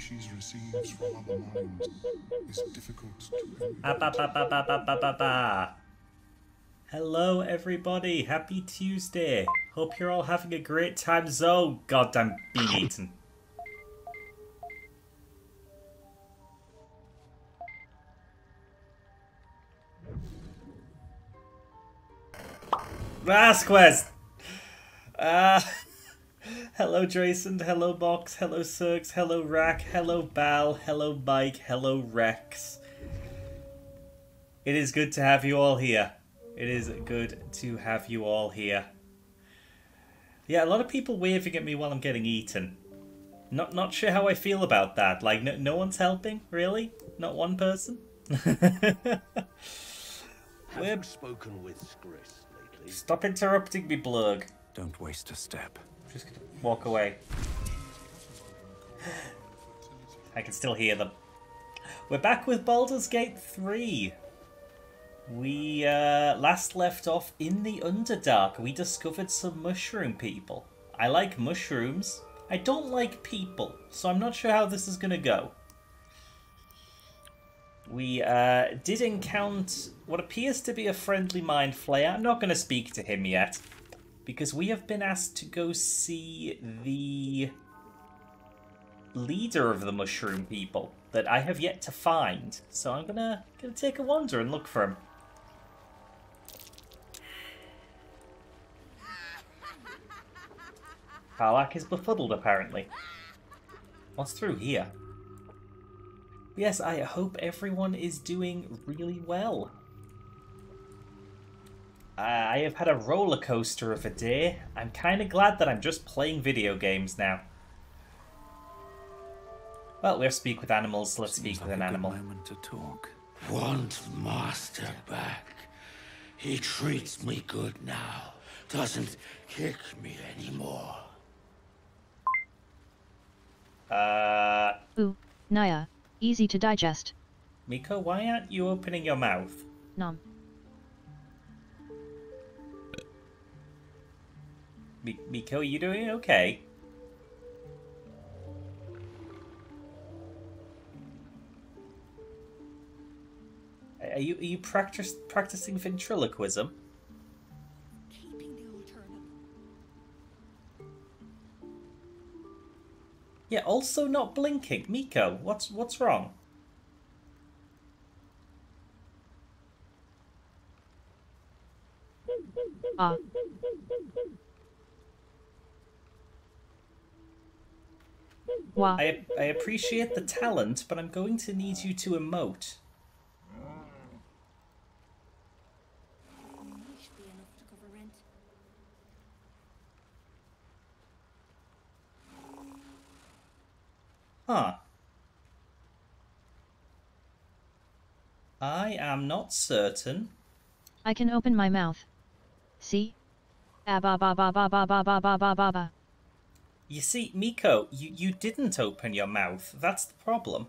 species receives from other minds is difficult to. Hello everybody, happy Tuesday. Hope you're all having a great time. Zo, goddamn being eaten. Last quest! Ah! Uh hello, Jason. Hello, Box. Hello, Surgs. Hello, Rack. Hello, Bal. Hello, Mike. Hello, Rex. It is good to have you all here. It is good to have you all here. Yeah, a lot of people waving at me while I'm getting eaten. Not not sure how I feel about that. Like, no, no one's helping, really? Not one person? Have spoken with Skris lately? Stop interrupting me, Blurg. Don't waste a step. Just gonna walk away. I can still hear them. We're back with Baldur's Gate 3. We uh, last left off in the Underdark. We discovered some mushroom people. I like mushrooms. I don't like people, so I'm not sure how this is going to go. We uh, did encounter what appears to be a friendly mind flayer. I'm not going to speak to him yet because we have been asked to go see the leader of the mushroom people that I have yet to find. So I'm gonna gonna take a wander and look for him. Karlach is befuddled apparently. What's through here? Yes, I hope everyone is doing really well. I have had a roller coaster of a day. I'm kind of glad that I'm just playing video games now. Well, we'll speak with animals. Let's Seems speak with an a good animal. moment to talk. Want Master back. He treats me good now. Doesn't kick me anymore. Uh, Ooh, Naya. Easy to digest. Miko, why aren't you opening your mouth? Nom. Mi- Miko, are you doing okay? Are you are you practice, practicing ventriloquism? Keeping the alternate. Yeah. Also, not blinking. Miko, what's what's wrong? Ah. Wah. I I appreciate the talent, but I'm going to need you to emote. Might be enough to cover rent. Huh. I am not certain. I can open my mouth. See? Ah ba ba ba ba ba ba ba ba ba ba ba. You see, Miko, you, you didn't open your mouth. That's the problem.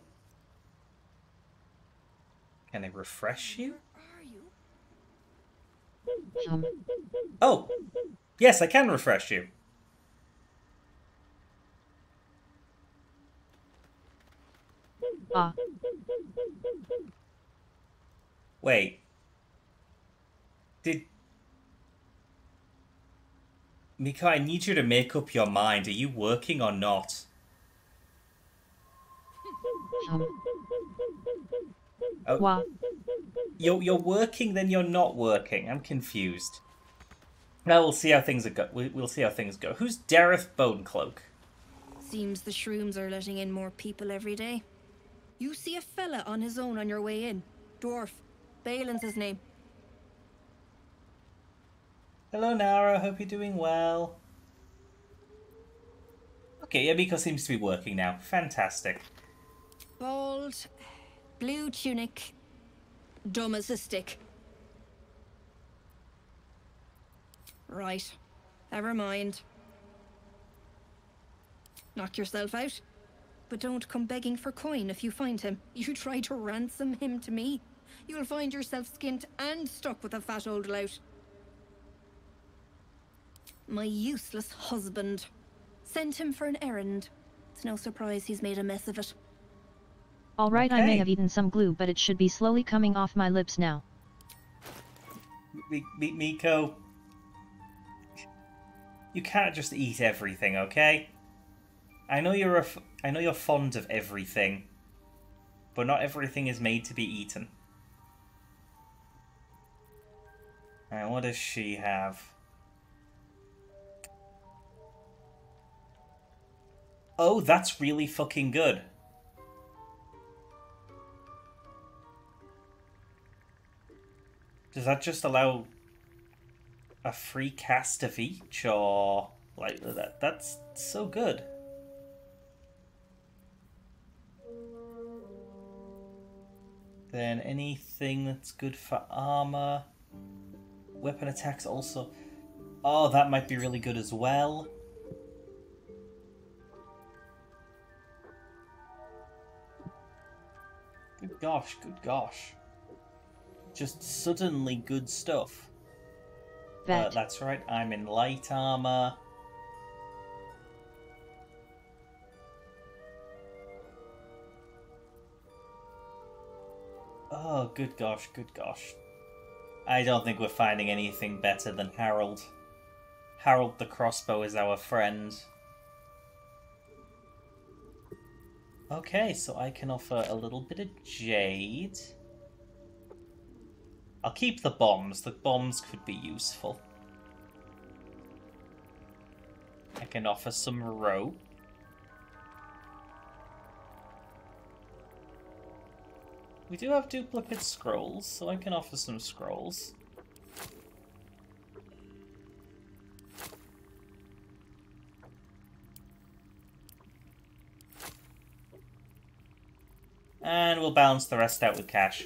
Can I refresh you? Are you? Hum. Oh! Yes, I can refresh you. Ah. Wait. Did. Miko, I need you to make up your mind. Are you working or not? Hum. Oh, Wah. you're, you're working, then you're not working. I'm confused. Now we'll see how things are go. we- We'll see how things go. Who's Derryth Bonecloak? Seems the shrooms are letting in more people every day. You see a fella on his own on your way in. Dwarf. Baelen's his name. Hello, Nara. Hope you're doing well. Okay, yeah, Miko seems to be working now. Fantastic. Bald. Blue tunic. Dumb as a stick. Right. Never mind. Knock yourself out. But don't come begging for coin if you find him. You try to ransom him to me. You'll find yourself skint and stuck with a fat old lout. My useless husband. Sent him for an errand. It's no surprise he's made a mess of it. Alright, I may have eaten some glue, but it should be slowly coming off my lips now. Mi- Mi- Miko, you can't just eat everything, okay? I know you're a f- I know you're fond of everything, but not everything is made to be eaten. Alright, what does she have? Oh, that's really fucking good. Does that just allow a free cast of each, or like that? That's so good. Then anything that's good for armor, weapon attacks also. Oh, that might be really good as well. Gosh, good gosh. Just suddenly good stuff. Uh, that's right, I'm in light armor. Oh, good gosh, good gosh. I don't think we're finding anything better than Harold. Harold the crossbow is our friend. Okay, so I can offer a little bit of jade. I'll keep the bombs. The bombs could be useful. I can offer some rope. We do have duplicate scrolls, so I can offer some scrolls. And we'll balance the rest out with cash.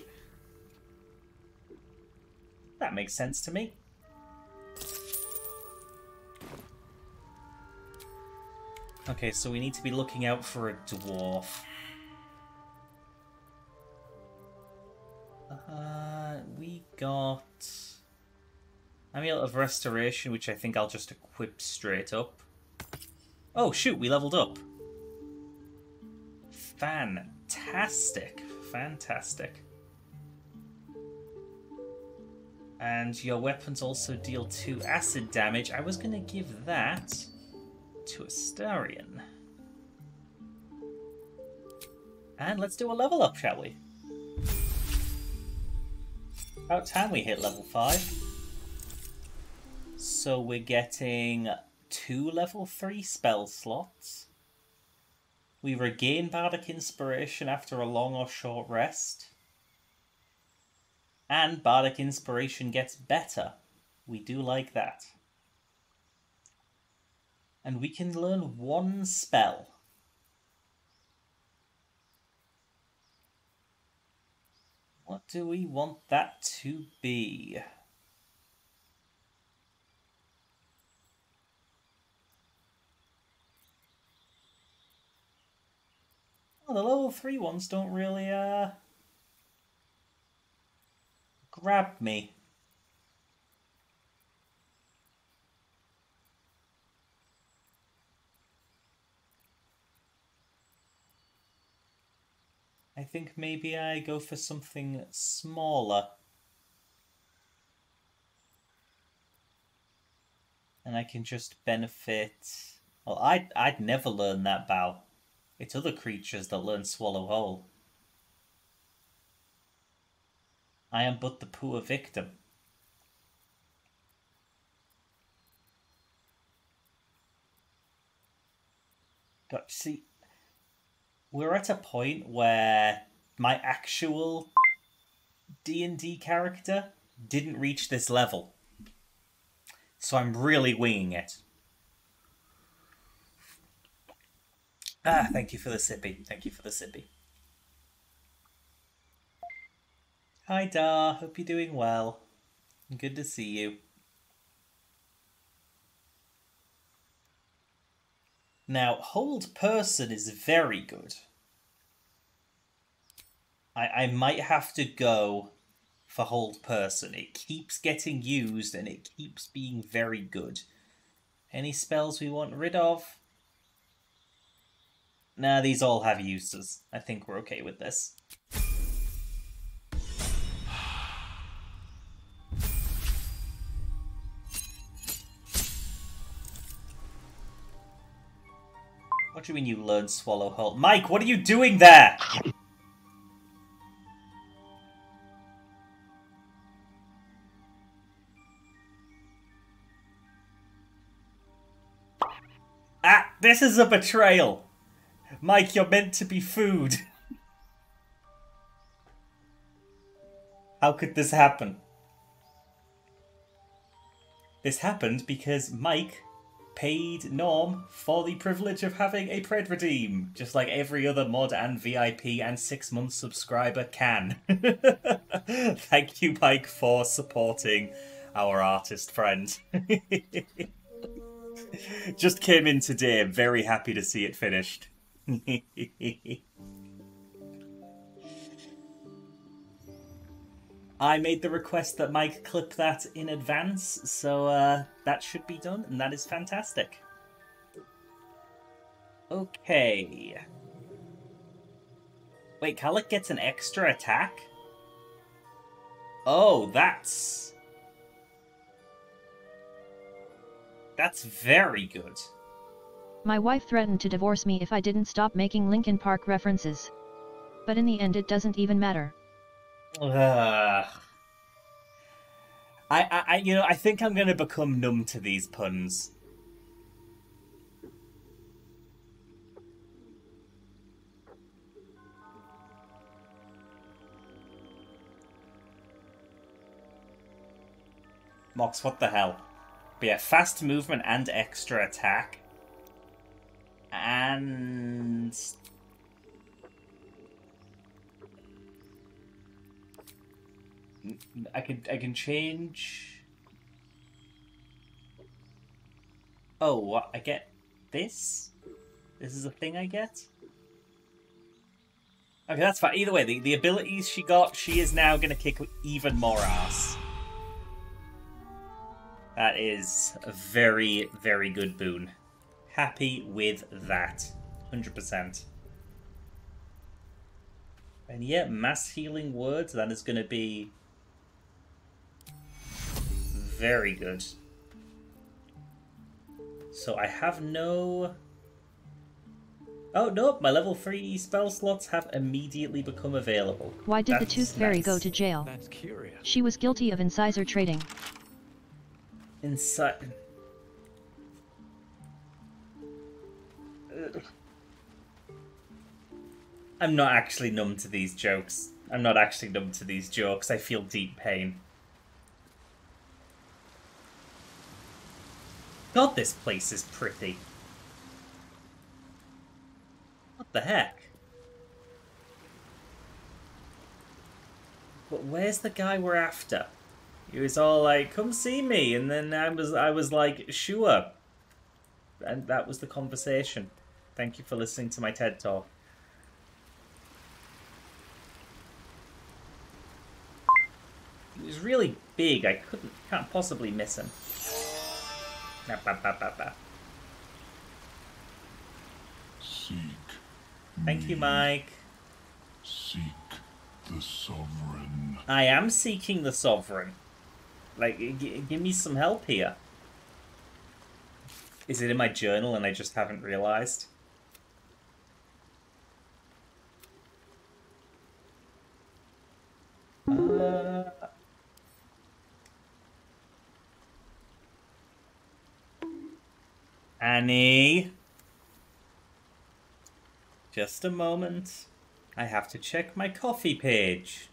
That makes sense to me. Okay, so we need to be looking out for a dwarf. Uh, we got Amulet of Restoration, which I think I'll just equip straight up. Oh shoot, we leveled up. Fantastic, fantastic. And your weapons also deal 2 acid damage. I was going to give that to Astarion. And let's do a level up, shall we? About time we hit level 5. So we're getting two level 3 spell slots. We regain Bardic Inspiration after a long or short rest. And Bardic Inspiration gets better. We do like that. And we can learn one spell. What do we want that to be? Well, the level 3 ones don't really, uh... grab me. I think maybe I go for something smaller. And I can just benefit. Well, I'd, I'd never learn that bow. It's other creatures that learn Swallow Whole. I am but the poor victim. Got see, we're at a point where my actual D and D character didn't reach this level, so I'm really winging it. Ah, thank you for the sippy. Thank you for the sippy. Hi, Dar. Hope you're doing well. Good to see you. Now, hold person is very good. I, I might have to go for hold person. It keeps getting used and it keeps being very good. Any spells we want rid of? Nah, these all have uses. I think we're okay with this. What do you mean you learned Swallow Whole? Mike, what are you doing there? Ah, this is a betrayal. Mike, you're meant to be food. How could this happen? This happened because Mike paid Norm for the privilege of having a Pred Redeem, just like every other mod and VIP and six month subscriber can. Thank you, Mike, for supporting our artist friend. just came in today, very happy to see it finished. I made the request that Mike clip that in advance, so uh, that should be done, and that is fantastic. Okay. Wait, Karlach gets an extra attack? Oh, that's... That's very good. My wife threatened to divorce me if I didn't stop making Linkin Park references. But in the end it doesn't even matter. Ugh. I, I, I, you know, I think I'm going to become numb to these puns. Mox, what the hell? But yeah, fast movement and extra attack. And I can I can change. Oh, what I get this? This is a thing I get. Okay, that's fine. Either way, the, the abilities she got, she is now going to kick even more ass. That is a very, very good boon. Happy with that. 100%. And yeah, mass healing words, that is going to be very good. So I have no... Oh, no, my level 3 spell slots have immediately become available. Why did the Tooth Fairy go to jail? That's curious. She was guilty of incisor trading. Inside... I'm not actually numb to these jokes. I'm not actually numb to these jokes. I feel deep pain. God, this place is pretty. What the heck? But where's the guy we're after? He was all like, "Come see me," and then I was, I was like, "Sure," and that was the conversation. Thank you for listening to my TED talk. He was really big. I couldn't, can't possibly miss him. Ba, ba, ba, ba, ba. Seek. Thank you. Mike. Seek the sovereign. I am seeking the sovereign. Like, g- give me some help here. Is it in my journal and I just haven't realized? Uh... Annie. Just a moment. I have to check my coffee page.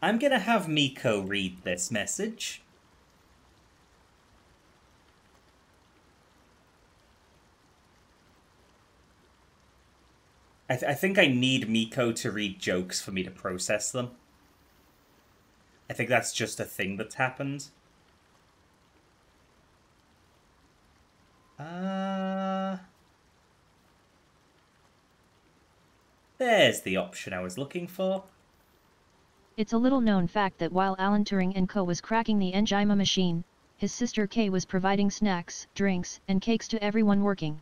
I'm gonna have Miko read this message. I, th- I think I need Miko to read jokes for me to process them. I think that's just a thing that's happened. Uh... There's the option I was looking for. It's a little known fact that while Alan Turing and co was cracking the Enjima machine, his sister Kay was providing snacks, drinks, and cakes to everyone working.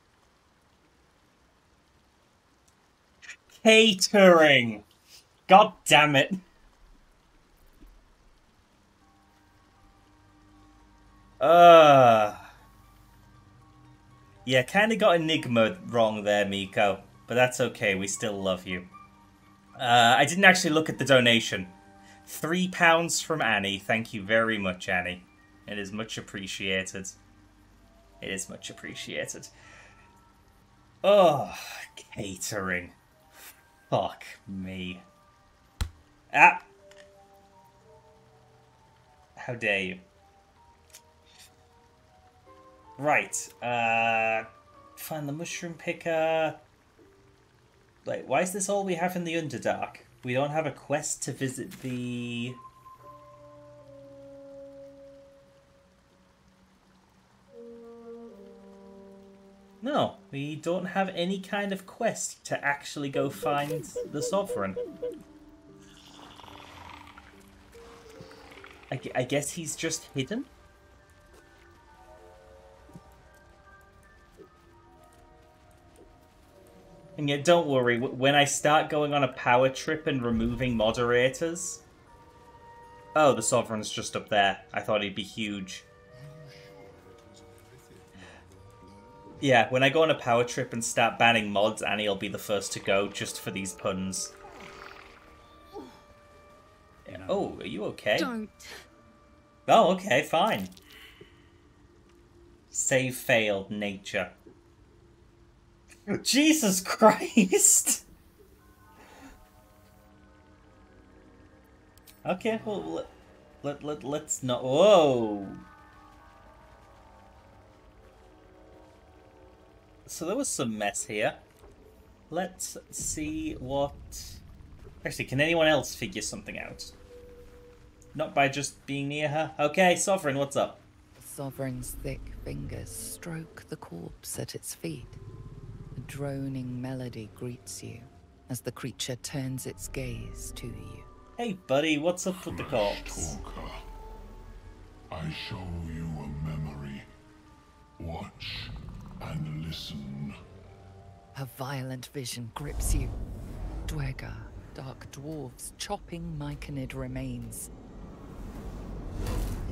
Catering! God damn it. Uh. Yeah, kinda got Enigma wrong there, Miko. But that's okay, we still love you. Uh, I didn't actually look at the donation. Three pounds from Annie. Thank you very much, Annie. It is much appreciated. It is much appreciated. Oh, catering. Fuck me. Ah! How dare you? Right. Uh, find the mushroom picker. Wait, why is this all we have in the Underdark? We don't have a quest to visit the... No, we don't have any kind of quest to actually go find the Sovereign. I, I guess he's just hidden? And yet, don't worry, when I start going on a power trip and removing moderators... Oh, the Sovereign's just up there. I thought he'd be huge. Yeah, when I go on a power trip and start banning mods, Annie will be the first to go just for these puns. Yeah. Oh, are you okay? Don't. Oh, okay, fine. Save failed, nature. Jesus Christ! Okay, well, let, let, let, let's not. Whoa! So there was some mess here. Let's see what. Actually, can anyone else figure something out? Not by just being near her. Okay, Sovereign, what's up? Sovereign's thick fingers stroke the corpse at its feet. A droning melody greets you as the creature turns its gaze to you. Hey, buddy, what's up with the corpse? Talker, I show you a memory. Watch and listen. A violent vision grips you. Dwergar, dark dwarves chopping myconid remains.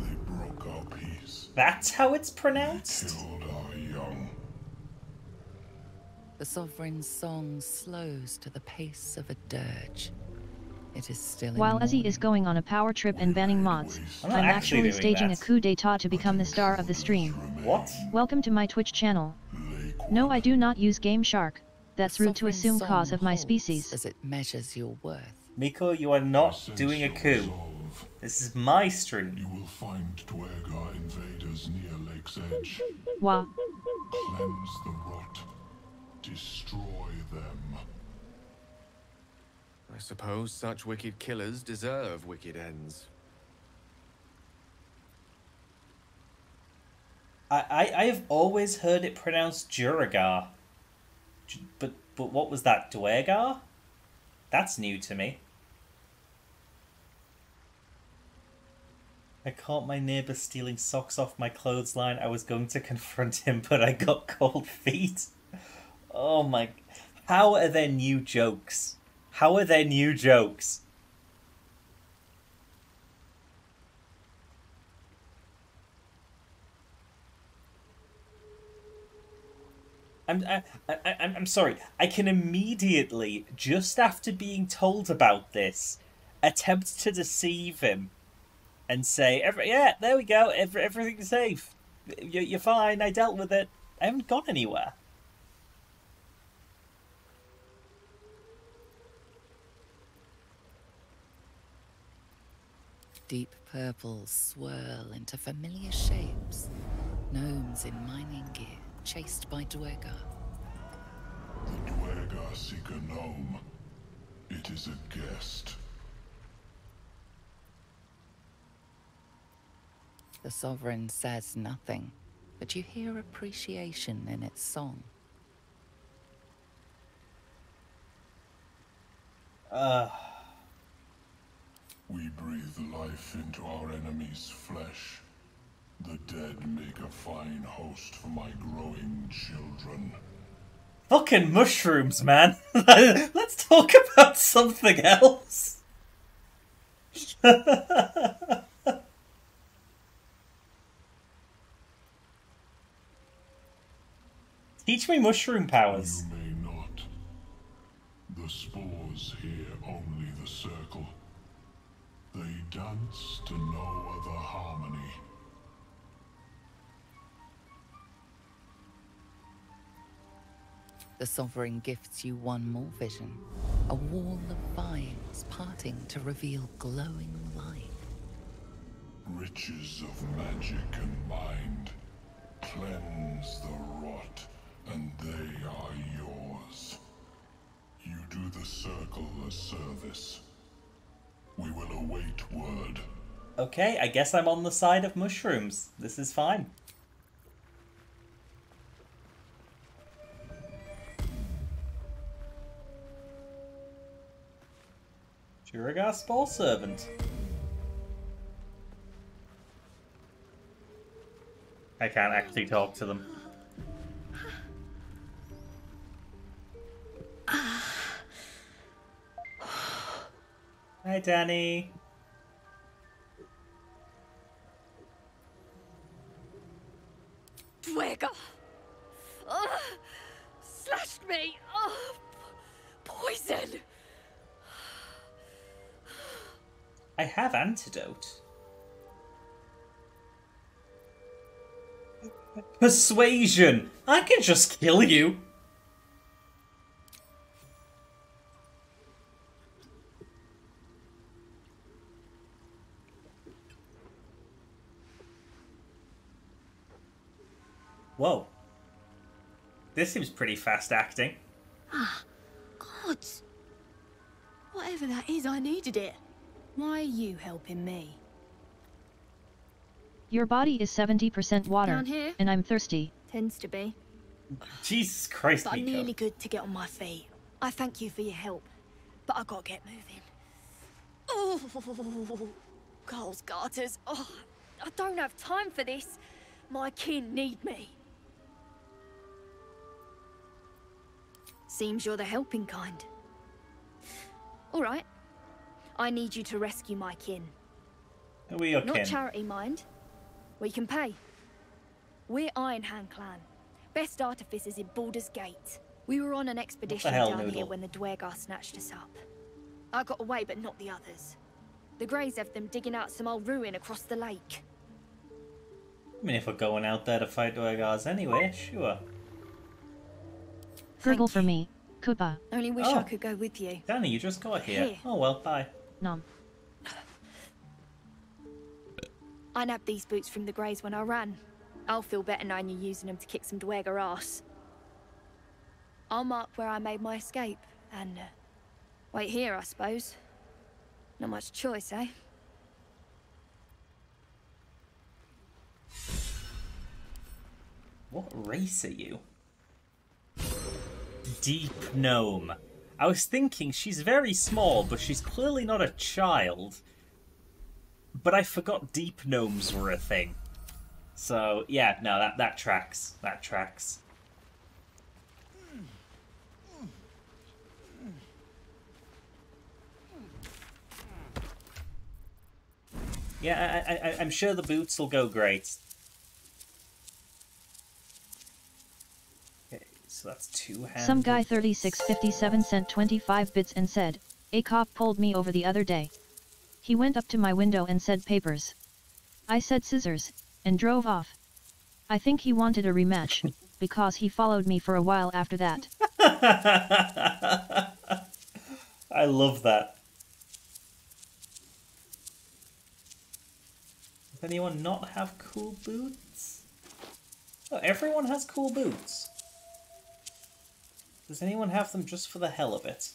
They broke our peace, That's how it's pronounced? killed our young. The sovereign's song slows to the pace of a dirge. It is still While Ezzy is going on a power trip and banning mods, I'm I'm actually actually staging that. a coup d'etat to become the star of the stream. What? Welcome to my Twitch channel. No, I do not use Game Shark. That's rude to assume cause of my species. As it measures your worth. Miko, you are not doing a coup. resolve. This is my stream. You will find Dwergar invaders near Lake's Edge. Wah. Cleanse the rot. Destroy them. I suppose such wicked killers deserve wicked ends. I, I, I have always heard it pronounced Duragar. J- But but what was that, Dwergar? That's new to me. I caught my neighbour stealing socks off my clothesline. I was going to confront him, but I got cold feet. Oh my. How are there new jokes? How are there new jokes? I'm I, I, I'm I'm sorry. I can immediately, just after being told about this, attempt to deceive him, and say, Every, "Yeah, there we go. Every, everything's safe. You're, you're fine. I dealt with it. I haven't gone anywhere." Deep purples swirl into familiar shapes. Gnomes in mining gear, chased by Dwergar. The Dwergar seek a gnome. It is a guest. The sovereign says nothing, but you hear appreciation in its song. Ah. We breathe life into our enemy's flesh. The dead make a fine host for my growing children. Fucking mushrooms, man. Let's talk about something else. Teach me mushroom powers. You may not. The spores hear only the circle. They dance to no other harmony. The Sovereign gifts you one more vision. A wall of vines parting to reveal glowing light. Riches of magic and mind. Cleanse the rot, and they are yours. You do the circle a service. We will await word. Okay, I guess I'm on the side of mushrooms. This is fine. Juragar Spore Servant. I can't actually talk to them. Ah. Hi, Danny. Dwagger! Ugh! Slashed me! Ugh! Poison! I have antidote. Persuasion! I can just kill you! Whoa. This seems pretty fast acting. Ah, gods! Whatever that is, I needed it. Why are you helping me? Your body is 70% water, Down here? and I'm thirsty. Tends to be. Jesus Christ, But I'm Nico. nearly good to get on my feet. I thank you for your help, but I gotta get moving. Oh, Coles garters. Oh, I don't have time for this. My kin need me. Seems you're the helping kind. All right. I need you to rescue my kin. Who are your Not kin? charity, mind. We can pay. We're Iron Hand Clan. Best artificers in Baldur's Gate. We were on an expedition hell, down here when the Dwergar snatched us up. I got away, but not the others. The Greys have them digging out some old ruin across the lake. I mean, if we're going out there to fight Dwargars anyway, sure. Gurgle for you. me. Koopa. Only wish Oh. I could go with you. Danny, you just got here. Here. Oh well, bye. Nom. I nabbed these boots from the Greys when I ran. I'll feel better knowing you're using them to kick some Dwergar ass. I'll mark where I made my escape, and uh, wait here, I suppose. Not much choice, eh? What race are you? Deep gnome. I was thinking she's very small, but she's clearly not a child. But I forgot deep gnomes were a thing. So yeah, no, that that tracks. That tracks. Yeah, I, I, I'm sure the boots will go great. Okay, so that's two hands. Some guy 3657 sent 25 bits and said, A cop pulled me over the other day. He went up to my window and said papers. I said scissors, and drove off. I think he wanted a rematch, because he followed me for a while after that. I love that. Does anyone not have cool boots? Oh, everyone has cool boots. Does anyone have them just for the hell of it?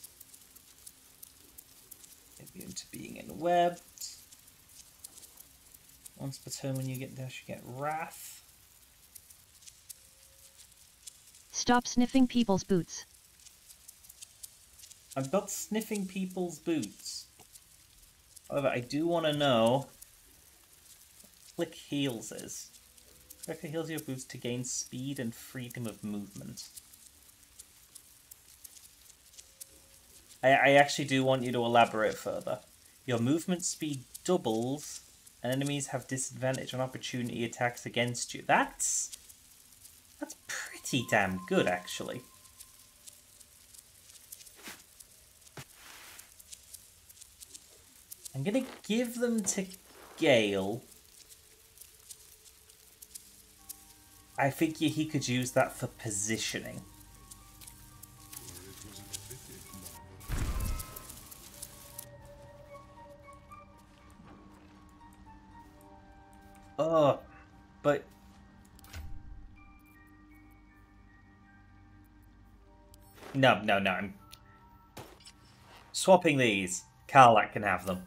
Immune to being enwebbed. Once per turn when you get dash, you get wrath. Stop sniffing people's boots. I'm not sniffing people's boots. However, I do want to know Click Heels is. Click heels your boots to gain speed and freedom of movement. I, I actually do want you to elaborate further. Your movement speed doubles, and enemies have disadvantage on opportunity attacks against you. That's that's pretty damn good, actually. I'm gonna give them to Gale. I figure he could use that for positioning. Oh, but no, no, no. I'm swapping these. Karlach can have them.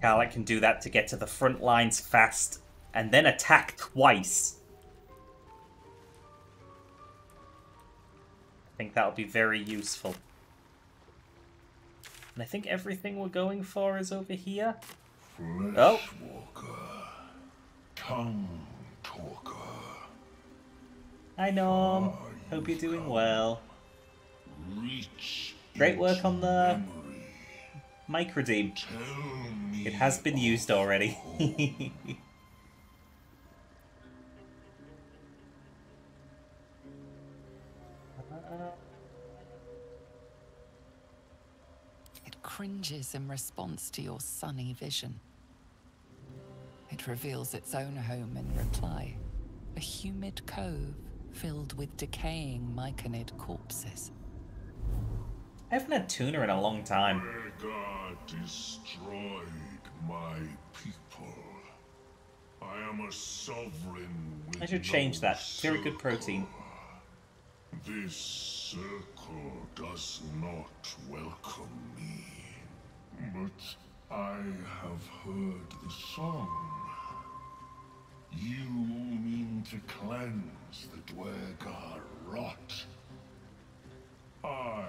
Karlach can do that to get to the front lines fast and then attack twice. I think that'll be very useful. And I think everything we're going for is over here. Flesh Oh. walker, tongue talker, Hi Norm. Hope you're doing well. reach. Great work on the mic redeem. Tell me It has been used already. cringes in response to your sunny vision. It reveals its own home in reply a humid cove filled with decaying myconid corpses. I haven't had tuna in a long time. Rhaegar destroyed my people. I am a sovereign with I should change no that. Very good protein. This circle does not welcome me. But I have heard the song. You mean to cleanse the Dwergar rot. I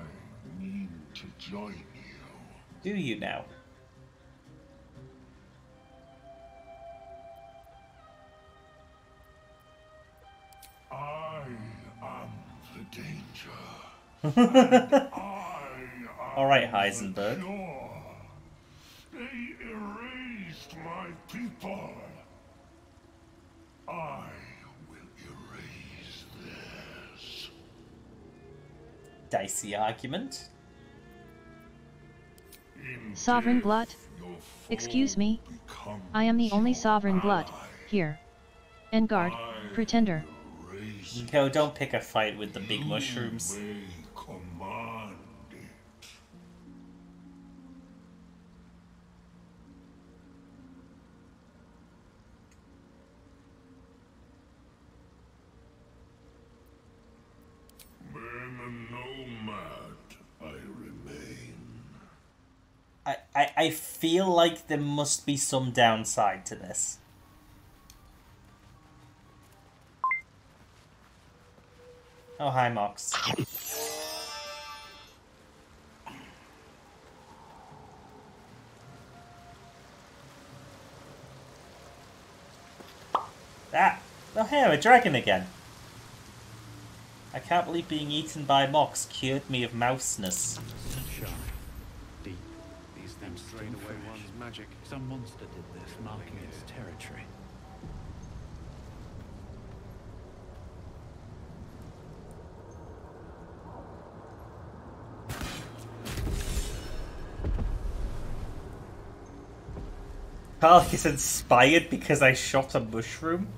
mean to join you. Do you now? I am the danger. I am Alright, the Heisenberg. Cure. They erased my people. I will erase theirs. Dicey argument. In Sovereign death, Glut? Excuse me. I am the only sovereign glut ally. here. Engard, pretender. Erase Nico, don't pick a fight with the big You mushrooms. I, I, feel like there must be some downside to this. Oh, hi, Mox. That. Oh, I'm a dragon again. I can't believe being eaten by Mox cured me of mouseness. Sunshine. Deep. These things Drain away one's magic. Some monster did this, marking its territory. Carl is inspired because I shot a mushroom.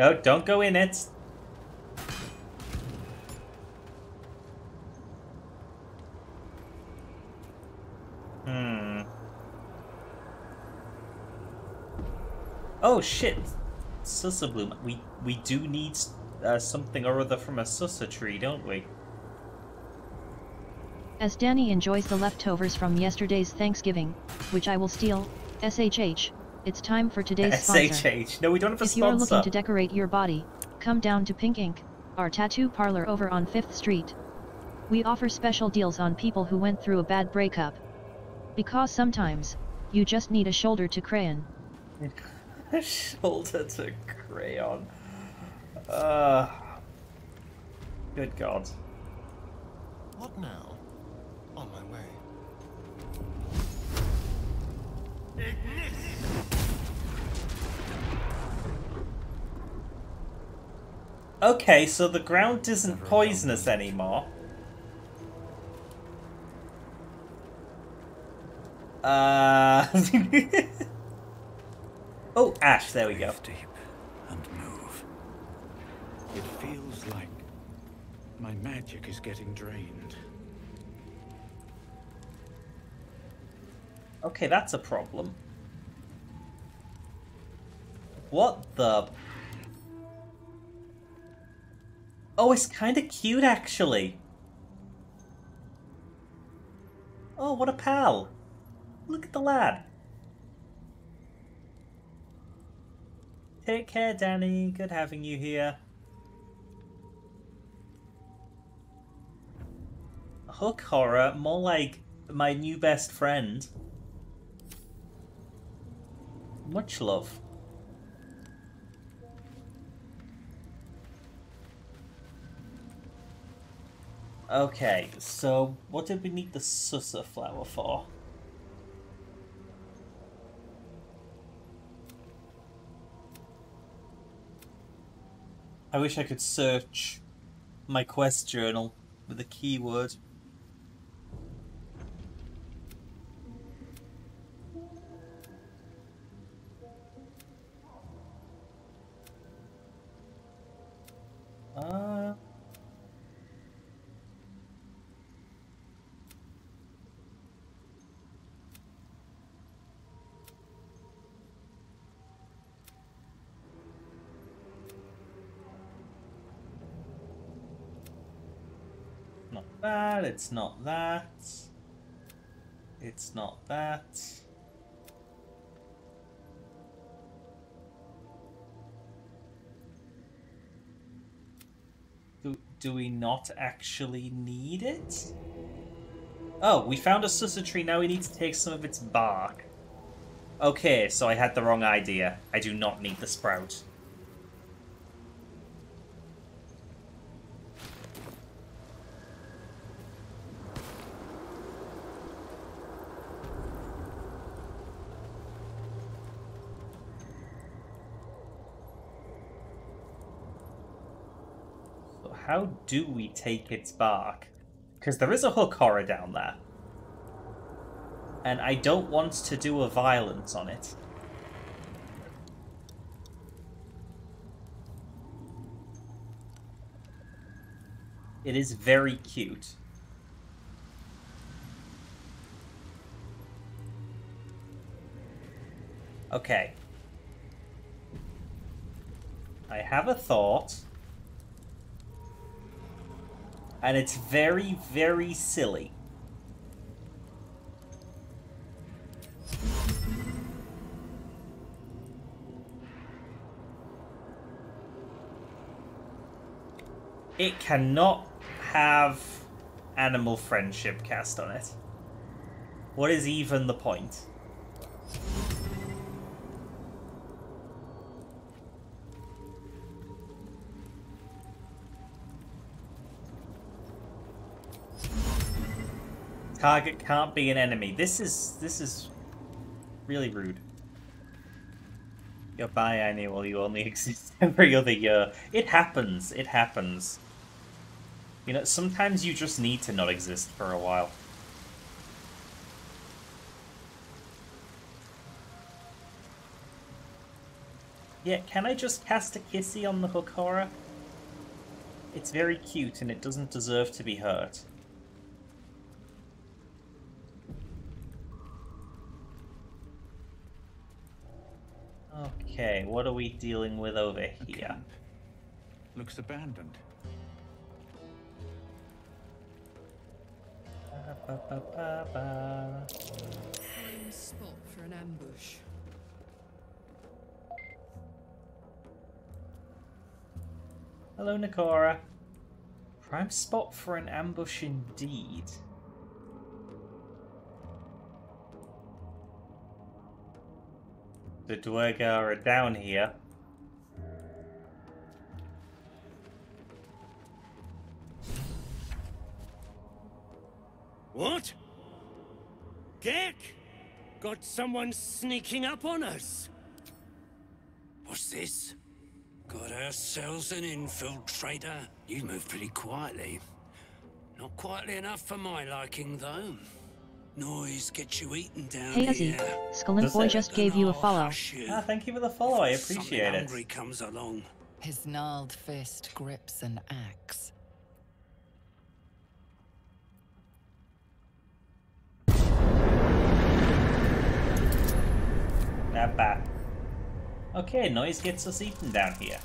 No, don't go in it. Hmm. Oh shit! Sussur bloom. We we do need uh, something or other from a Sussur tree, don't we? As Danny enjoys the leftovers from yesterday's Thanksgiving, which I will steal, SHH, it's time for today's sponsor. SHH. No, we don't have a If you are looking to decorate your body, come down to Pink Ink, our tattoo parlor over on 5th Street. We offer special deals on people who went through a bad breakup. Because sometimes, you just need a shoulder to crayon. A shoulder to crayon. Uh, good God. What now? On my way. Okay, so the ground isn't poisonous anymore. Uh. oh, ash. There we go. Deep and move. It feels like my magic is getting drained. Okay, that's a problem. What the? Oh, it's kind of cute, actually. Oh, what a pal. Look at the lad. Take care, Danny. Good having you here. Hook horror, more like my new best friend. Much love. Okay, so what did we need the Sussur flower for? I wish I could search my quest journal with a keyword. Uh, not that, it's not that. It's not that. Do, we not actually need it? Oh, we found a Sussur tree, now we need to take some of its bark. Okay, so I had the wrong idea. I do not need the sprout. So how do we take its bark? Because there is a hook horror down there. And I don't want to do a violence on it. It is very cute. Okay. I have a thought. And it's very, very silly. It cannot have animal friendship cast on it. What is even the point? Target can't be an enemy. This is this is really rude. Your biannual, you only exist every other year. It happens. It happens. You know, sometimes you just need to not exist for a while. Yeah, can I just cast a kissy on the hook horror? It's very cute and it doesn't deserve to be hurt. Okay, what are we dealing with over here? Looks abandoned. Prime spot for an ambush. Hello, Nakora. Prime spot for an ambush indeed. The Duergar are down here. What? Gek? Got someone sneaking up on us? What's this? Got ourselves an infiltrator. You move pretty quietly. Not quietly enough for my liking, though. Noise gets you eaten down Hey Izzy, here. Skullin Boy it? just gave you a I'll follow. hush you. Ah, thank you for the follow. I Something appreciate it. hungry comes along. His gnarled fist grips an axe. Not bad. Okay, noise gets us eaten down here.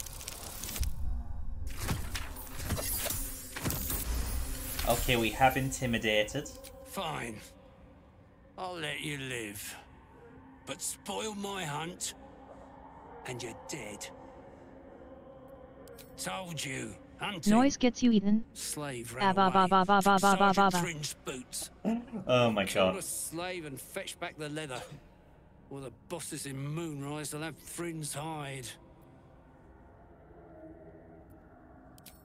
Okay, we have intimidated. Fine. I'll let you live. But spoil my hunt, and you're dead. Told you. Hunting. Noise gets you eaten. Slave ah, Ba ran ba ba away. ba ba ba ba ba ba Sergeant ba. Fringe boots. Oh my Kill god. a slave and fetch back the leather. Or the bosses in Moonrise will have Frin's hide.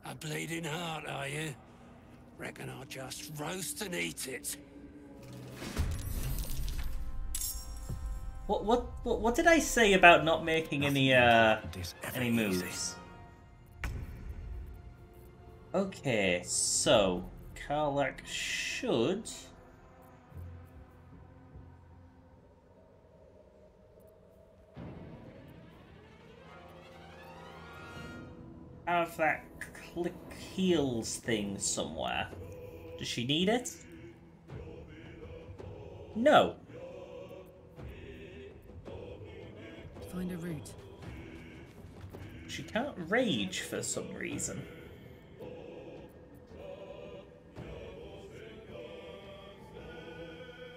A bleeding heart, are you? Reckon I'll just roast and eat it. What what what, what did I say about not making any uh is ever any easy. moves? Okay, so Karlach should have that click heels thing somewhere. Does she need it? No. Find a route. She can't rage for some reason.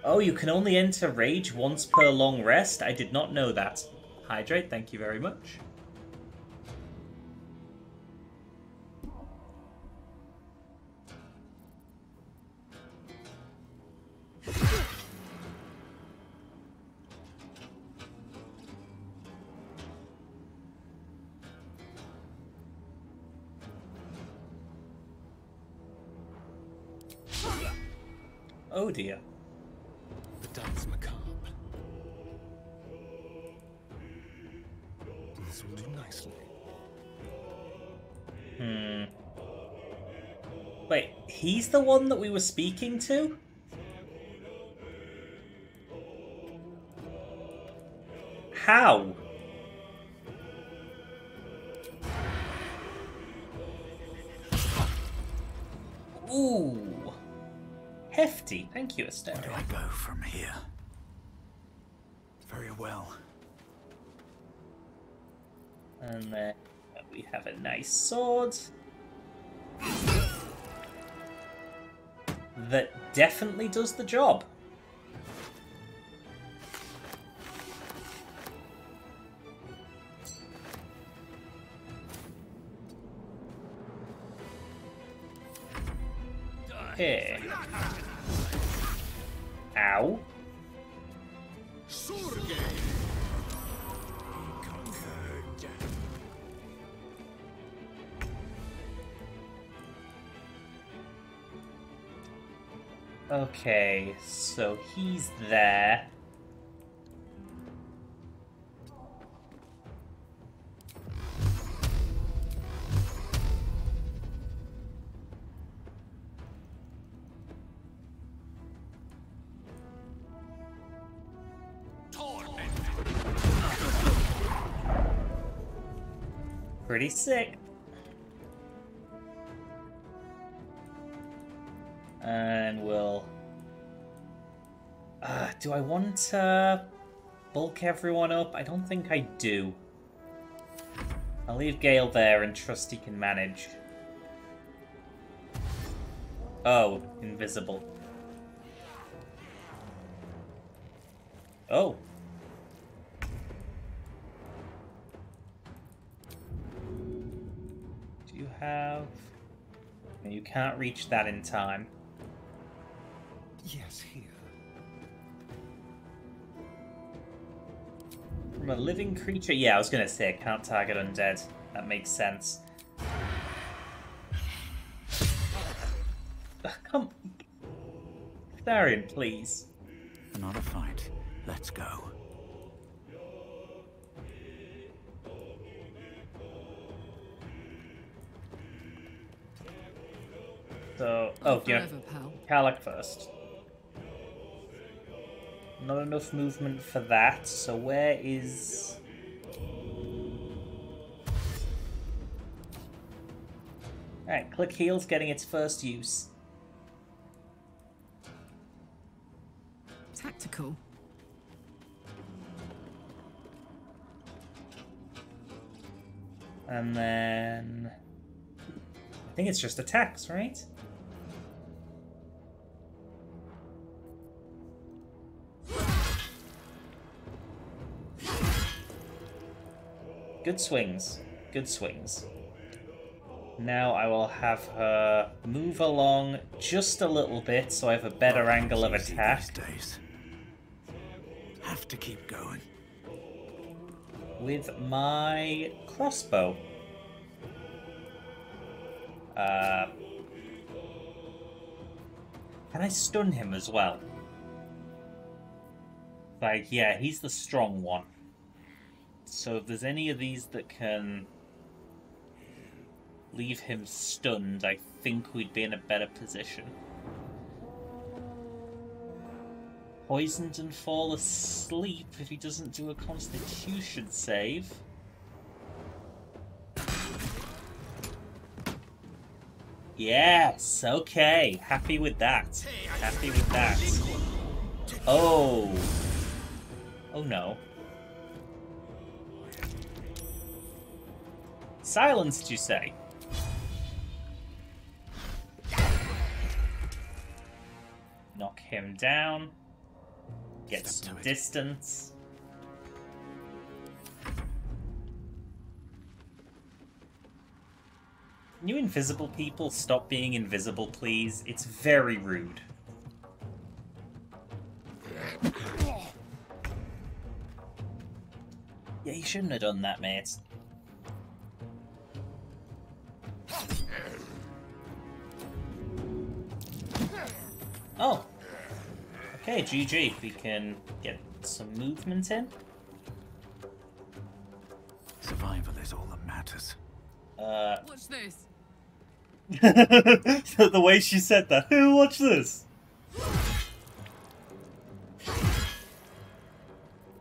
Oh, you can only enter rage once per long rest? I did not know that. Hydrate, thank you very much. The dance macabre. This will do nicely. Hmm. Wait, he's the one that we were speaking to? How? Thank you, Estelle. Where do I go from here? Very well. And then we have a nice sword. That definitely does the job. So he's there. Pretty sick. Want to uh, bulk everyone up? I don't think I do. I'll leave Gale there and trust he can manage. Oh, invisible. Oh. Do you have? You can't reach that in time. Yes, here. From a living creature? Yeah, I was gonna say, I can't target undead. That makes sense. Ah, come. Tharian, please. Not a fight. Let's go. So, oh, yeah. Forever, pal. Karlach first. Not enough movement for that, so where is... Alright, click heels getting its first use. Tactical. And then... I think it's just attacks, right? Good swings. Good swings. Now I will have her move along just a little bit so I have a better angle of attack. Days. Have to keep going. with my crossbow. Uh, can I stun him as well? Like, yeah, he's the strong one. So if there's any of these that can leave him stunned, I think we'd be in a better position. Poisoned and fall asleep if he doesn't do a constitution save. Yes, okay. Happy with that. Happy with that. Oh. Oh no. Silenced, you say? Knock him down. Get some distance. Can you invisible people stop being invisible, please? It's very rude. Yeah, you shouldn't have done that, mate. Oh. Okay, GG. We can get some movement in. Survival is all that matters. Uh, Watch this. the way she said that. Who watch this?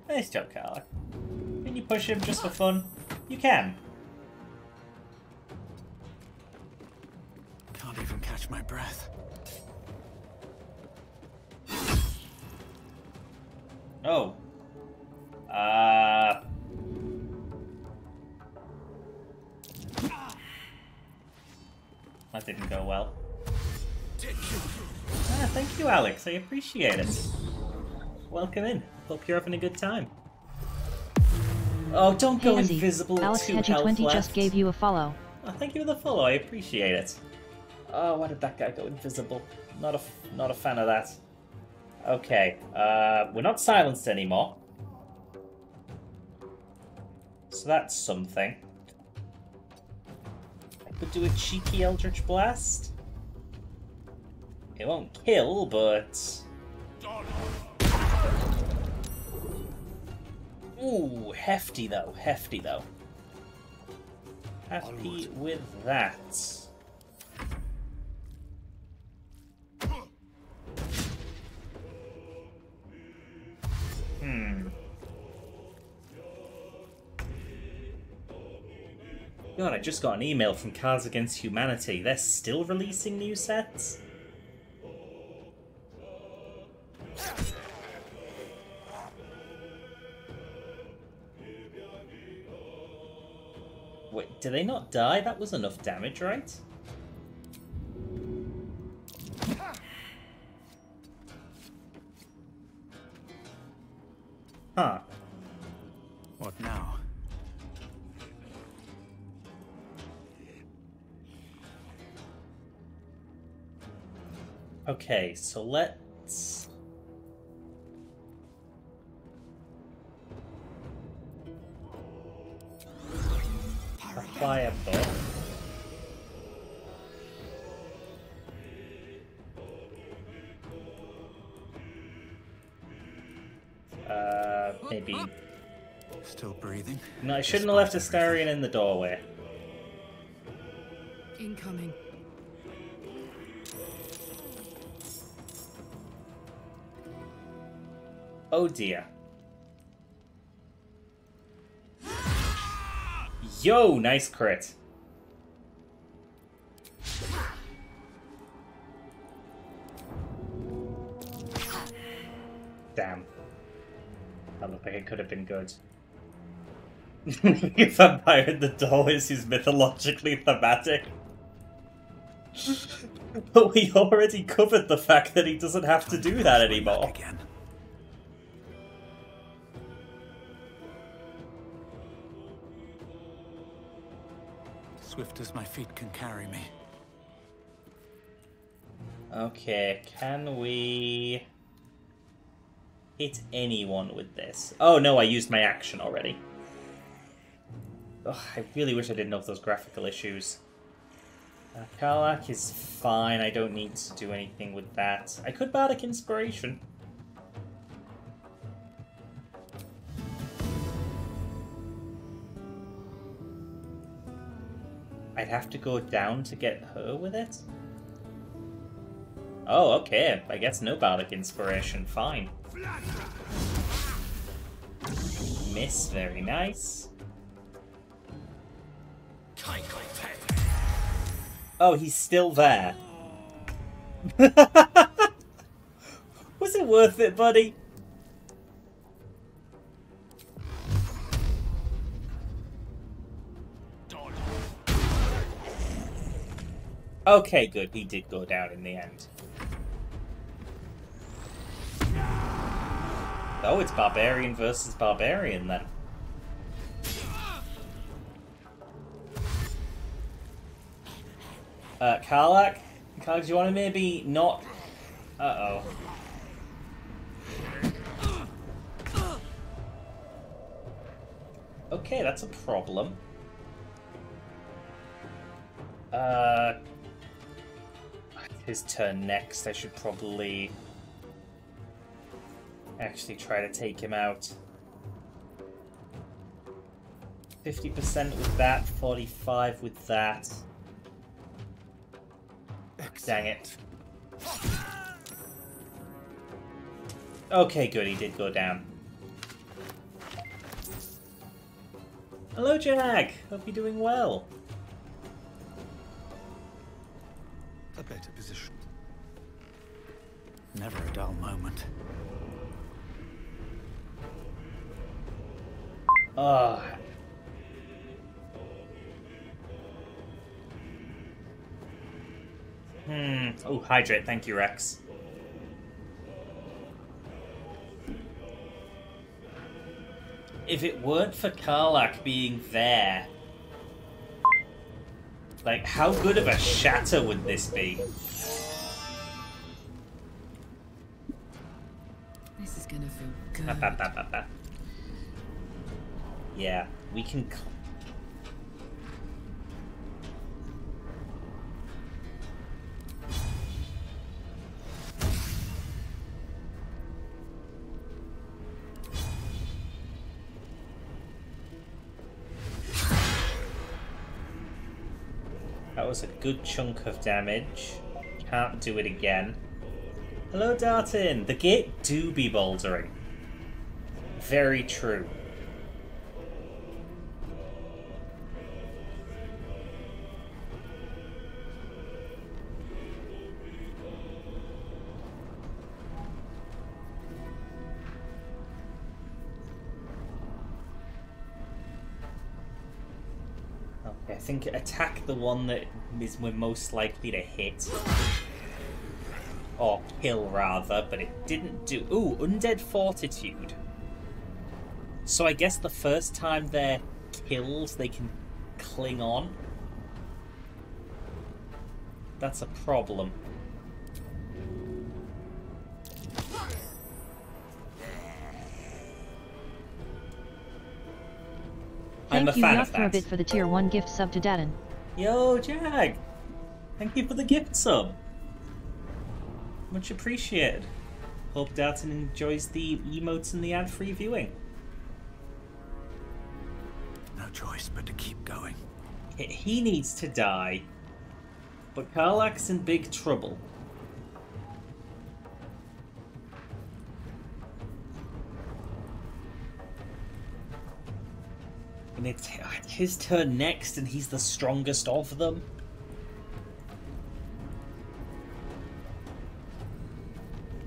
Nice job, Carla. Can you push him just for fun? You can. Catch my breath. Oh. Uh. That didn't go well. Ah, thank you, Alex. I appreciate it. Welcome in. Hope you're having a good time. Oh, don't go Hey, invisible. with Alex two health Hedgie20 just gave you a follow. Oh, thank you for the follow. I appreciate it. Oh, why did that guy go invisible? Not a not a fan of that. Okay, uh, we're not silenced anymore. So that's something. I could do a cheeky Eldritch Blast. It won't kill, but... Ooh, hefty though, hefty though. Happy with that. Hmm. God, I just got an email from Cards Against Humanity. They're still releasing new sets? Wait, did they not die? That was enough damage, right? Huh. What now? Okay, so let's... Apply a book. Maybe... Still breathing? No, I shouldn't have left Astarion in the doorway. Incoming. Oh dear. Yo, nice crit. Damn. Looked like it could have been good. a vampire in the doorways is he's mythologically thematic. but we already covered the fact that he doesn't have to do that anymore. Again. Swift as my feet can carry me. Okay, can we hit anyone with this? Oh no, I used my action already. Ugh, I really wish I didn't have those graphical issues. Uh, Karlach is fine, I don't need to do anything with that. I could Bardic Inspiration. I'd have to go down to get her with it? Oh, okay. I guess no Bardic Inspiration. Fine. Miss, very nice. Oh, he's still there. Was it worth it, buddy? Okay, good. He did go down in the end. Oh, it's Barbarian versus Barbarian then. Uh, Karlach? Karlach, do you want to maybe not... Uh-oh. Okay, that's a problem. Uh... His turn next. I should probably... Actually try to take him out. 50% with that, 45 with that. Dang it. Okay, good, he did go down. Hello, Jag! Hope you're doing well. A better position. Never a dull moment. Oh. Hmm. Oh, hydrate. Thank you, Rex. If it weren't for Karlach being there, like, how good of a shatter would this be? This is gonna feel good. Ba, ba, ba. Yeah, we can. That was a good chunk of damage. Can't do it again. Hello, Dartin. The gate do be bouldering. Very true. Think attack the one that is we're most likely to hit. Or kill, rather, but it didn't do... Ooh, Undead Fortitude. So I guess the first time they're killed, they can cling on. That's a problem. I'm Thank a you fan Yacht of for a that. bit for the tier 1 gift sub to Daden. Yo, Jag! Thank you for the gift sub. Much appreciated. Hope Dalton enjoys the emotes and the ad-free viewing. No choice but to keep going. He- He needs to die. But Karlach's in big trouble. And it's his turn next, and he's the strongest of them.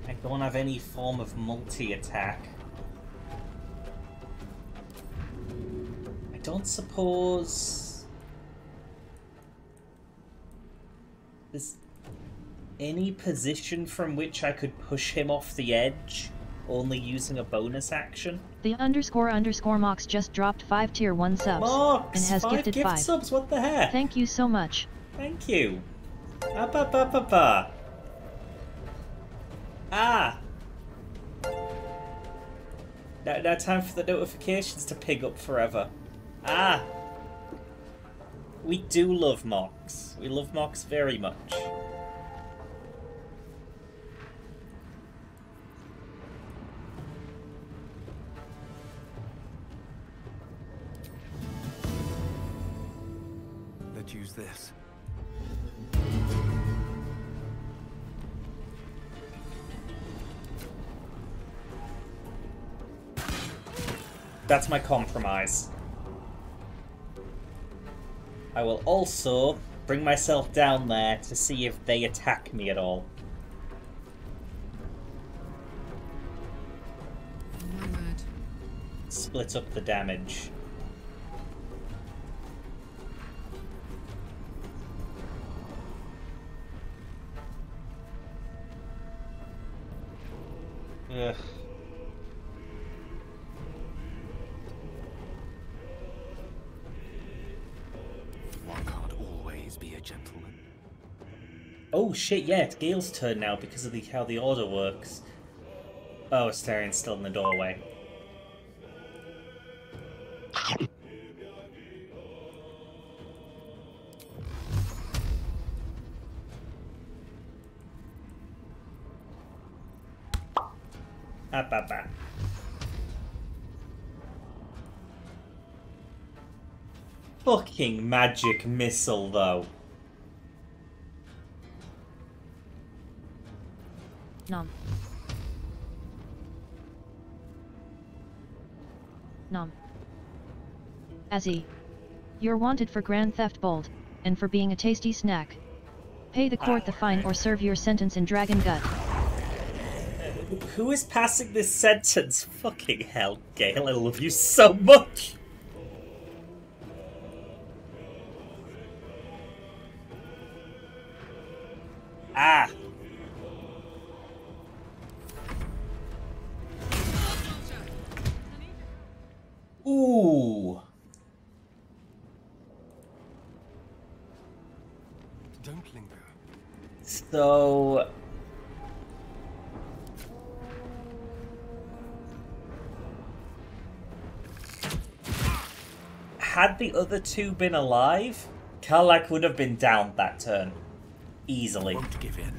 I don't have any form of multi-attack. I don't suppose... There's any position from which I could push him off the edge, only using a bonus action? The underscore underscore Mox just dropped 5 tier 1 subs. Mox, and has five gifted gift 5. subs, what the heck? Thank you so much. Thank you. Ah, ba, ba, ba, ba. Ah. Now, now time for the notifications to pig up forever. Ah. We do love Mox. We love Mox very much. Use this. That's my compromise. I will also bring myself down there to see if they attack me at all. Split up the damage. Shit, yeah, it's Gale's turn now because of the how the order works. Oh, Astarion's still in the doorway. Up, up, up. Fucking magic missile, though. Azzy. You're wanted for Grand Theft Bold, and for being a tasty snack. Pay the court the fine or serve your sentence in Dragon Gut. Who is passing this sentence? Fucking hell, Gale, I love you so much! So... Had the other two been alive, Karlach would have been down that turn. Easily. Won't give in.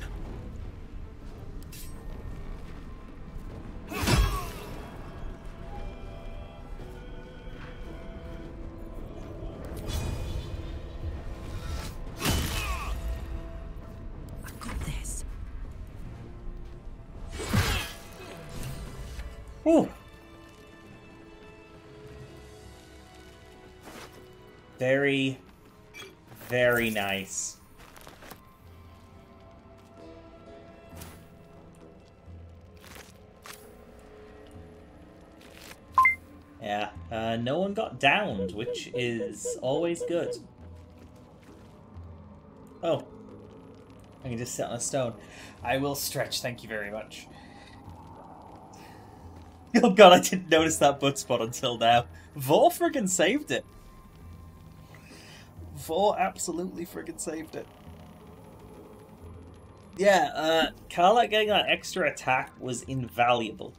Is always good. Oh, I can just sit on a stone. I will stretch, thank you very much. Oh god, I didn't notice that butt spot until now. Vor friggin' saved it. Vor absolutely friggin' saved it. Yeah, uh, Karlach getting that extra attack was invaluable.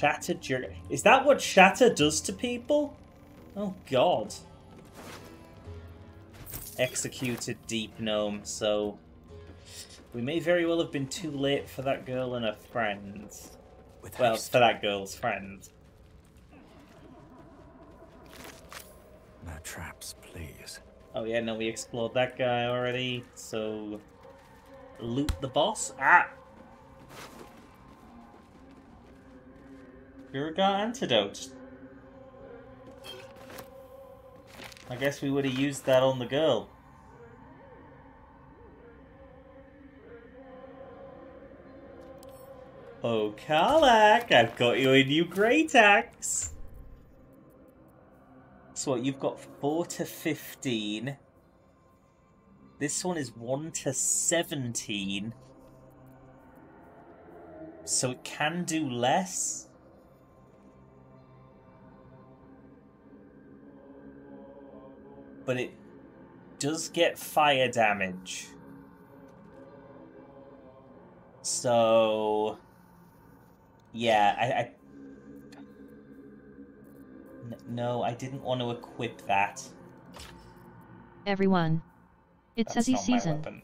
Shatter jer- Is that what shatter does to people? Oh god. Executed Deep Gnome, so we may very well have been too late for that girl and her friends. With well, haste. for that girl's friend. No traps, please. Oh yeah, no, we explored that guy already, so loot the boss. Ah! Purigar antidote. I guess we would have used that on the girl. Oh, Karlach, I've got you a new great axe. So what, you've got 4 to 15. This one is 1 to 17. So it can do less. But it does get fire damage. So yeah, I no, I didn't want to equip that. Everyone. It's That's Uzzy not my season.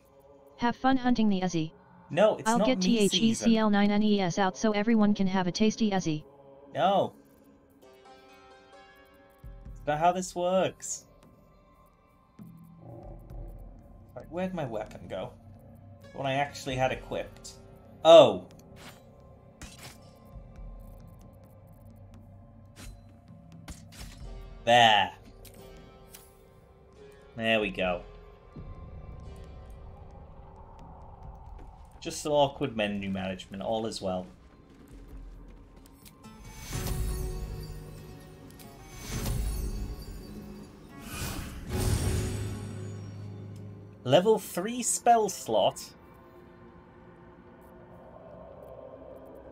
Have fun hunting the Uzzy. No, it's I'll not get me season. THECL9NES out so everyone can have a tasty Uzzy. No. It's not how this works. Right, where'd my weapon go? One I actually had equipped. Oh. There. There we go. Just some awkward menu management, all is well. Level 3 spell slot.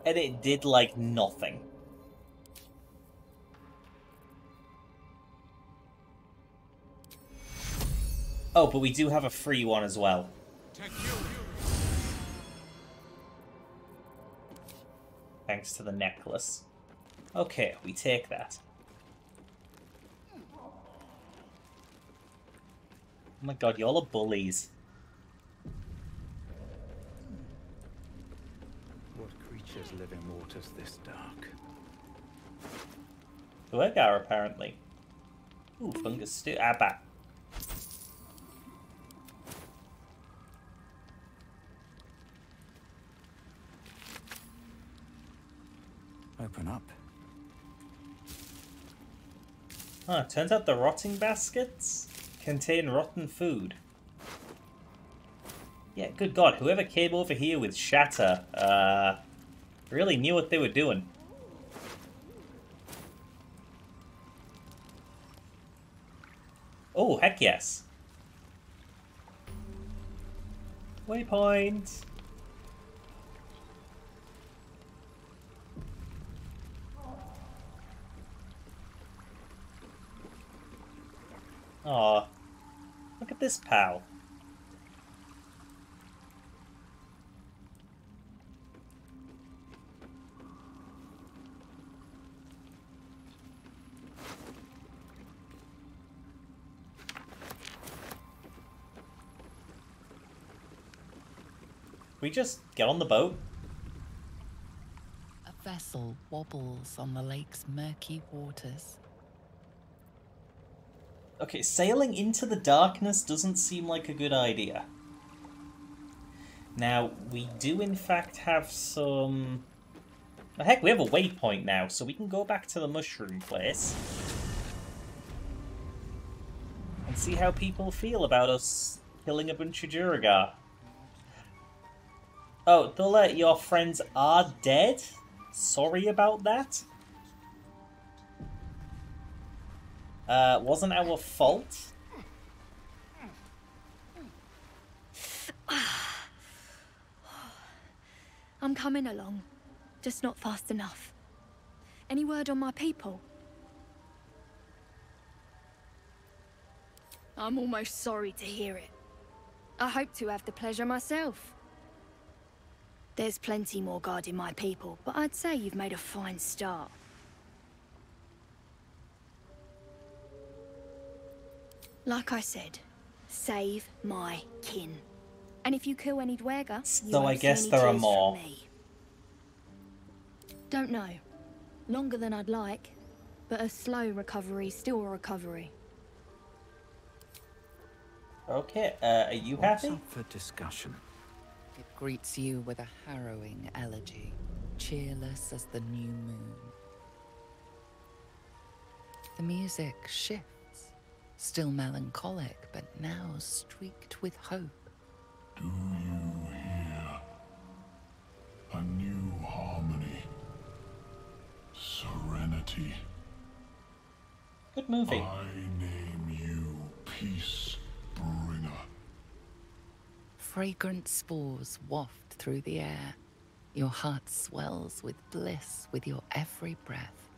And it did like nothing. Oh, but we do have a free one as well. Thanks to the necklace. Okay, we take that. My god, y'all are bullies. What creatures live in waters this dark? Duergar, apparently. Ooh, fungus stew. Ah, bat. Open up. Ah, turns out the rotting baskets contain rotten food. Yeah, good god, whoever came over here with Shatter, uh, really knew what they were doing. Oh, heck yes. Waypoint. Aw. Look at this pal. We just get on the boat. A vessel wobbles on the lake's murky waters. Okay, sailing into the darkness doesn't seem like a good idea. Now, we do in fact have some... Oh, heck, we have a waypoint now, so we can go back to the mushroom place. And see how people feel about us killing a bunch of Duergar. Oh, Dula, your friends are dead? Sorry about that. Uh, wasn't our fault. I'm coming along, just not fast enough. Any word on my people? I'm almost sorry to hear it. I hope to have the pleasure myself. There's plenty more guarding my people, but I'd say you've made a fine start. Like I said, save my kin. And if you kill any Duergar, you So I won't see guess there are from more. me. Don't know. Longer than I'd like, but a slow recovery still a recovery. Okay, uh, are you What's happy? up for discussion? It greets you with a harrowing elegy, cheerless as the new moon. The music shifts, still melancholic, but now streaked with hope. Do you hear? A new harmony. Serenity. Good movie. I name you Peace Bringer. Fragrant spores waft through the air. Your heart swells with bliss with your every breath.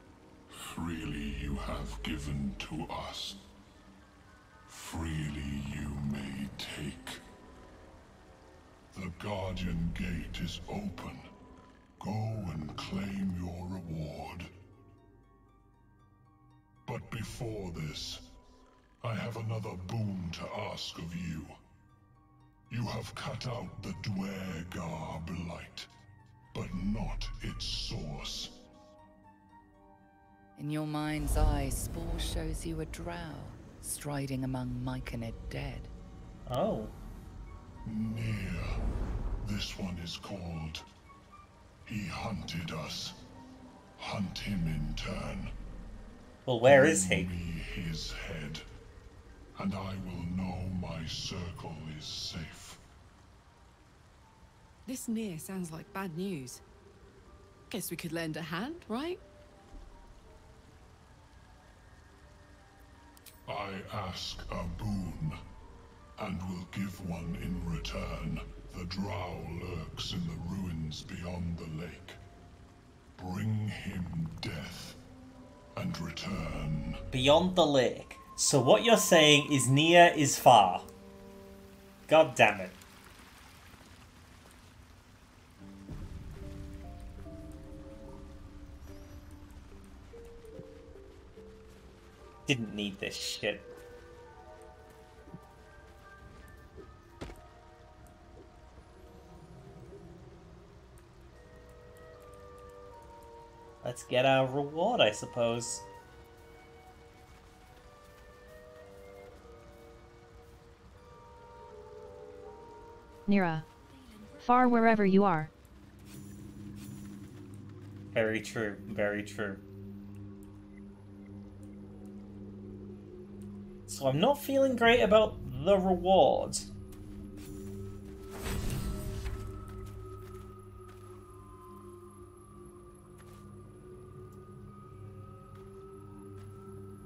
Freely you have given to us. Freely you may take. The Guardian Gate is open. Go and claim your reward. But before this, I have another boon to ask of you. You have cut out the Duergar blight, but not its source. In your mind's eye, Spaw shows you a drow striding among Myconid dead. Oh. Nere. This one is called. He hunted us. Hunt him in turn. Well, where is he? Bring me his head, and I will know my circle is safe. This Nere sounds like bad news. Guess we could lend a hand, right? I ask a boon, and will give one in return. The drow lurks in the ruins beyond the lake. Bring him death, and return. Beyond the lake. So what you're saying is Nere is far. God damn it. Didn't need this shit. Let's get our reward, I suppose. Nira. Far wherever you are. Very true, very true. So I'm not feeling great about the reward.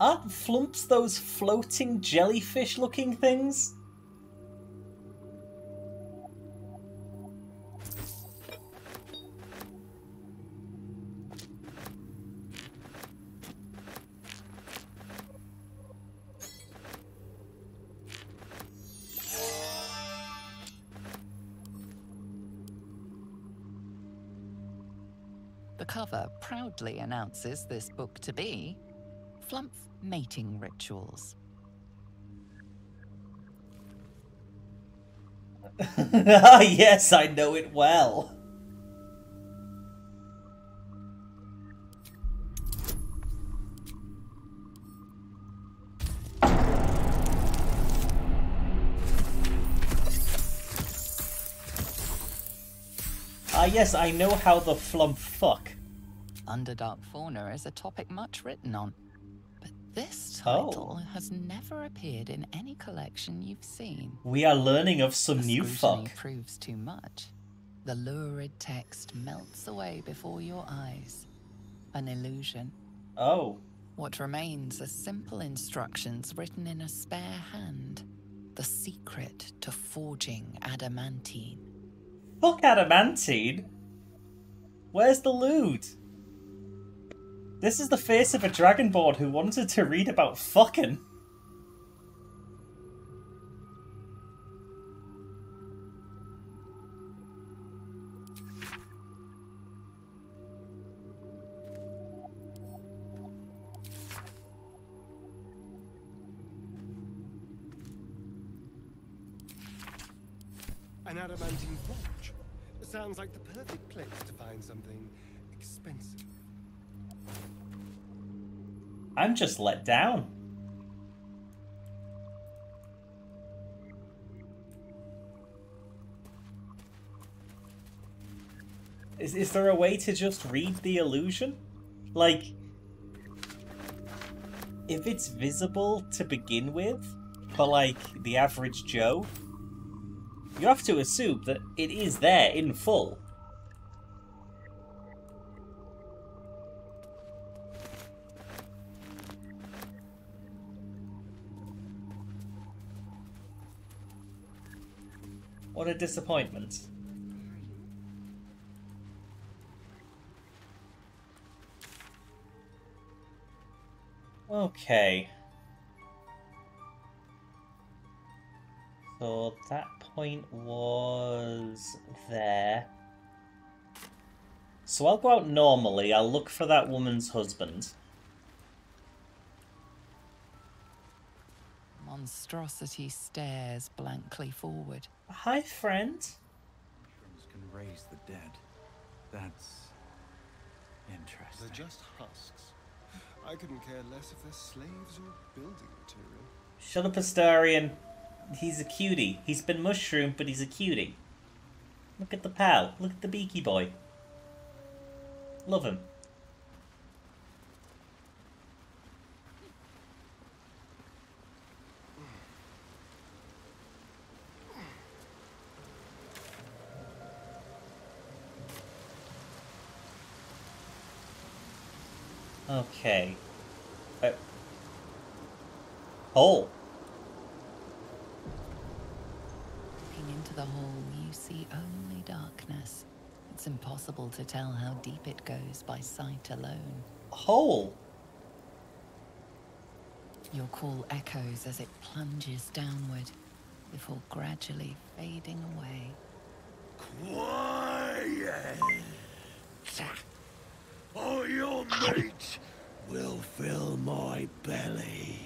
Aren't flumphs those floating jellyfish looking things? Announces this book to be Flumph Mating Rituals. ah, yes, I know it well. Ah, yes, I know how the flumph fuck. Underdark fauna is a topic much written on, but this Oh. title has never appeared in any collection you've seen. We are learning of some The new fuck. proves too much. The lurid text melts away before your eyes. An illusion. Oh. What remains are simple instructions written in a spare hand. The secret to forging adamantine. Fuck adamantine. Where's the loot? This is the face of a dragonborn who wanted to read about fucking. Just let down. Is, is there a way to just read the illusion? Like, if it's visible to begin with, for like the average Joe, you have to assume that it is there in full. What a disappointment. Okay. So that point was there. So I'll go out normally. I'll look for that woman's husband. Monstrosity stares blankly forward. Hi, friend. Mushrooms can raise the dead. That's interesting. They're just husks. I couldn't care less if they're slaves or building material. Shut up, Astarion. He's a cutie. He's been mushroomed, but he's a cutie. Look at the pal. Look at the beaky boy. Love him. Okay. Uh, hole. Looking into the hole, you see only darkness. It's impossible to tell how deep it goes by sight alone. Hole. Your call echoes as it plunges downward before gradually fading away. Quiet! Or your meat will fill my belly.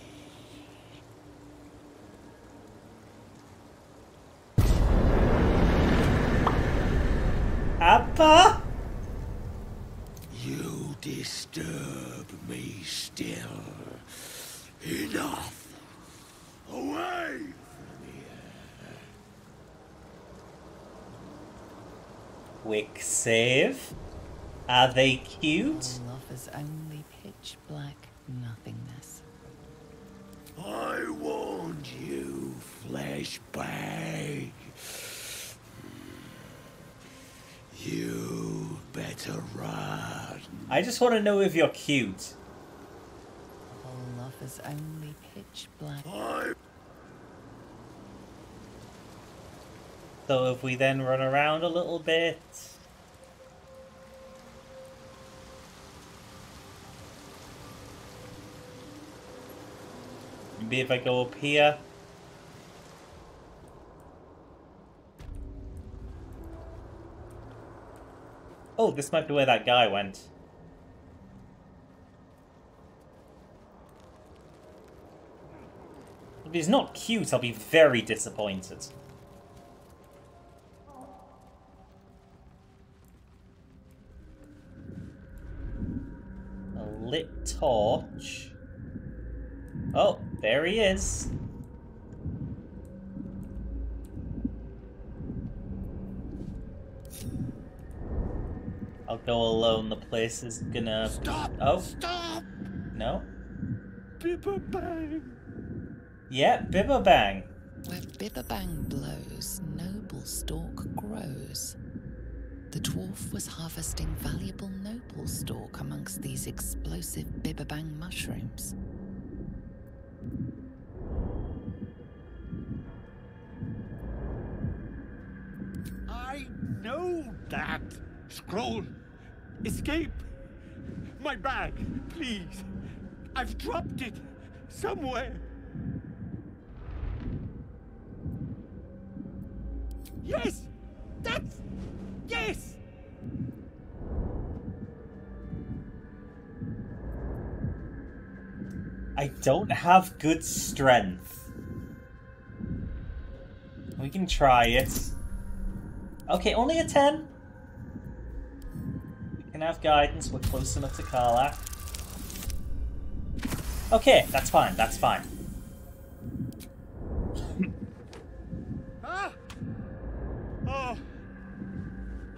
Appa? You disturb me still. Enough. Away from here. Quick save. Are they cute? All offers only pitch black nothingness. I warned you, fleshbag. You better run. I just want to know if you're cute. All offers only pitch black. So if we then run around a little bit. Maybe if I go up here. Oh, this might be where that guy went. If he's not cute, I'll be very disappointed. A lit torch. Oh, there he is. I'll go alone. The place is gonna. Stop! Oh. Stop! No. Bibba bang! Yeah, Bibba Where Bibberbang blows, noble stalk grows. The dwarf was harvesting valuable noble stalk amongst these explosive Bibberbang mushrooms. I know that. Scroll. Escape. My bag, please. I've dropped it somewhere. Yes! That's. Yes! I don't have good strength. We can try it. Okay, only a 10. Have guidance. We're close enough to Karlach. Okay, that's fine. That's fine. Oh,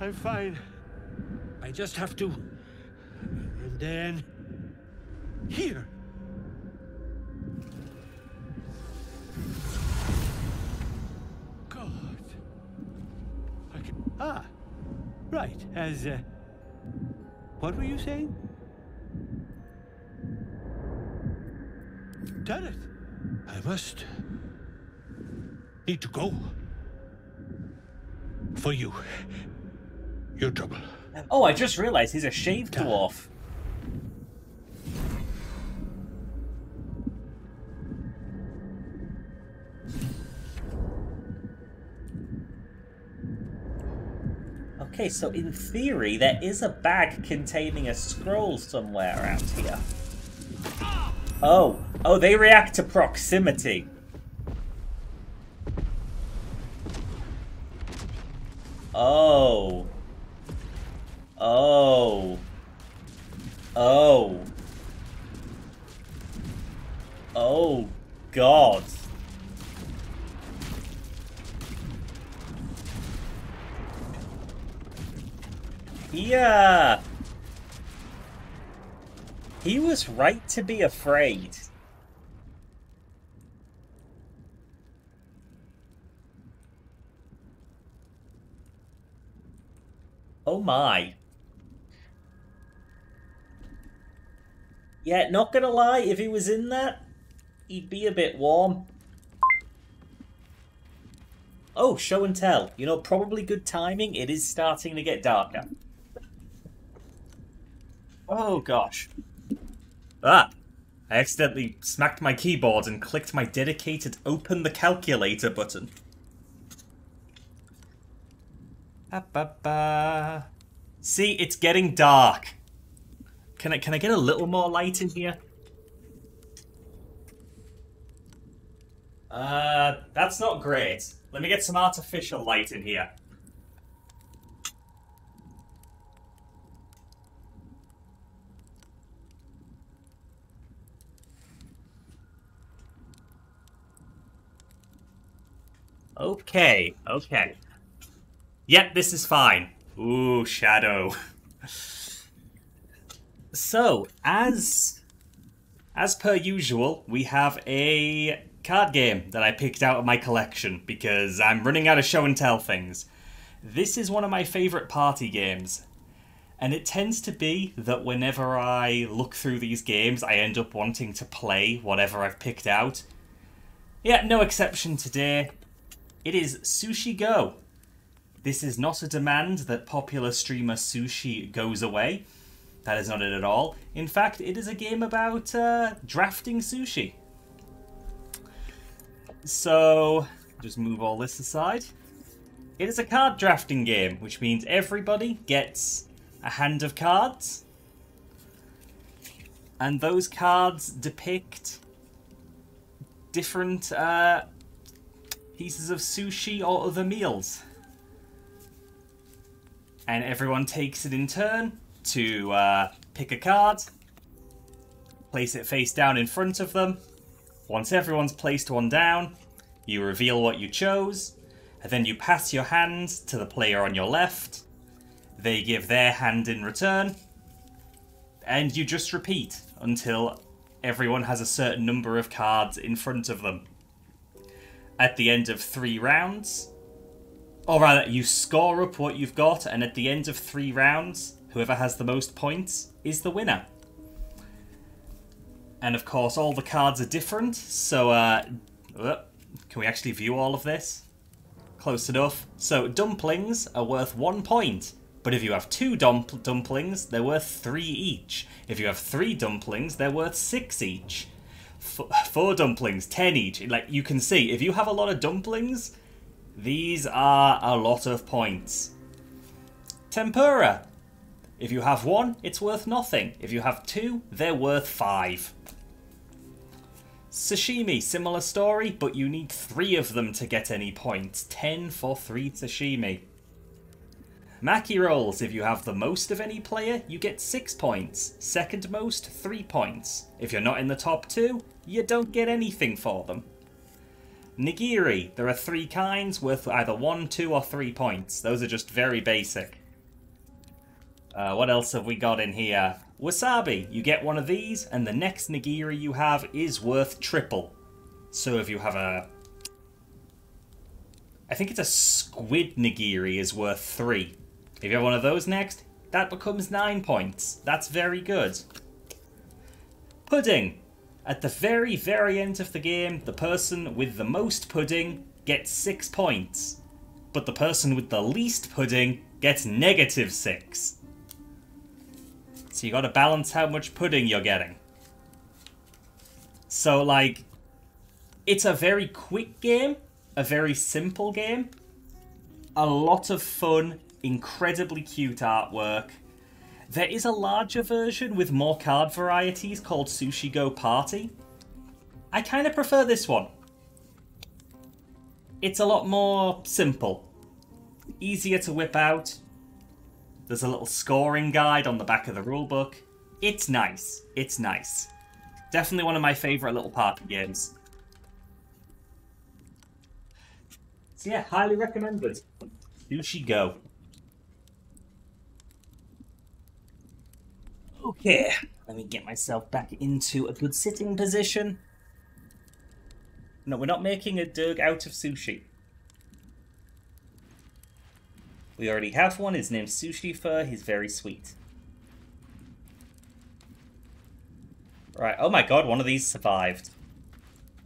I'm fine. I just have to. And then. Here. God. I can. Ah! Right, as. Uh, what were you saying? Done. I must. need to go. For you. Your trouble. Oh, I just realised he's a shaved dwarf. Okay, so in theory, there is a bag containing a scroll somewhere out here. Oh, oh, they react to proximity. Oh. Oh. Oh. Oh, God. Yeah. He was right to be afraid. Oh my. Yeah, not gonna lie, if he was in that, he'd be a bit warm. Oh, show and tell. You know, probably good timing. It is starting to get darker. Oh, gosh. Ah! I accidentally smacked my keyboard and clicked my dedicated open the calculator button. Ba, ba, ba. See, it's getting dark. Can I can I get a little more light in here? Uh, that's not great. Let me get some artificial light in here. Okay, okay. Yep, this is fine. Ooh, shadow. so, as as per usual, we have a card game that I picked out of my collection because I'm running out of show and tell things. This is one of my favorite party games. And it tends to be that whenever I look through these games, I end up wanting to play whatever I've picked out. Yeah, no exception today. It is Sushi Go. This is not a demand that popular streamer Sushi goes away. That is not it at all. In fact, it is a game about uh, drafting sushi. So, just move all this aside. It is a card drafting game, which means everybody gets a hand of cards. And those cards depict different uh, pieces of sushi or other meals. And everyone takes it in turn to uh, pick a card, place it face down in front of them. Once everyone's placed one down, you reveal what you chose, and then you pass your hand to the player on your left. They give their hand in return, and you just repeat until everyone has a certain number of cards in front of them. At the end of three rounds, or rather, you score up what you've got, and at the end of three rounds, whoever has the most points is the winner. And of course, all the cards are different, so, uh, uh, can we actually view all of this? Close enough. So, dumplings are worth one point, but if you have two dump dumplings, they're worth three each. If you have three dumplings, they're worth six each. Four dumplings, ten each. Like, you can see, if you have a lot of dumplings, these are a lot of points. Tempura. If you have one, it's worth nothing. If you have two, they're worth five. Sashimi, similar story, but you need three of them to get any points. Ten for three sashimi. Maki rolls. If you have the most of any player, you get 6 points. Second most, 3 points. If you're not in the top 2, you don't get anything for them. Nigiri. There are three kinds worth either 1, 2, or 3 points. Those are just very basic. Uh, what else have we got in here? Wasabi. You get one of these, and the next nigiri you have is worth triple. So if you have a... I think it's a squid nigiri is worth 3. If you have one of those next, that becomes 9 points. That's very good. Pudding. At the very, very end of the game, the person with the most pudding gets 6 points. But the person with the least pudding gets negative 6. So you gotta balance how much pudding you're getting. So, like, it's a very quick game, a very simple game, a lot of fun, incredibly cute artwork. There is a larger version with more card varieties called Sushi Go Party. I kind of prefer this one. It's a lot more simple, easier to whip out, there's a little scoring guide on the back of the rulebook. It's nice. It's nice. Definitely one of my favourite little party games. So yeah, highly recommended. Sushi Go. Okay, let me get myself back into a good sitting position. No, we're not making a Doug out of sushi. We already have one. His name's Sushi Fur. He's very sweet. Right. Oh my god, one of these survived.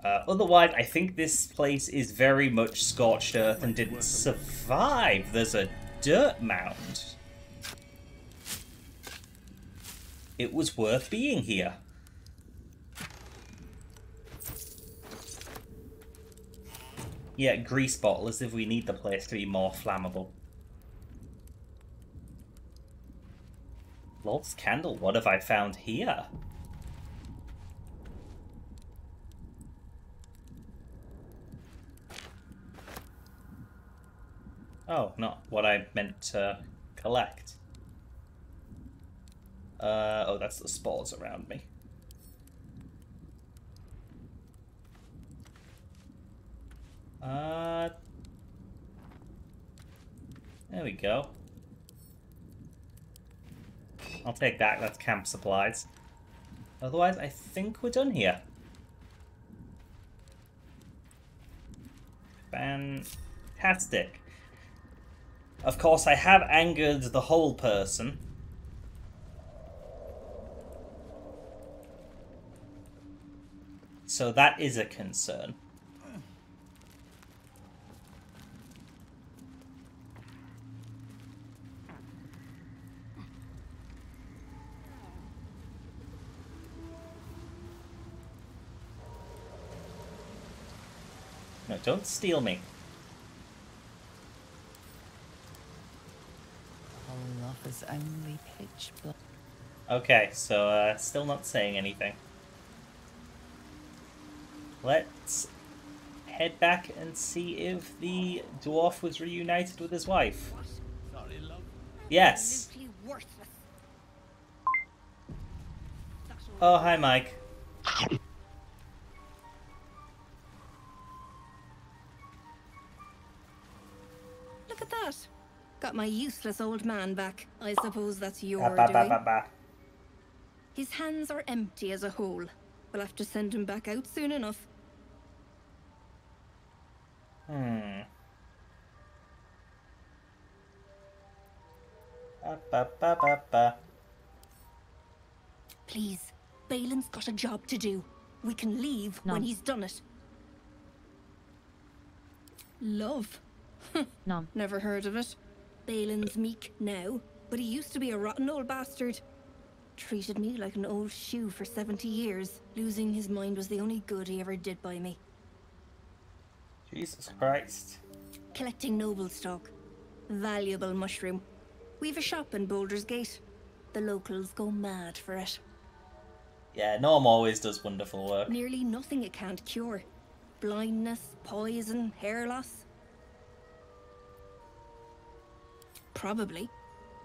Uh, otherwise, I think this place is very much scorched earth and didn't survive. There's a dirt mound. It was worth being here. Yeah, grease bottle as if we need the place to be more flammable. Lost candle, what have I found here? Oh, not what I meant to collect. Uh, oh, that's the spores around me. Uh, there we go. I'll take that. That's camp supplies. Otherwise, I think we're done here. Fantastic. Of course, I have angered the whole person. So that is a concern. No, don't steal me. Whole lot is only pitch. Okay, so uh, still not saying anything. Let's head back and see if the dwarf was reunited with his wife. Yes. Oh, hi, Mike. Look at that. Got my useless old man back. I suppose that's your Ba, doing. ba. His hands are empty as a whole. We'll have to send him back out soon enough. Hmm. Ba, ba, ba, ba, ba. Please, Baelen's got a job to do. We can leave when he's done it. Love? No. Never heard of it. Baelen's meek now, but he used to be a rotten old bastard. Treated me like an old shoe for 70 years. Losing his mind was the only good he ever did by me. Jesus Christ. Collecting noble stalk. Valuable mushroom. We've a shop in Baldur's Gate. The locals go mad for it. Yeah, Norm always does wonderful work. Nearly nothing it can't cure. Blindness, poison, hair loss. Probably.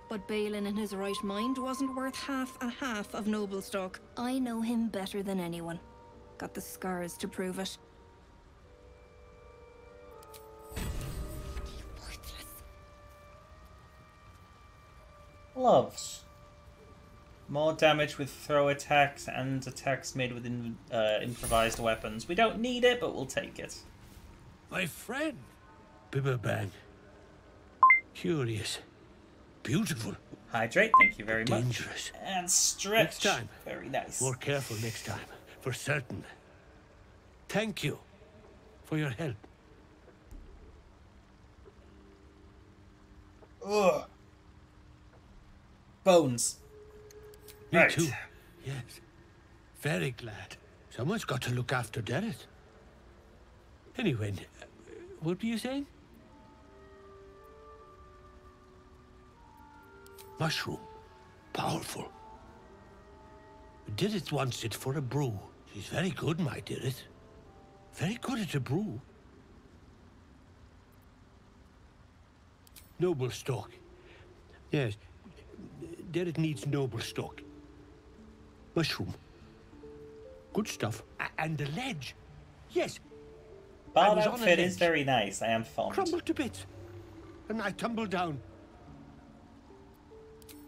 But Baelen in his right mind wasn't worth half a half of Noblestalk. I know him better than anyone. Got the scars to prove it. Loves. More damage with throw attacks and attacks made with in, uh, improvised weapons. We don't need it, but we'll take it. My friend. Bibberbang. Curious. Beautiful. Hydrate, thank you very much. Dangerous. And stretch. Next time. Very nice. More careful next time. For certain. Thank you for your help. Ugh. Bones. Me Right. too. Yes. Very glad. Someone's got to look after Derryth. Anyway, uh, what were you saying? Mushroom. Powerful. Derryth wants it for a brew. She's very good, my Derryth. Very good at a brew. Noble stalk. Yes. Derryth needs noble stalk. Mushroom. Good stuff. A- and the ledge. Yes. I Bard was on a outfit is very nice. I am fond. Crumbled to bits. And I tumbled down.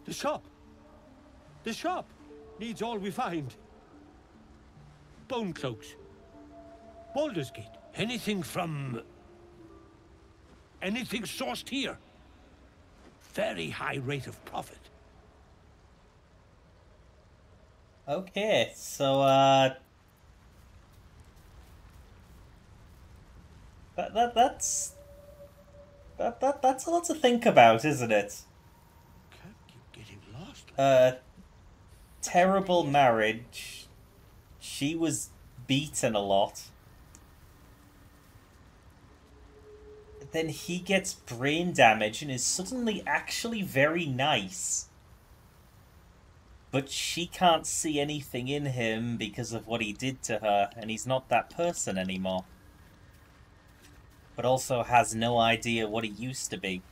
The shop. The shop needs all we find. Bone cloaks. Baldur's Gate. Anything from... Anything sourced here. Very high rate of profit. Okay, so uh that that that's that that that's a lot to think about, isn't it? Getting lost. Uh terrible marriage. She was beaten a lot. Then he gets brain damage and is suddenly actually very nice. But she can't see anything in him because of what he did to her, and he's not that person anymore. But also has no idea what he used to be.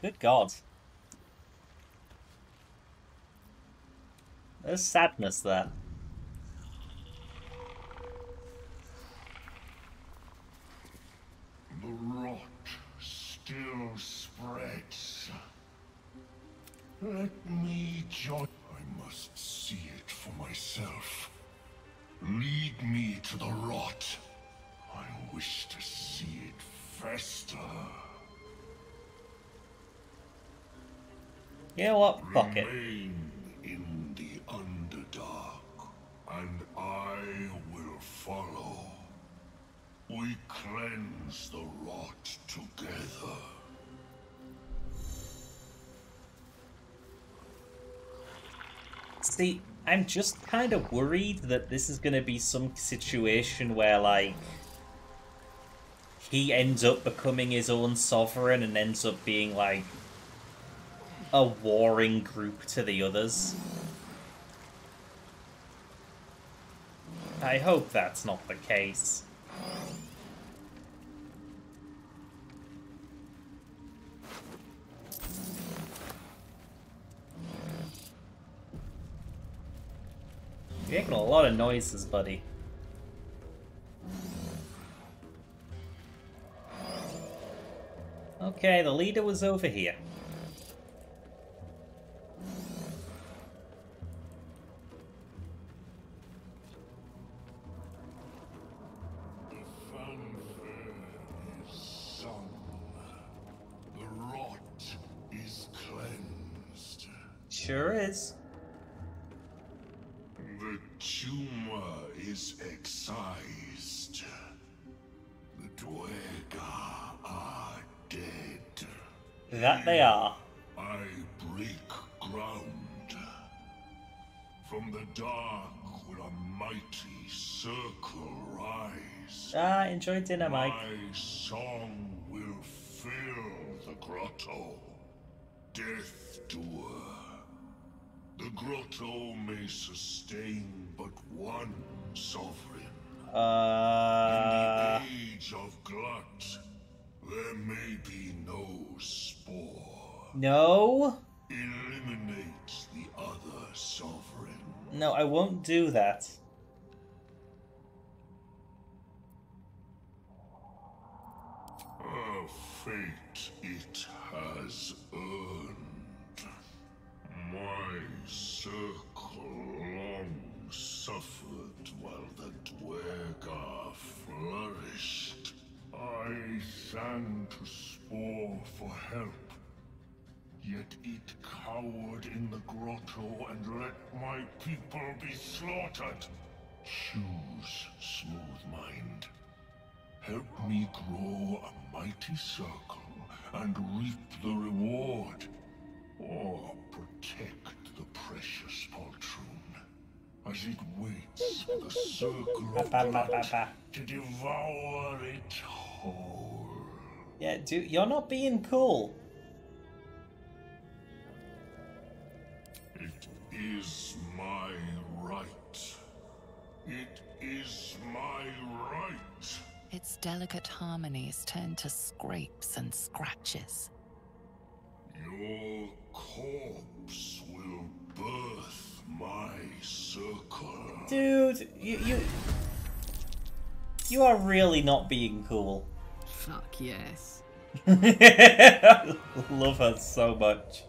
Good God. There's sadness there. The rot still. Let me join. I must see it for myself. Lead me to the rot. I wish to see it fester. You know what? Fuck it. Remain in the Underdark, and I will follow. We cleanse the rot together. See, I'm just kind of worried that this is going to be some situation where, like, he ends up becoming his own sovereign and ends up being, like, a warring group to the others. I hope that's not the case. You're making a lot of noises, buddy. Okay, the leader was over here. Fanfare is sung. The rot is cleansed. Sure is. That they are. I break ground. From the dark will a mighty circle rise. Ah, enjoy dinner, Mike. My song will fill the grotto. Death doer. The grotto may sustain but one sovereign. Uh. In the age of glut, there may be no No. Eliminate the other sovereign. No, I won't do that. A fate it has earned. My circle long suffered while the Duergar flourished. I sang to Spaw for help. Yet it cowered in the grotto and let my people be slaughtered. Choose, Smooth Mind. Help me grow a mighty circle and reap the reward. Or protect the precious poltroon as it waits for the circle of blood to devour it whole. Yeah, dude, you're not being cool. It is my right. It is my right. Its delicate harmonies turn to scrapes and scratches. Your corpse will birth my circle. Dude, you you you are really not being cool. Fuck yes. Love her so much.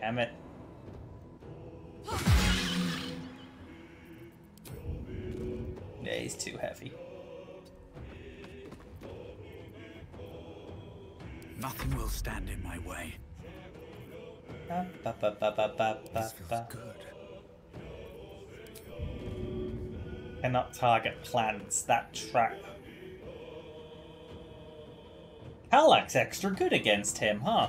Damn it. Yeah, he's too heavy. Nothing will stand in my way. Ba, ba, ba, ba, ba, ba, ba, ba. Cannot target plants. That trap. Halak's extra good against him, huh?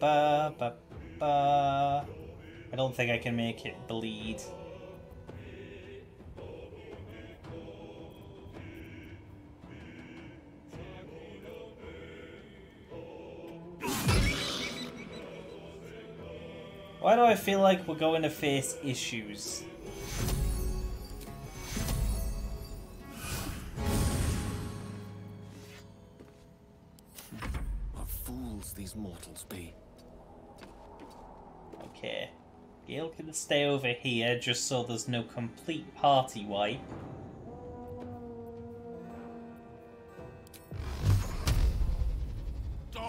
Ba, ba, ba. I don't think I can make it bleed. Why do I feel like we're going to face issues? What fools these mortals be. Okay. Gale can stay over here just so there's no complete party wipe. Do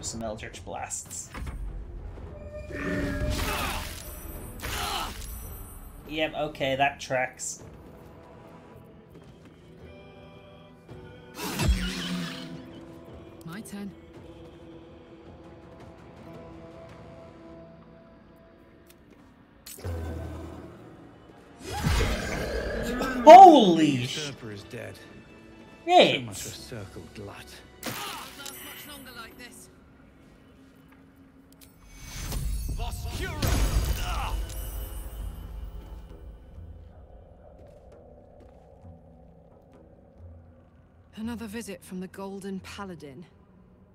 some Eldritch Blasts. Yep, okay, that tracks. My turn. Holy The sh- is dead. So Shit! much for circle glut. Last much longer like this. Another visit from the Golden Paladin.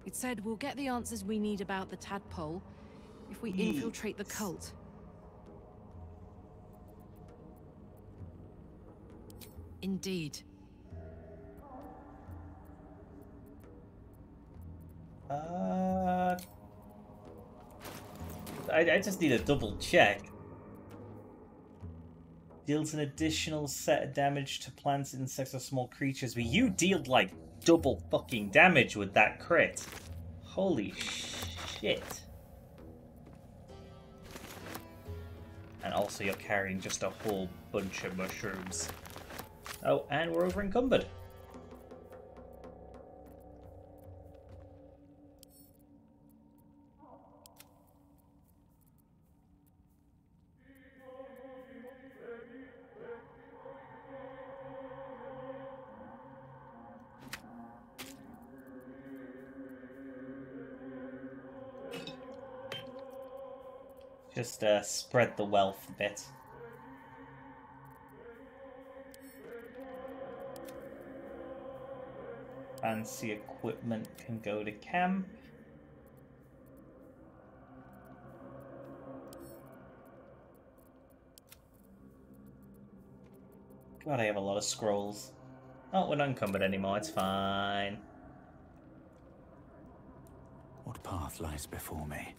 It said we'll get the answers we need about the tadpole if we infiltrate the cult. Indeed. Uh, I, I just need a double check. Deals an additional set of damage to plants, insects, or small creatures. But you dealt like double fucking damage with that crit. Holy shit. And also you're carrying just a whole bunch of mushrooms. Oh, and we're over encumbered. Just uh, spread the wealth a bit. Fancy equipment can go to camp. God, I have a lot of scrolls. Oh, we're not encumbered anymore, it's fine. What path lies before me?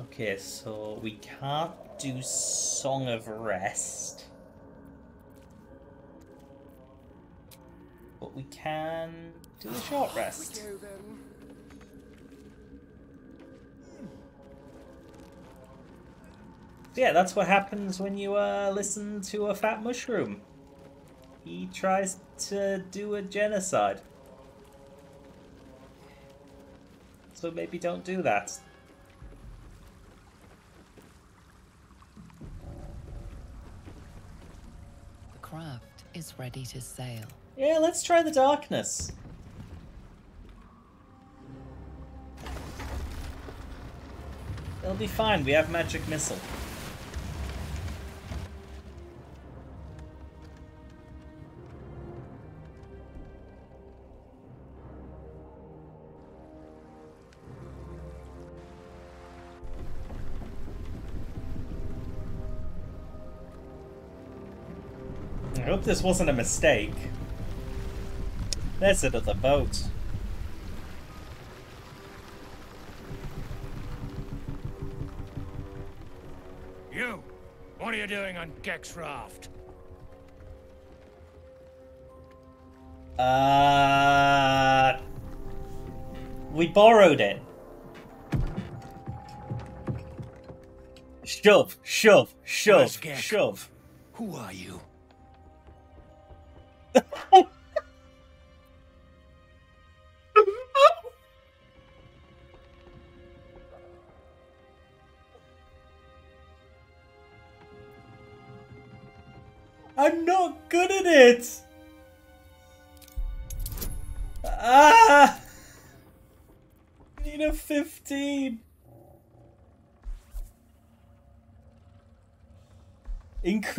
Okay, so we can't do Song of Rest. We can do a short rest. Yeah, that's what happens when you uh, listen to a fat mushroom. He tries to do a genocide. So maybe don't do that. The craft is ready to sail. Yeah, let's try the darkness. It'll be fine, we have magic missile. I hope this wasn't a mistake. There's it at the boat. You! What are you doing on Gek's raft? Uh, we borrowed it. Shove, shove, shove, shove. Who are you?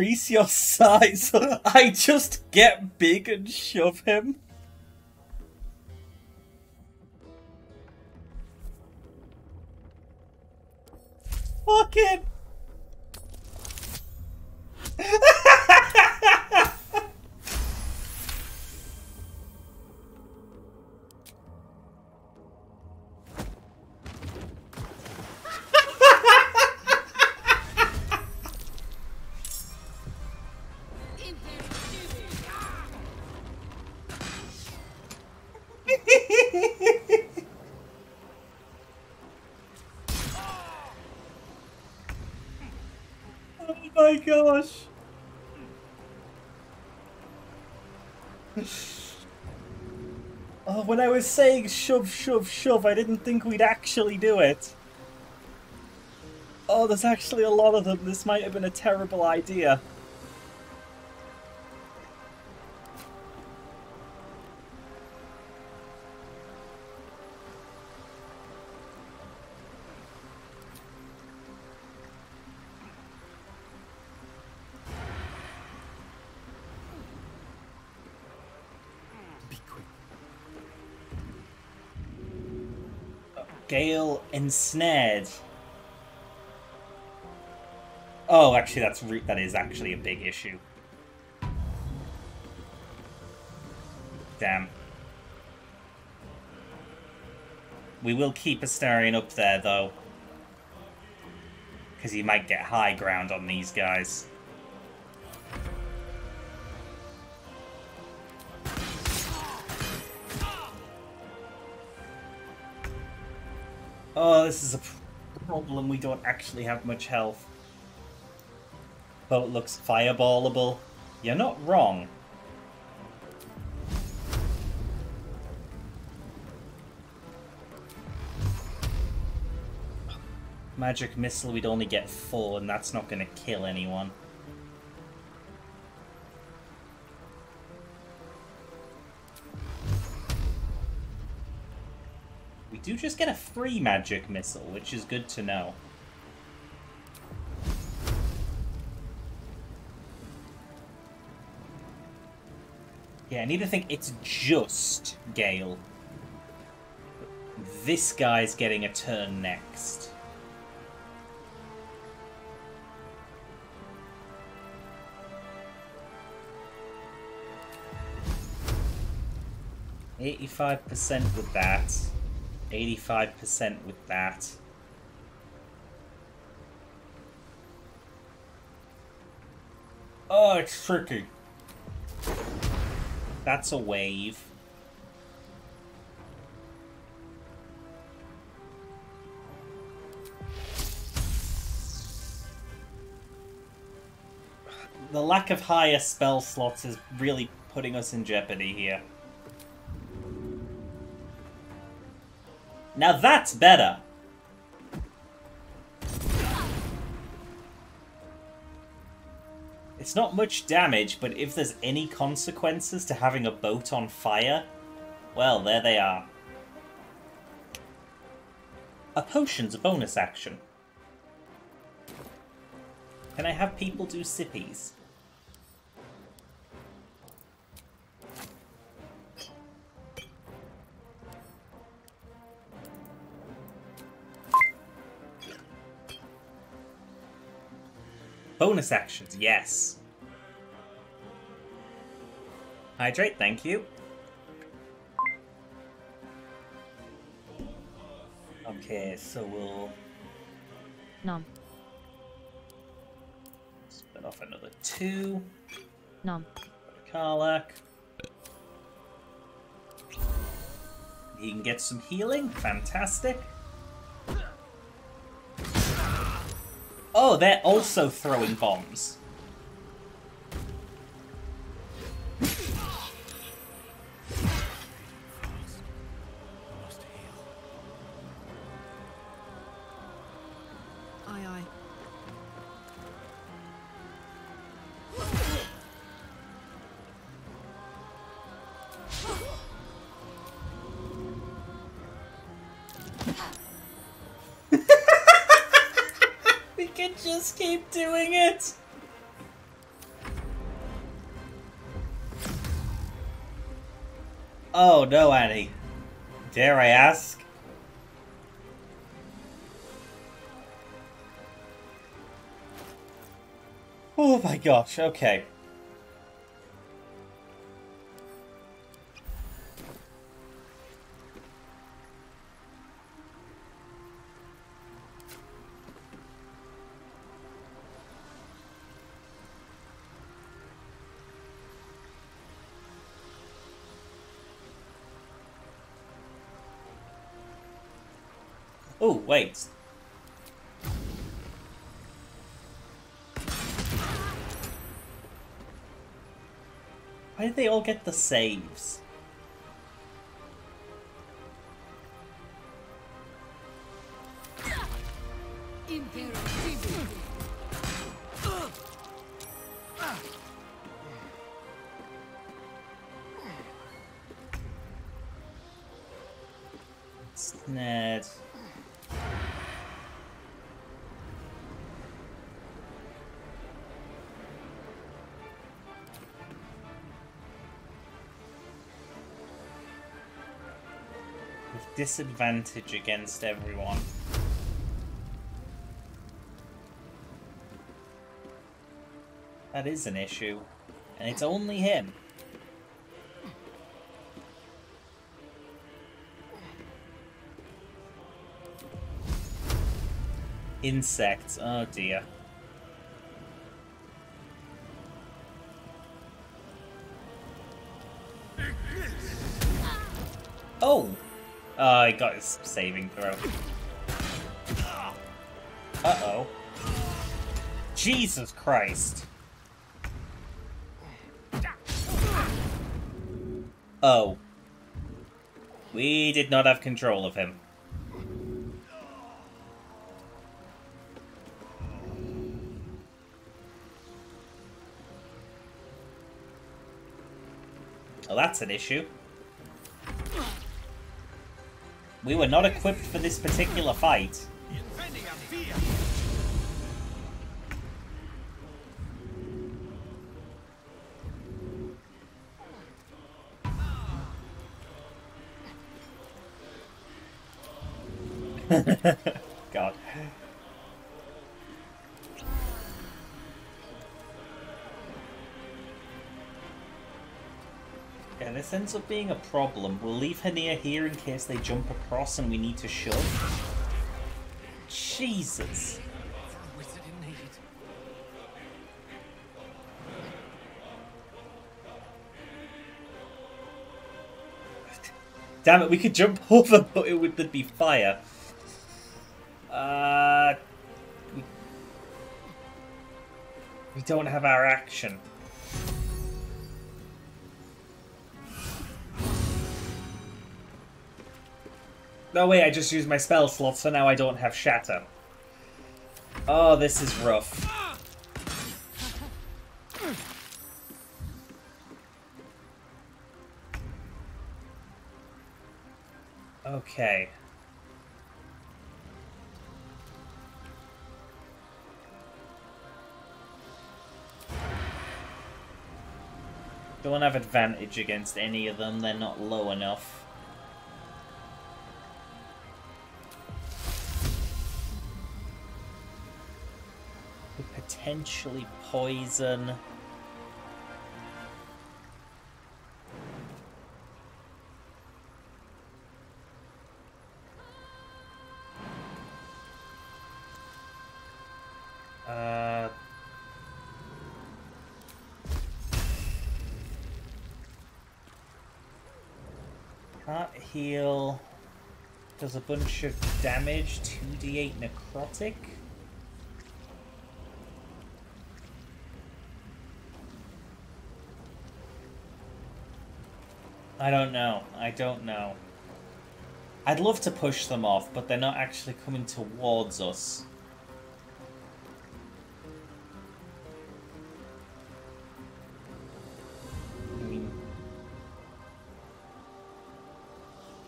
Increase your size. I just get big and shove him. Fucking. Was saying shove, shove, shove, I didn't think we'd actually do it. Oh, there's actually a lot of them. This might have been a terrible idea. Ensnared. Oh, actually, that's that is actually a big issue. Damn. We will keep Astarion up there, though. Because he might get high ground on these guys. This is a problem. We don't actually have much health. Boat looks fireballable. You're not wrong. Magic missile, we'd only get four, and that's not going to kill anyone. We do just get a free magic missile, which is good to know. Yeah, I need to think it's just Gale. This guy's getting a turn next. Eighty-five percent with that. Eighty-five percent with that. Oh, it's tricky. That's a wave. The lack of higher spell slots is really putting us in jeopardy here. Now that's better! It's not much damage, but if there's any consequences to having a boat on fire, well, there they are. A potion's a bonus action. Can I have people do sippies? Bonus actions, yes. Hydrate, thank you. Okay, so we'll Nom. spin off another two. Nom. Karlach. He can get some healing. Fantastic. Oh, they're also throwing bombs. Keep doing it. Oh no, Annie. Dare I ask? Oh my gosh, okay. Wait. Why did they all get the saves? Disadvantage against everyone. That is an issue. And it's only him. Insects. Oh dear. I got his saving throw. Uh-oh. Jesus Christ. Oh. We did not have control of him. Well, that's an issue. We were not equipped for this particular fight. up being a problem. We'll leave Hania here in case they jump across and we need to shove. Jesus. Damn it, we could jump over, but it would there'd be fire. Uh, we don't have our action. No, way, I just used my spell slot, so now I don't have Shatter. Oh, this is rough. Okay. Don't have advantage against any of them, they're not low enough. Potentially poison. Uh, can't heal. Does a bunch of damage. 2d8 necrotic. I don't know. I don't know. I'd love to push them off, but they're not actually coming towards us.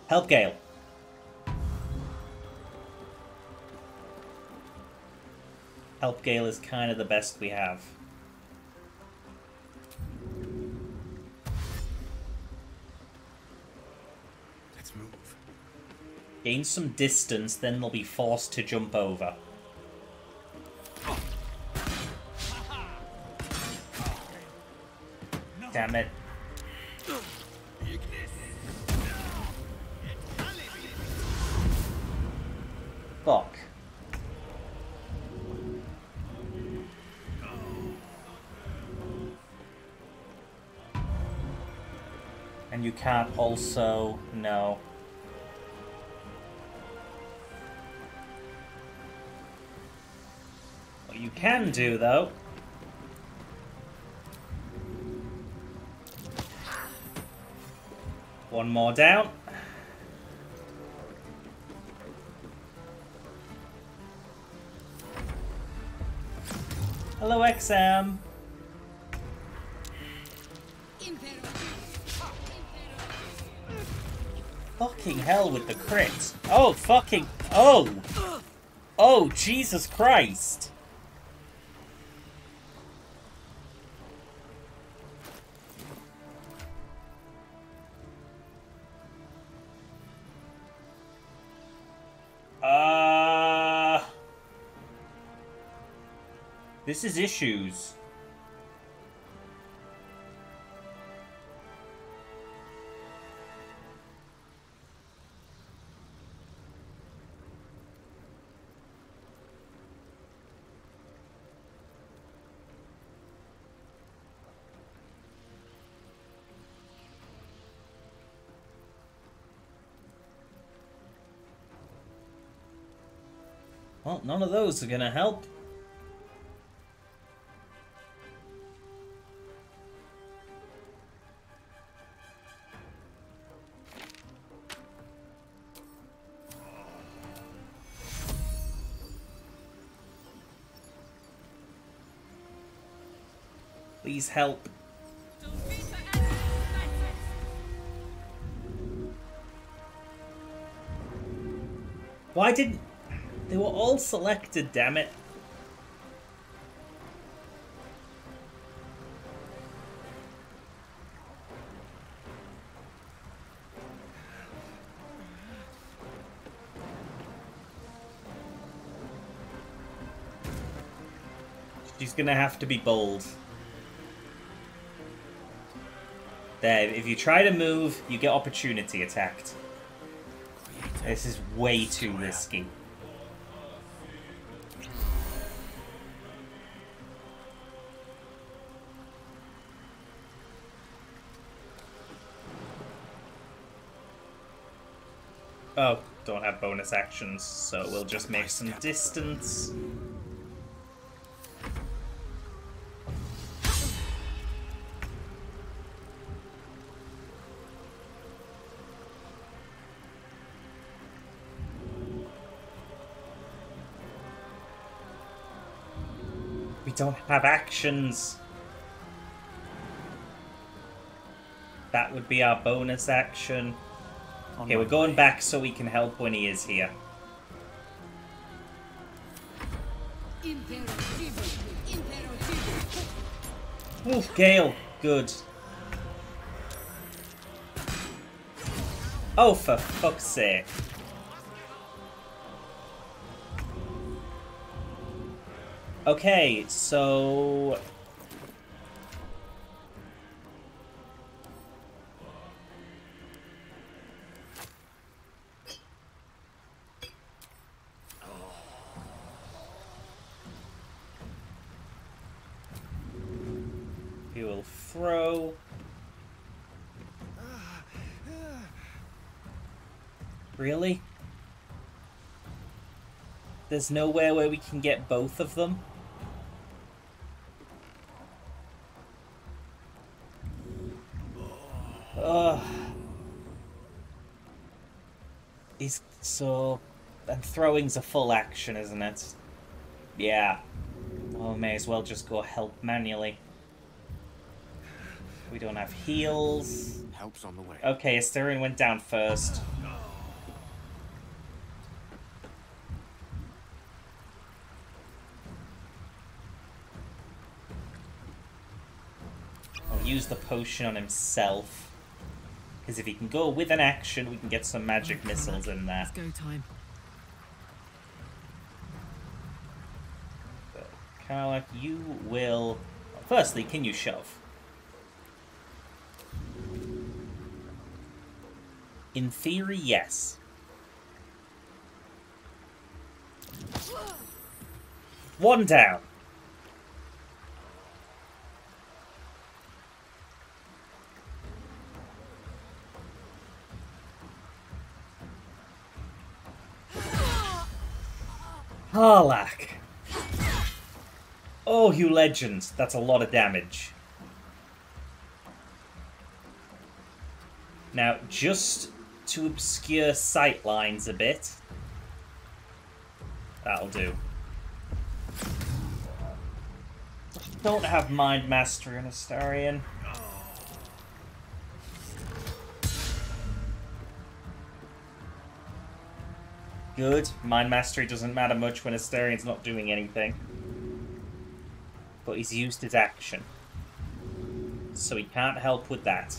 Help Gale. Help Gale is kind of the best we have. Gain some distance, then they'll be forced to jump over. Damn it. Fuck. And you can't also... No. Can do, though... One more down. Hello, XM. Fucking hell with the crit. Oh, fucking... Oh! Oh, Jesus Christ. This is issues. Well, none of those are gonna help. please help. Why didn't... They were all selected, damn it. She's gonna have to be bold. There, if you try to move, you get opportunity attacked. This is way too risky. Oh, don't have bonus actions, so we'll just make some distance. We don't have actions. That would be our bonus action. Okay, we're going back so we can help when he is here. Oof, Gale. Good. Oh, for fuck's sake. Okay, so... We will throw... Really? There's nowhere where we can get both of them? So... And throwing's a full action, isn't it? Yeah. Well, may as well just go help manually. We don't have heals. Help's on the way. Okay, Astarion went down first. I'll use the potion on himself. Because if he can go with an action, we can get some magic missiles in there. It's go time. You will... Firstly, can you shove? In theory, yes. One down. Karlach. Oh, you legends. That's a lot of damage. Now, just to obscure sight lines a bit. That'll do. Don't have Mind Mastery in Astarion. Good. Mind Mastery doesn't matter much when Astarion's not doing anything. But he's used his action. So he can't help with that.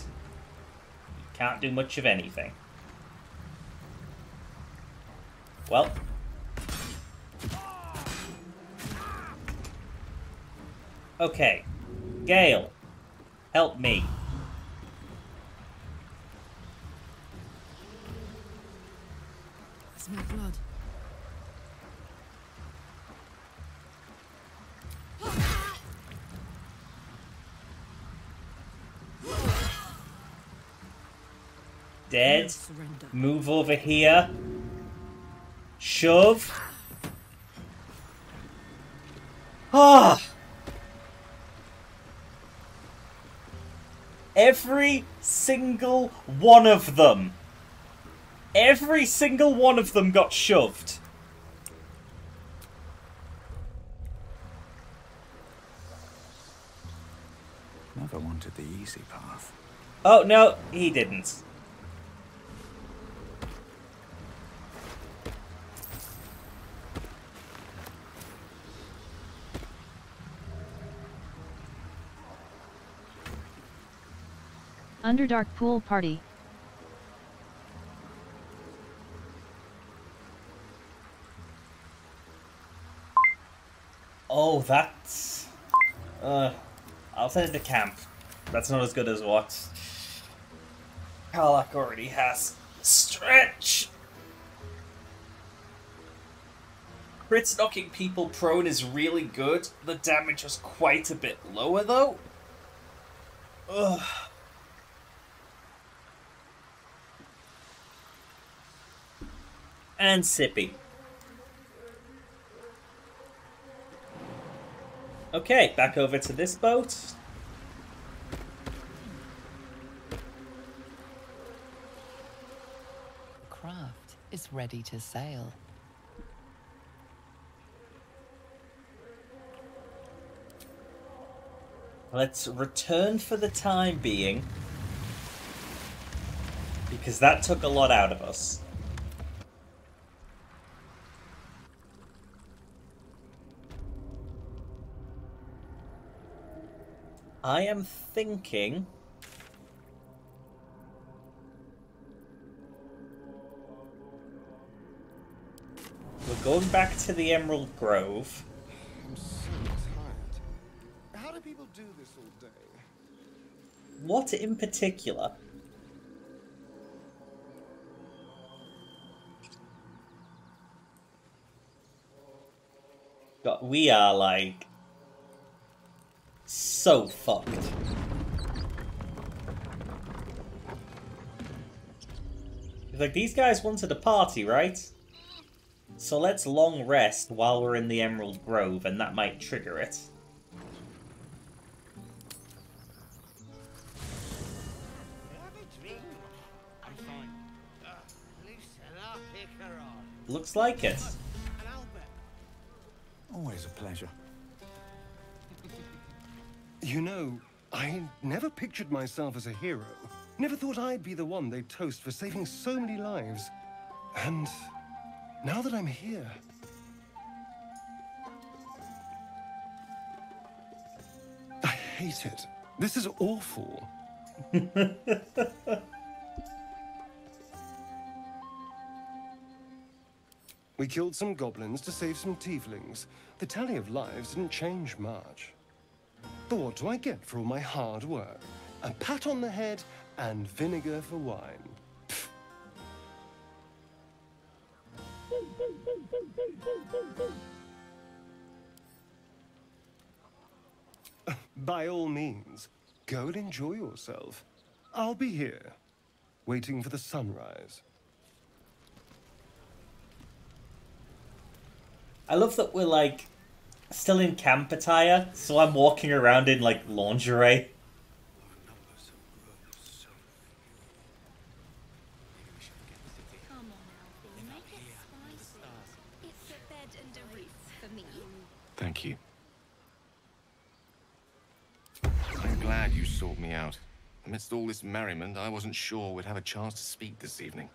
He can't do much of anything. Well. Okay. Gale. Help me. Smell blood. Dead. Move over here. Shove. Ah! Every single one of them. Every single one of them got shoved. Never wanted the easy path. Oh, no, he didn't. Underdark Pool Party. Oh, that's... Uh, I'll send it to camp. That's not as good as what Karlach already has. Stretch! Crits knocking people prone is really good. The damage is quite a bit lower though. Ugh. And Sippy. Okay, back over to this boat. The craft is ready to sail. Let's return for the time being. Because that took a lot out of us. I am thinking... We're going back to the Emerald Grove. I'm so tired. How do people do this all day? What in particular? God, we are like so fucked. Like these guys wanted a party, right? So let's long rest while we're in the Emerald Grove, and that might trigger it. Looks like it. Always a pleasure. You know, I never pictured myself as a hero. Never thought I'd be the one they'd toast for saving so many lives. And now that I'm here, I hate it. This is awful. we killed some goblins to save some tieflings. The tally of lives didn't change much. But what do I get for all my hard work? A pat on the head and vinegar for wine. By all means, go and enjoy yourself. I'll be here, waiting for the sunrise. I love that we're like still in camp attire, so I'm walking around in like lingerie. Thank you. I'm glad you sought me out. Amidst all this merriment, I wasn't sure we'd have a chance to speak this evening.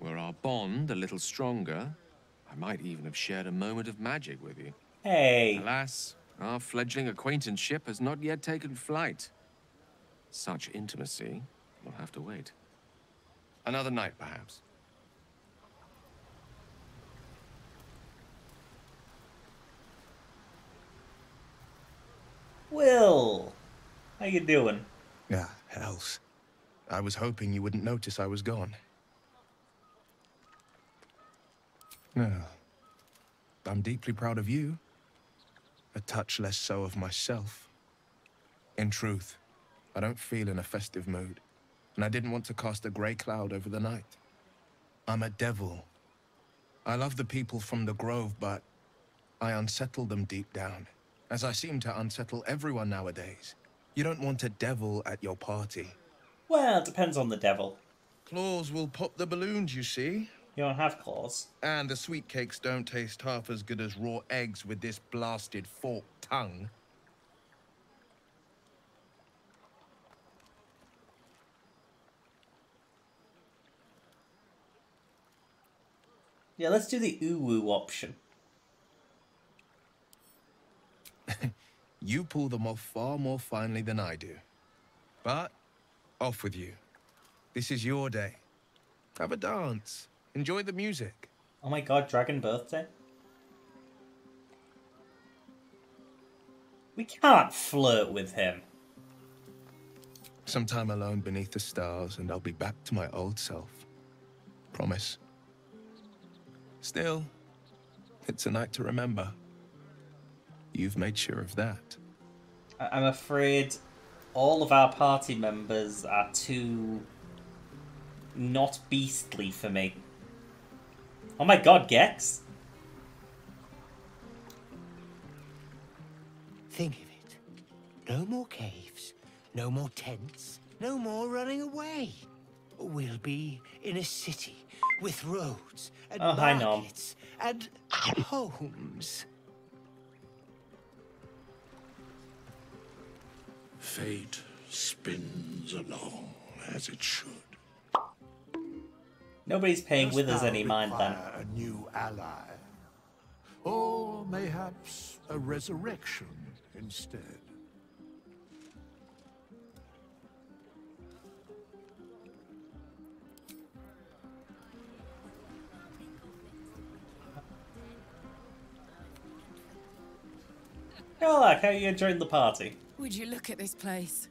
Were our bond a little stronger, I might even have shared a moment of magic with you. Hey. Alas, our fledgling acquaintanceship has not yet taken flight. Such intimacy will have to wait. Another night, perhaps. Will, how you doing? Yeah, hells. I was hoping you wouldn't notice I was gone. No. I'm deeply proud of you. A touch less so of myself. In truth, I don't feel in a festive mood, and I didn't want to cast a grey cloud over the night. I'm a devil. I love the people from the Grove, but I unsettle them deep down, as I seem to unsettle everyone nowadays. You don't want a devil at your party. Well, it depends on the devil. Claws will pop the balloons, you see. You don't have claws. And the sweet cakes don't taste half as good as raw eggs with this blasted forked tongue. Yeah, let's do the uwu option. You pull them off far more finely than I do. But, off with you. This is your day. Have a dance. Enjoy the music. Oh my god, Dragon Birthday? We can't flirt with him. Sometime alone beneath the stars, and I'll be back to my old self. Promise. Still, it's a night to remember. You've made sure of that. I- I'm afraid all of our party members are too not beastly for me. Oh my god, Gex! Think of it. No more caves, no more tents, no more running away. We'll be in a city with roads and Oh, hi, markets and homes. Fate spins along as it should. Nobody's paying Dost with us any mind then. require A new ally. Or mayhaps a resurrection instead. Karlach, how are you enjoying the party? Would you look at this place?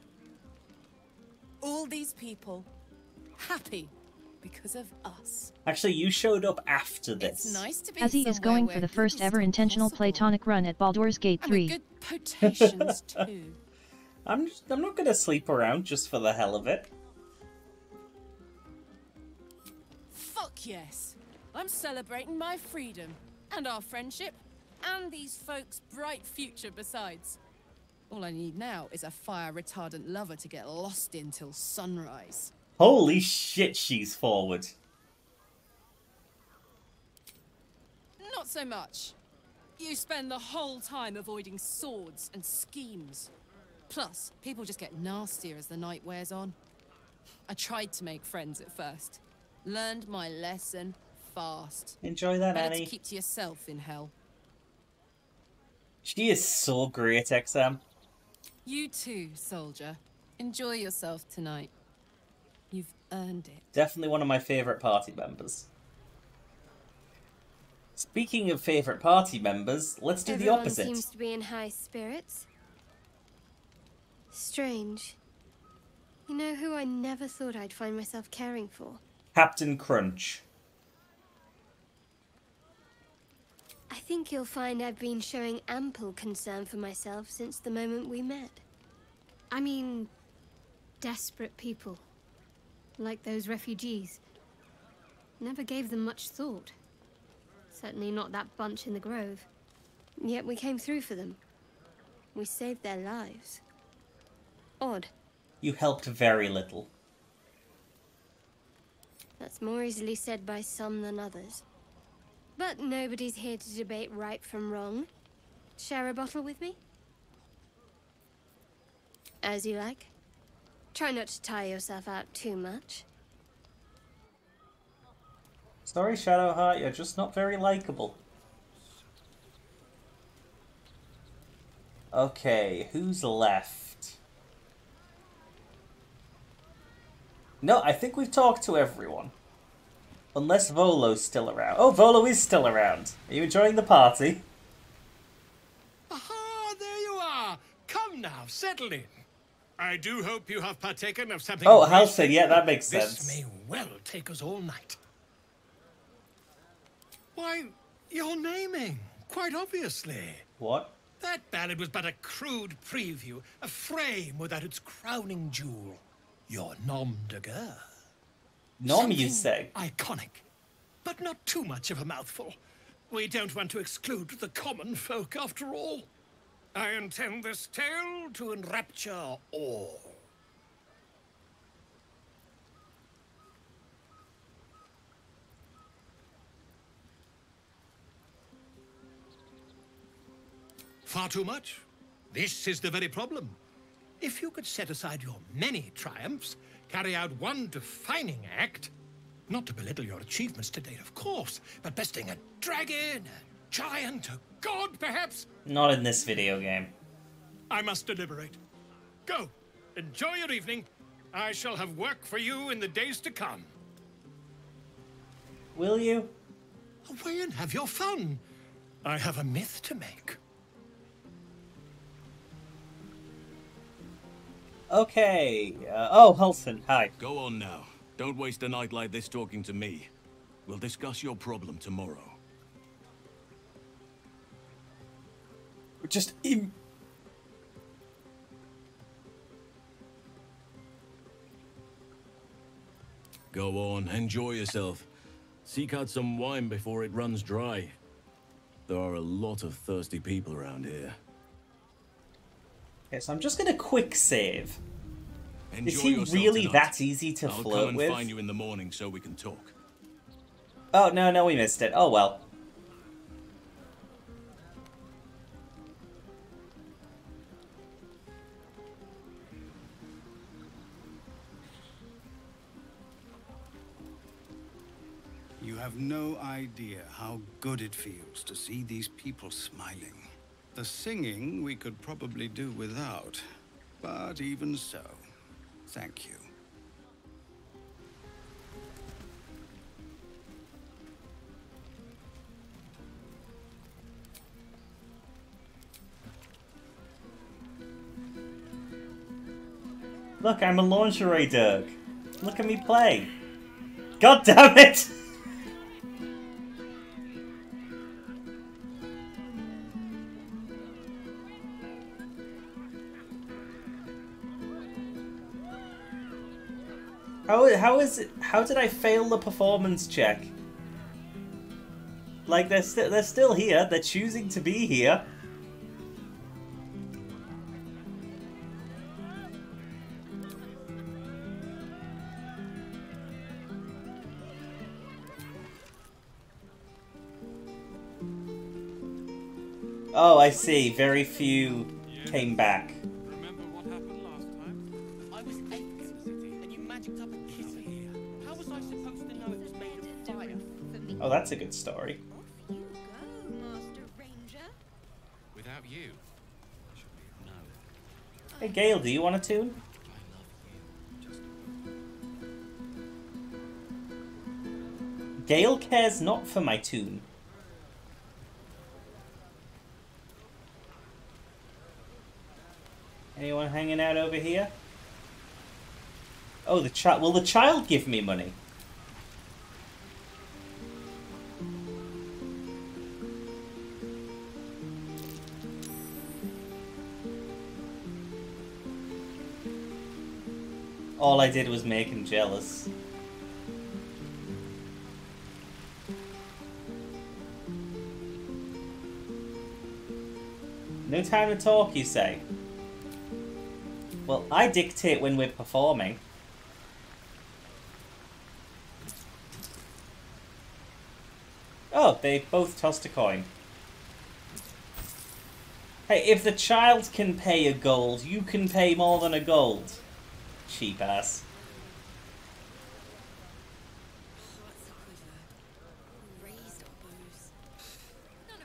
All these people happy because of us. Actually, you showed up after this. It's this. nice to be Azzy is going for the first ever intentional Platonic run at Baldur's Gate and 3. good potations too. I'm just, I'm not gonna sleep around just for the hell of it. Fuck yes. I'm celebrating my freedom and our friendship and these folks' bright future besides. All I need now is a fire retardant lover to get lost in till sunrise. Holy shit, she's forward. Not so much. You spend the whole time avoiding swords and schemes. Plus, people just get nastier as the night wears on. I tried to make friends at first. Learned my lesson fast. Enjoy that, Better Annie. to keep to yourself in hell. She is so great, XM. You too, soldier. Enjoy yourself tonight. You've earned it. Definitely one of my favourite party members. Speaking of favourite party members, let's do the Everyone opposite. seems to be in high spirits. Strange. You know who I never thought I'd find myself caring for? Captain Crunch. I think you'll find I've been showing ample concern for myself since the moment we met. I mean, desperate people. Like those refugees. Never gave them much thought. Certainly not that bunch in the grove. Yet we came through for them. We saved their lives. Odd. You helped very little. That's more easily said by some than others. But nobody's here to debate right from wrong. Share a bottle with me? As you like. Try not to tire yourself out too much. Sorry, Shadowheart, you're just not very likable. Okay, who's left? No, I think we've talked to everyone. Unless Volo's still around. Oh, Volo is still around. Are you enjoying the party? Aha, there you are. Come now, settle in. I do hope you have partaken of something. Oh. Halcyon, yeah, that makes This sense. may well take us all night. Why, you're naming, quite obviously. What? That ballad was but a crude preview, a frame without its crowning jewel. Your nom de guerre. Nom, you say? Iconic, but not too much of a mouthful. We don't want to exclude the common folk after all. I intend this tale to enrapture all. Far too much? This is the very problem. If you could set aside your many triumphs, carry out one defining act, not to belittle your achievements to date, of course, but besting a dragon, giant, a god, perhaps, Not in this video game. I must deliberate. Go, enjoy your evening. I shall have work for you in the days to come. Will you? Away and have your fun. I have a myth to make. okay. Uh, oh, Halsin, hi. Go on now. Don't waste a night like this talking to me. We'll discuss your problem tomorrow. Just Im- Go on, enjoy yourself. Seek out some wine before it runs dry. There are a lot of thirsty people around here. Okay, so I'm just gonna quick save. Enjoy Is he really tonight. that easy to I'll flirt come and with? find you in the morning so we can talk. Oh no, no, we missed it. Oh well. Have no idea how good it feels to see these people smiling. The singing we could probably do without, but even so, thank you. Look, I'm a lingerie Dirk. Look at me play. God damn it! How, how is it? How did I fail the performance check? Like they're still they're still here. They're choosing to be here. Oh, I see. Very few came back. Oh, that's a good story. Without you, Hey, Gale, do you want a tune? Gale cares not for my tune. Anyone hanging out over here? Oh, the child. Will the child give me money? All I did was make him jealous. No time to talk, you say? Well, I dictate when we're performing. Oh, they both tossed a coin. Hey, if the child can pay a gold, you can pay more than a gold. Cheap ass.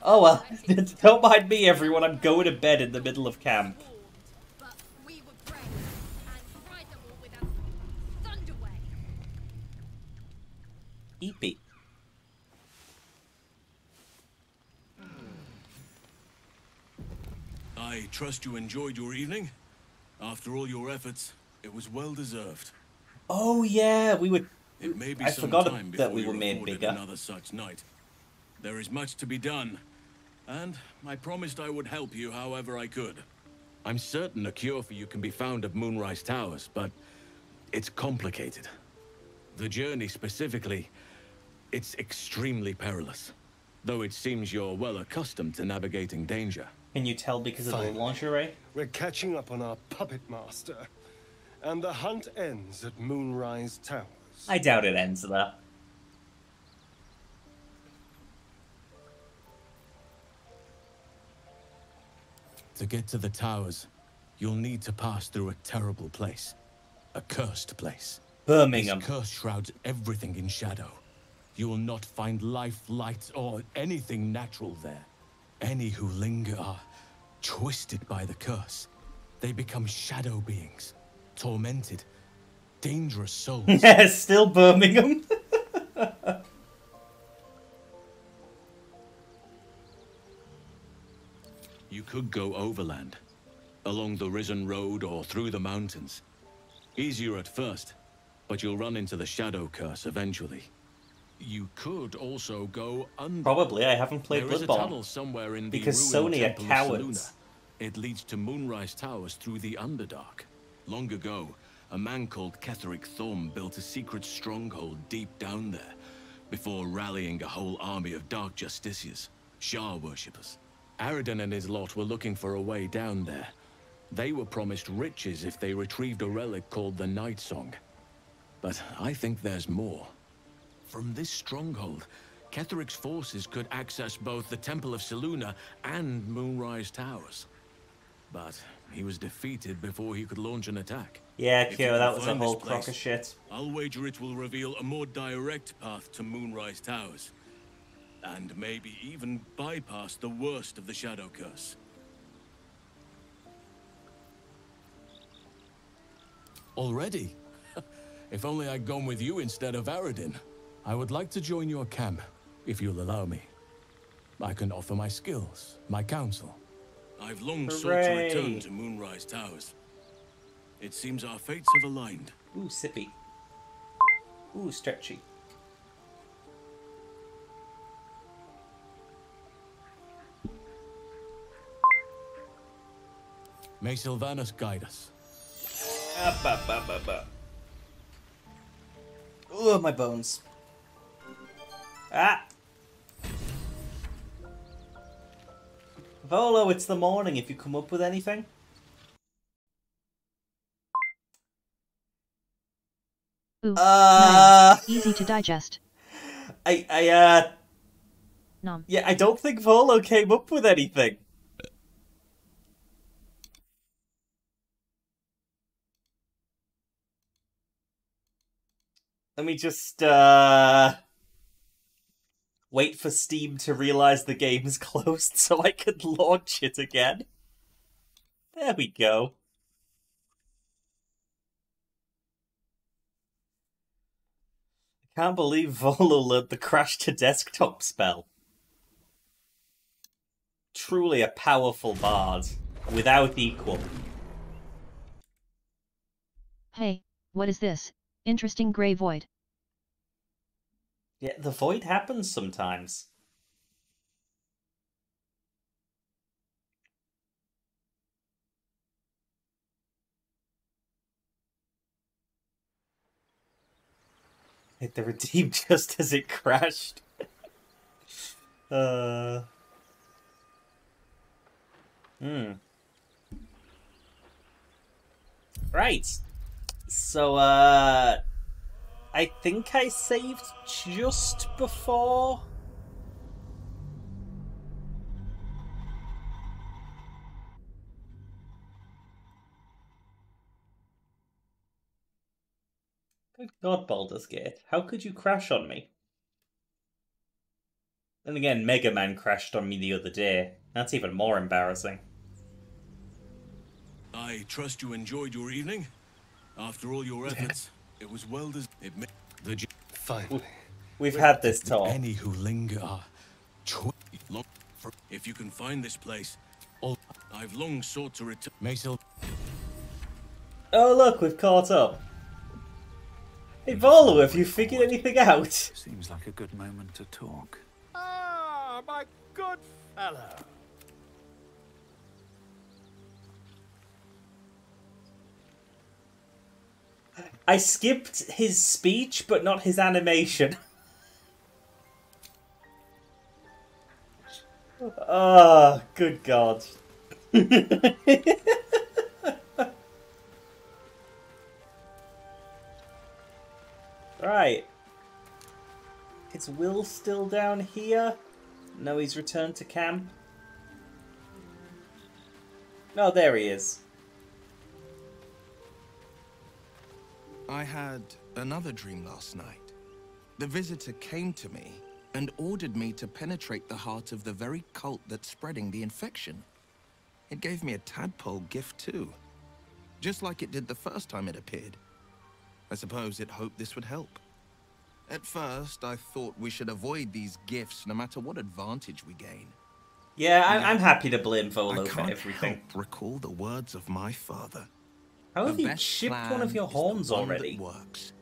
Oh well, don't mind me everyone, I'm going to bed in the middle of camp. Eepy. I trust you enjoyed your evening. After all your efforts, it was well deserved. Oh yeah, we were. It may be I some forgot time that before we you're were made bigger. Another such night. There is much to be done, and I promised I would help you however I could. I'm certain a cure for you can be found at Moonrise Towers, but it's complicated. The journey specifically, it's extremely perilous. Though it seems you're well accustomed to navigating danger. Can you tell because of the Finally. lingerie? We're catching up on our puppet master. And the hunt ends at Moonrise Towers. I doubt it ends there. To get to the towers, you'll need to pass through a terrible place. A cursed place. Birmingham. This curse shrouds everything in shadow. You will not find life, light, or anything natural there. Any who linger are twisted by the curse. They become shadow beings, tormented, dangerous souls. Yeah, still Birmingham. You could go overland. along the Risen Road or through the mountains. Easier at first, but you'll run into the Shadow Curse eventually. You could also go under. Probably, I haven't played There is a Bloodborne. tunnel somewhere in the Because Sony are of cowards. Selûne. It leads to Moonrise Towers through the Underdark. Long ago, a man called Ketheric Thorm built a secret stronghold deep down there, before rallying a whole army of Dark Justiciars, Shar worshippers. Aradin and his lot were looking for a way down there. They were promised riches if they retrieved a relic called the Night Song. But I think there's more. From this stronghold, Ketheric's forces could access both the Temple of Selûne and Moonrise Towers. But he was defeated before he could launch an attack. Yeah, Kyo, that was a find this whole crock of shit. I'll wager it will reveal a more direct path to Moonrise Towers. And maybe even bypass the worst of the Shadow Curse. Already? if only I'd gone with you instead of Aradin. I would like to join your camp, if you'll allow me. I can offer my skills, my counsel. I've long sought to return to Moonrise Towers. It seems our fates have aligned. Ooh, sippy. Ooh, stretchy. May Silvanus guide us. Up, up, up, up, up. Ooh, my bones. Ah! Volo, it's the morning. If you come up with anything? Ooh, Uh, nice. Easy to digest. I, I, uh... Nom. Yeah, I don't think Volo came up with anything. Let me just, uh... Wait for Steam to realize the game's closed so I could launch it again. There we go. I can't believe Volo learned the crash to desktop spell. Truly a powerful bard, without equal. Hey, what is this? Interesting grey void. Yeah, the void happens sometimes. Hit the redeem just as it crashed. uh. Hmm. Right. So, uh. I think I saved just before. Good God, Baldur's Gate. How could you crash on me? Then again, Mega Man crashed on me the other day. That's even more embarrassing. I trust you enjoyed your evening. After all your efforts, it was well des- it ma- the j- Finally. We've had this talk. Any who linger are tw- long for if you can find this place. All I've long sought to return. Maysel, Oh, look, we've caught up. Hey, Volo, have you figured anything out? Seems like a good moment to talk. Ah, my good fellow. I skipped his speech, but not his animation. Ah, good God. right. Is Will still down here? No, he's returned to camp. Oh, there he is. I had another dream last night. The visitor came to me and ordered me to penetrate the heart of the very cult that's spreading the infection. It gave me a tadpole gift too, just like it did the first time it appeared. I suppose it hoped this would help. At first, I thought we should avoid these gifts no matter what advantage we gain. Yeah, I'm, I'm happy to blame Volo I for can't help recall the words of my father. How have you chipped one of your horns already? works.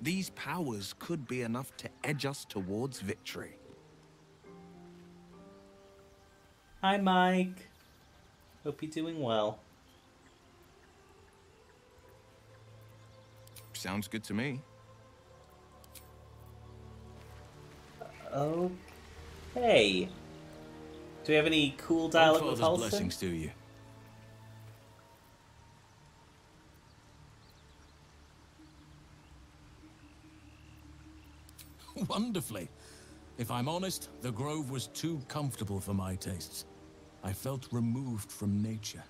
These powers could be enough to edge us towards victory. Hi, Mike. Hope you're doing well. Sounds good to me. Okay. Do we have any cool dialogue with Halsin? blessings to you. Wonderfully. If I'm honest, the grove was too comfortable for my tastes. I felt removed from nature.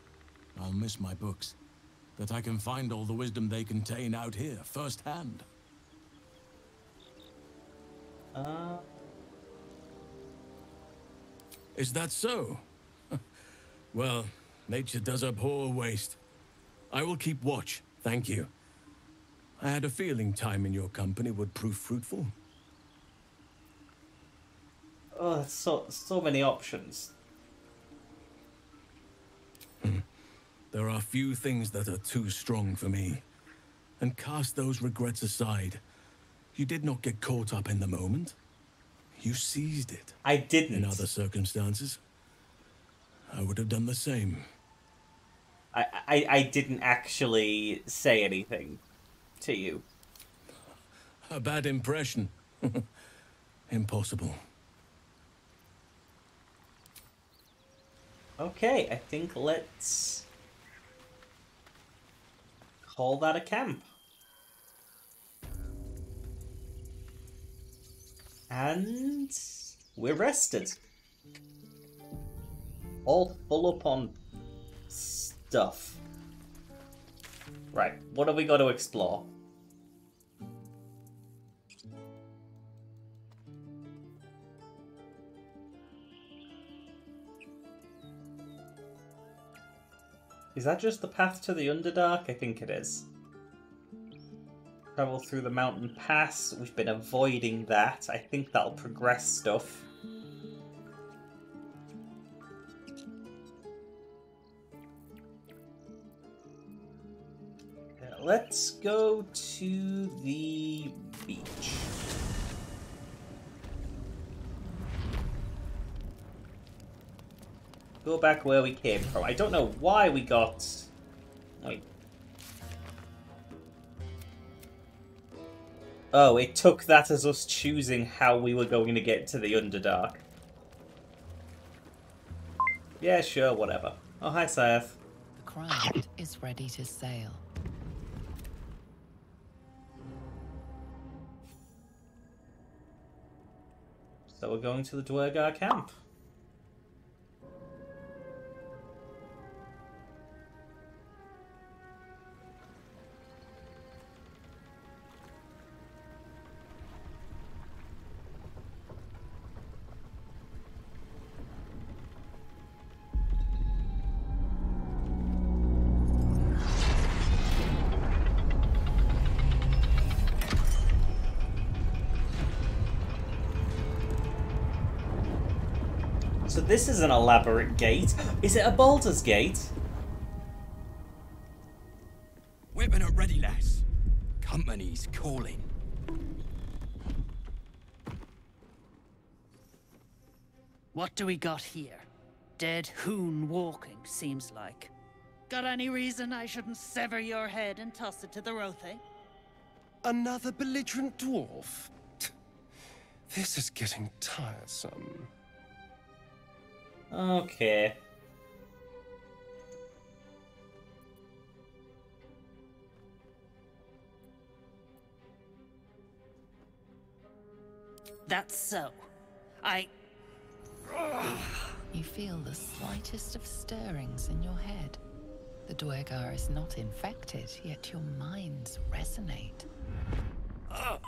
I'll miss my books. That I can find all the wisdom they contain out here, firsthand. Uh, Is that so? well, nature does abhor waste. I will keep watch, thank you. I had a feeling time in your company would prove fruitful. Oh, so so many options. Mm-hmm. There are few things that are too strong for me. And cast those regrets aside. You did not get caught up in the moment. You seized it. I didn't. In other circumstances, I would have done the same. I, I I didn't actually say anything to you. A bad impression. Impossible. Okay, I think let's call that a camp. And we're rested. All full up on stuff. Right, what have we got to explore? Is that just the path to the Underdark? I think it is. Travel through the mountain pass. We've been avoiding that. I think that'll progress stuff. Let's go to the beach. Go back where we came from. I don't know why we got... Wait. Oh, it took that as us choosing how we were going to get to the Underdark. Yeah, sure, whatever. Oh, hi, Saeth. The craft is ready to sail. So we're going to the Duergar camp. This is an elaborate gate. Is it a Baldur's Gate? Weapon at ready, lass. Company's calling. What do we got here? Dead hoon walking, seems like. Got any reason I shouldn't sever your head and toss it to the Rothe? Another belligerent dwarf? This is getting tiresome. Okay. That's so. I. You feel the slightest of stirrings in your head. The Duergar is not infected, yet your minds resonate. Oh,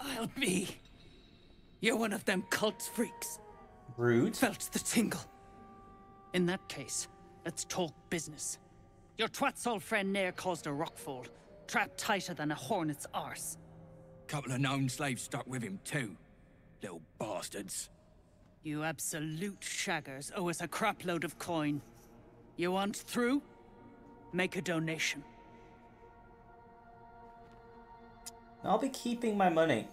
I'll be. You're one of them cult freaks. Rude. Felt the tingle. In that case, let's talk business. Your twat's old friend Nere caused a rockfall, trapped tighter than a hornet's arse. Couple of known slaves stuck with him too. Little bastards. You absolute shaggers owe us a crapload of coin. You want through? Make a donation. I'll be keeping my money.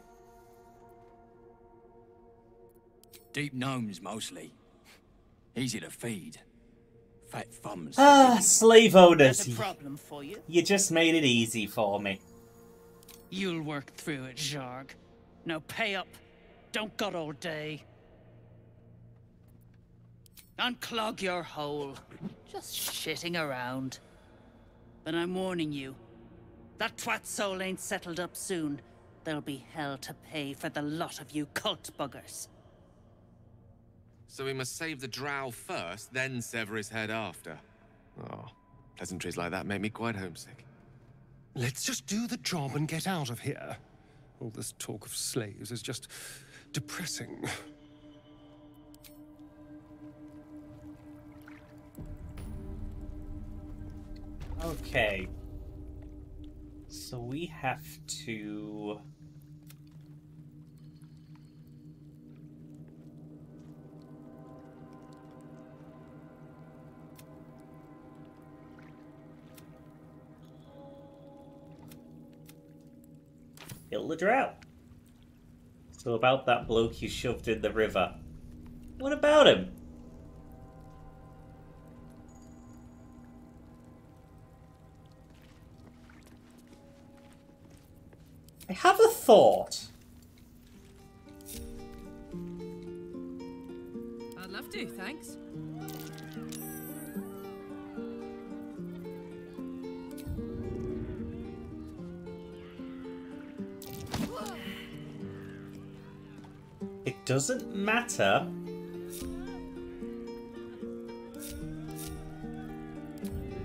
Deep gnomes, mostly. Easy to feed. Fat thumbs. Ah, slave owners. A problem for you. You just made it easy for me. You'll work through it, Zharg. Now pay up. Don't got all day. Unclog your hole. Just shitting around. But I'm warning you. That twat soul ain't settled up soon. There'll be hell to pay for the lot of you cult buggers. So we must save the drow first, then sever his head after. Oh, pleasantries like that make me quite homesick. Let's just do the job and get out of here. All this talk of slaves is just depressing. Okay. So we have to... The drought. So about that bloke you shoved in the river. What about him? I have a thought. I'd love to, thanks. Doesn't matter.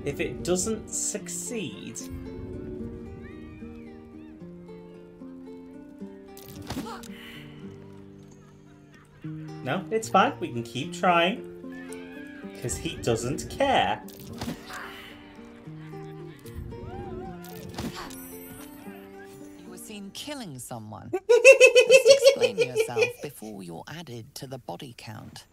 If it doesn't succeed. No, it's fine. We can keep trying. Because he doesn't care. You were seen killing someone. Just explain yourself before you're added to the body count.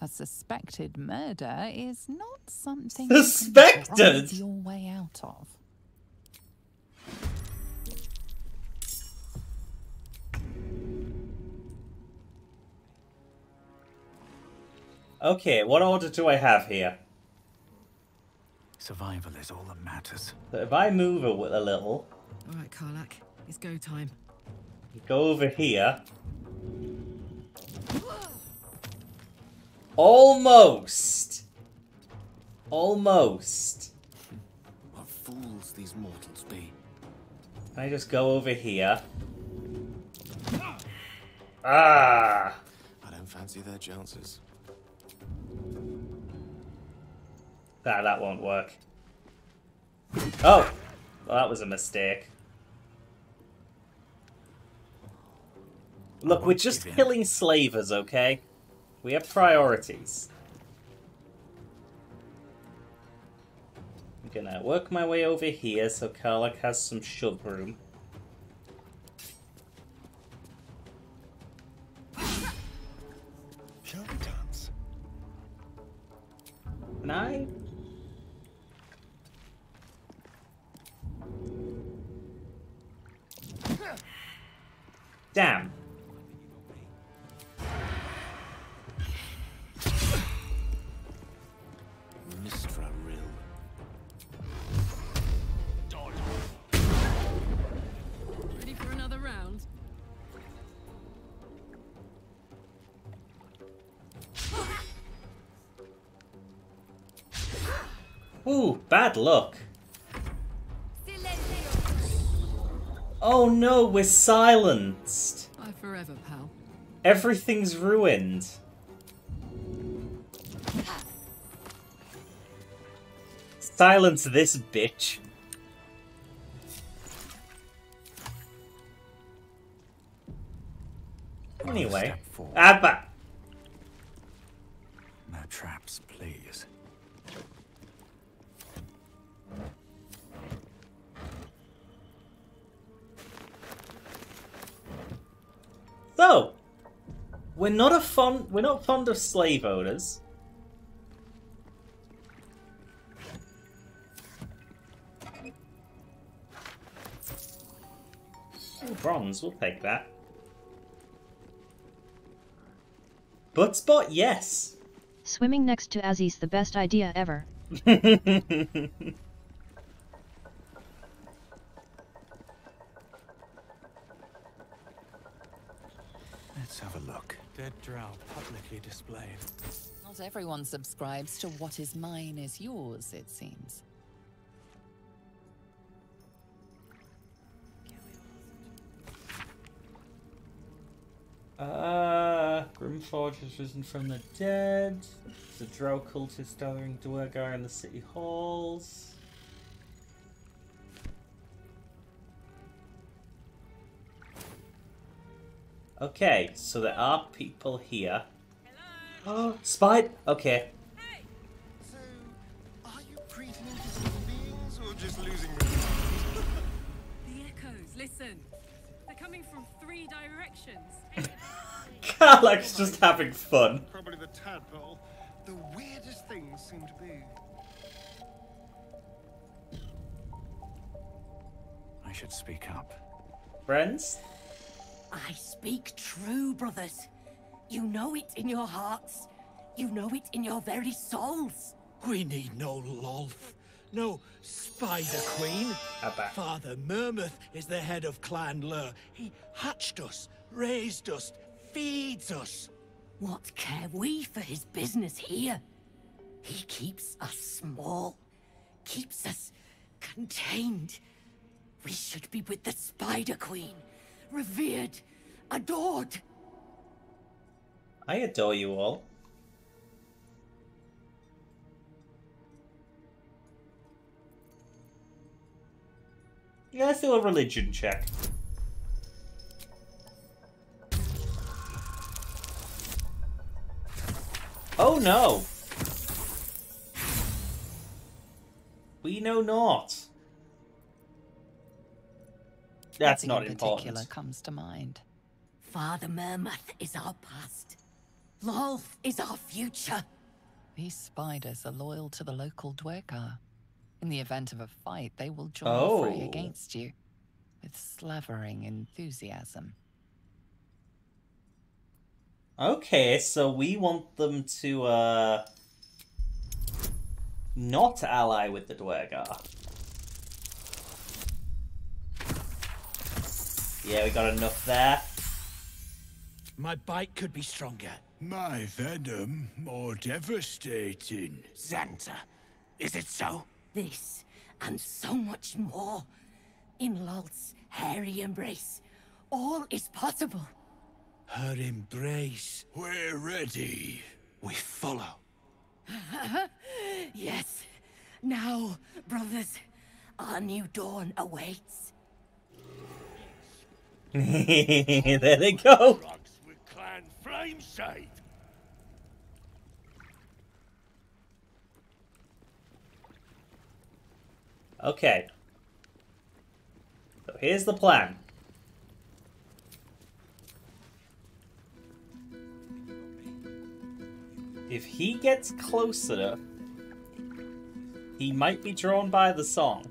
A suspected murder is not something Suspected? drive your way out of. Okay, what order do I have here? Survival is all that matters. So if I move a, a little, All right, Karlach, it's go time. Go over here. Almost. Almost. What fools these mortals be. Can I just go over here? Ah! I don't fancy their chances. That that won't work. Oh! Well, that was a mistake. Look, we're just killing slavers, okay? We have priorities. I'm gonna work my way over here so Karlach has some shove room. Shall we dance? Can I? Damn. Ooh, bad luck. Oh no, we're silenced. Bye forever, pal. Everything's ruined. Silence this bitch. Anyway, Step forward. Abba. So, We're not a fond we're not fond of slave owners. Oh, bronze, we'll take that. Butt spot, yes. Swimming next to Azzy's the best idea ever. Dead drow publicly displayed. Not everyone subscribes to what is mine is yours, it seems. Uh, Grymforge has risen from the dead. There's a drow cultist gathering Duergar in the city halls. Okay, so there are people here. Oh, Spite? Okay. So, are you creating invisible beings or just losing The echoes, listen. They're coming from three directions. Karlach's just having fun. Probably the tadpole. The weirdest things seem to be. I should speak up. Friends? I speak true, brothers. You know it in your hearts. You know it in your very souls. We need no Lolth, no Spider Queen. Father Murmuth is the head of Clan Lur. He hatched us, raised us, feeds us. What care we for his business here? He keeps us small, keeps us contained. We should be with the Spider Queen, revered, adored. I adore you all. Yeah, let's do a religion check. Oh no! We know not. That's Nothing not in important. particular comes to mind. Father Murmuth is our past. Lolth is our future. These spiders are loyal to the local Duergar. In the event of a fight, they will join the fray Oh. against you with slavering enthusiasm. Okay, so we want them to, uh... Not ally with the Duergar. Yeah, we got enough there. My bite could be stronger. My venom more devastating. Xanta, is it so? This, and so much more. In Lolth's hairy embrace, all is possible. Her embrace. We're ready. We follow. yes. Now, brothers, our new dawn awaits. there they go. With Clan Flameshade. Okay. So here's the plan. If he gets closer, he might be drawn by the song.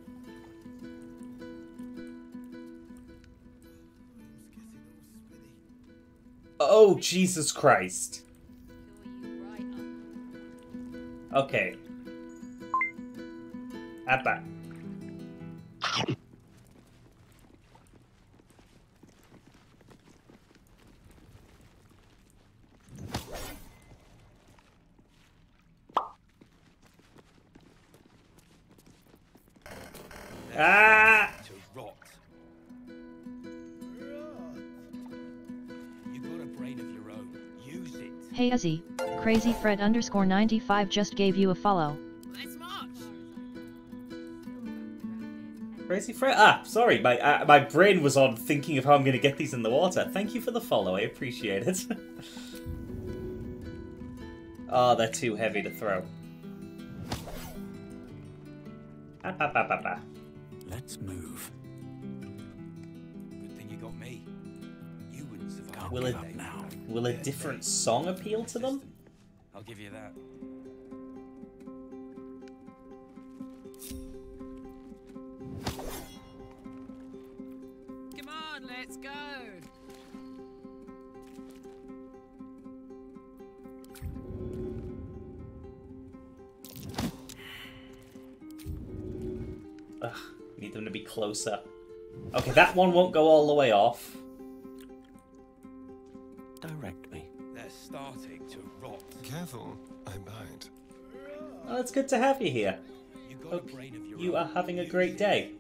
Oh, Jesus Christ. Okay. At back. it. Hey Azzy, Crazy Fred underscore 95 just gave you a follow. Crazy Fred. Ah, sorry, my uh, my brain was on thinking of how I'm going to get these in the water. Thank you for the follow. I appreciate it. oh, they're too heavy to throw. Ah, bah, bah, bah, bah. Let's move. Good thing you got me. You wouldn't survive. Will it- that day. Now. Will a different song appeal to them? I'll give you that. Come on, let's go. Ugh, need them to be closer. Okay, that one won't go all the way off. Good to have you here. Hope you are having a great day.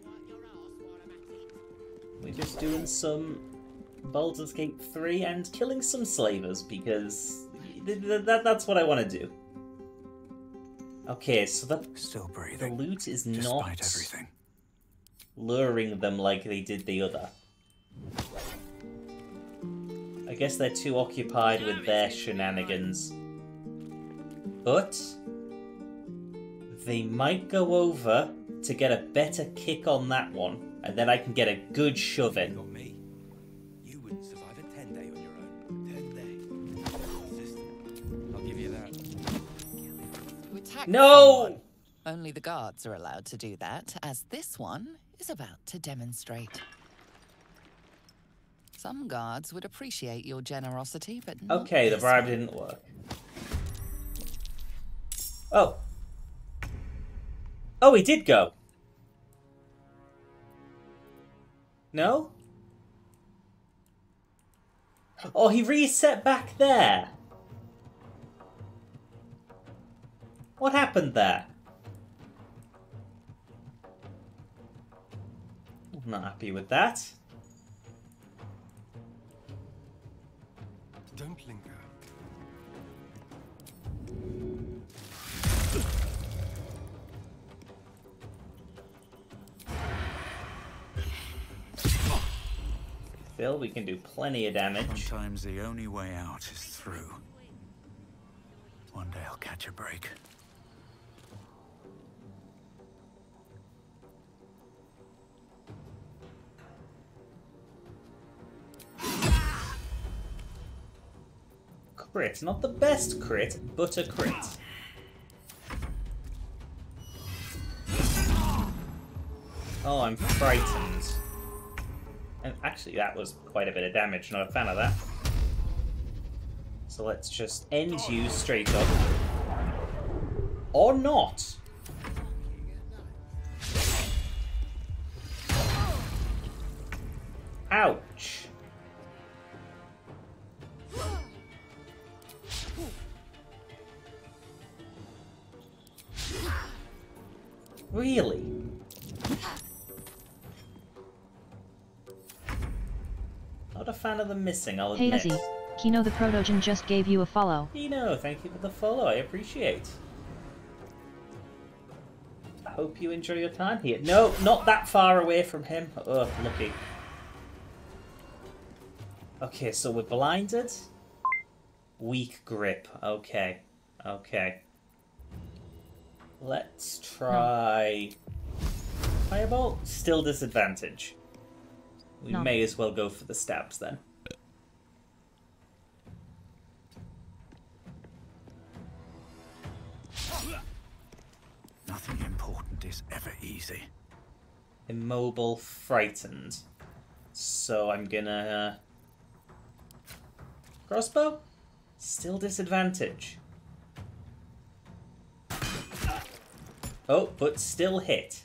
We're just doing some Baldur's Gate 3 and killing some slavers because th- th- that, that's what I want to do. Okay, so the, Still the loot is not everything. luring them like they did the other. I guess they're too occupied with their shenanigans. But they might go over to get a better kick on that one, and then I can get a good shove in. Me. You wouldn't survive a 10 day on your own. 10 day. I'll give you that. To attack No! someone. Only the guards are allowed to do that, as this one is about to demonstrate. Some guards would appreciate your generosity, but not Okay, the bribe didn't work. Oh. Oh, he did go. No? Oh, he reset back there. What happened there? I'm Not happy with that. Don't linger. We can do plenty of damage. Sometimes the only way out is through. One day I'll catch a break. Crit. Not the best crit, but a crit. Oh, I'm frightened. And actually, that was quite a bit of damage. Not a fan of that. So let's just end you straight up. Or not. Ouch. Of the missing, I'll Hey admit. Izzy, Kino the Protogen just gave you a follow. Dino, thank you for the follow. I appreciate. I hope you enjoy your time here. No, not that far away from him. Oh, lucky. Okay, so we're blinded. Weak grip. Okay. Okay. Let's try... Fireball? Still disadvantage. We No. may as well go for the stabs then. Is ever easy. immobile, frightened. So I'm gonna. Uh, crossbow? Still disadvantage. Oh, but still hit.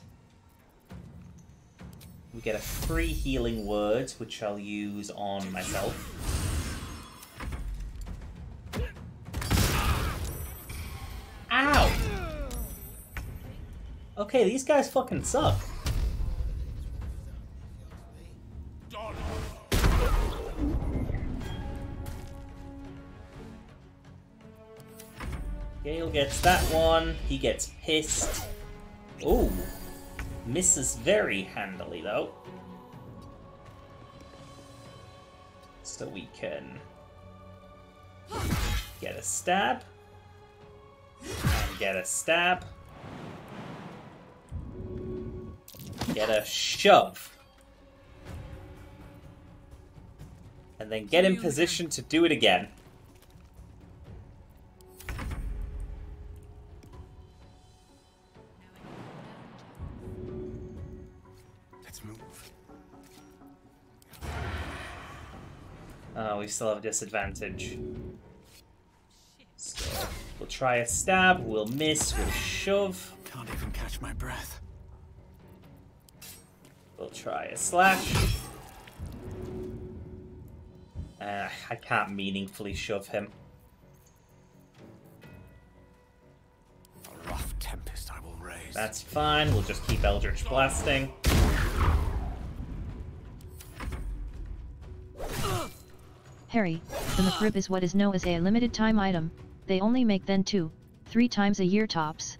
We get a free healing word, which I'll use on myself. Okay, these guys fucking suck. Gale gets that one. He gets pissed. Ooh. Misses very handily, though. So we can get a stab. And get a stab. Get a shove. And then get in position to do it again. Let's move. Oh, we still have a disadvantage. So, we'll try a stab, we'll miss, we'll shove. Can't even catch my breath. We'll try a slash. Uh, I can't meaningfully shove him. A rough tempest I will raise. That's fine, we'll just keep Eldritch Blasting. Harry, the McRib is what is known as a limited time item, they only make then two, three times a year tops.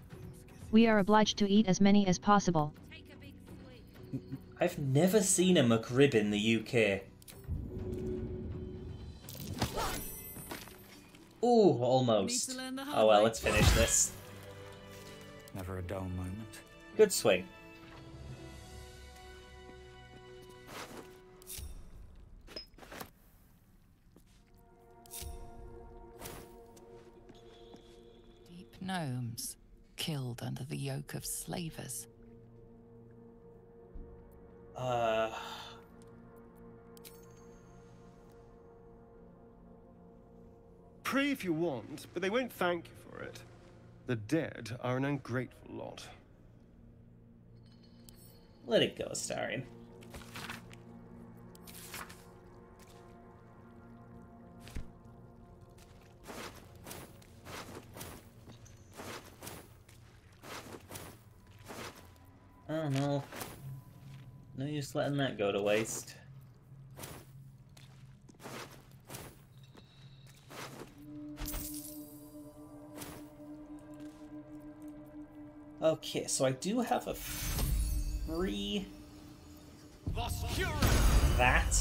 We are obliged to eat as many as possible. I've never seen a McRib in the UK. Ooh, almost. Oh well, let's finish this. Never a dull moment. Good swing. Deep gnomes, killed under the yoke of slavers. Uh. Pray if you want, but they won't thank you for it. The dead are an ungrateful lot. Let it go, Astarion. Oh no. No use letting that go to waste. Okay, so I do have a free that,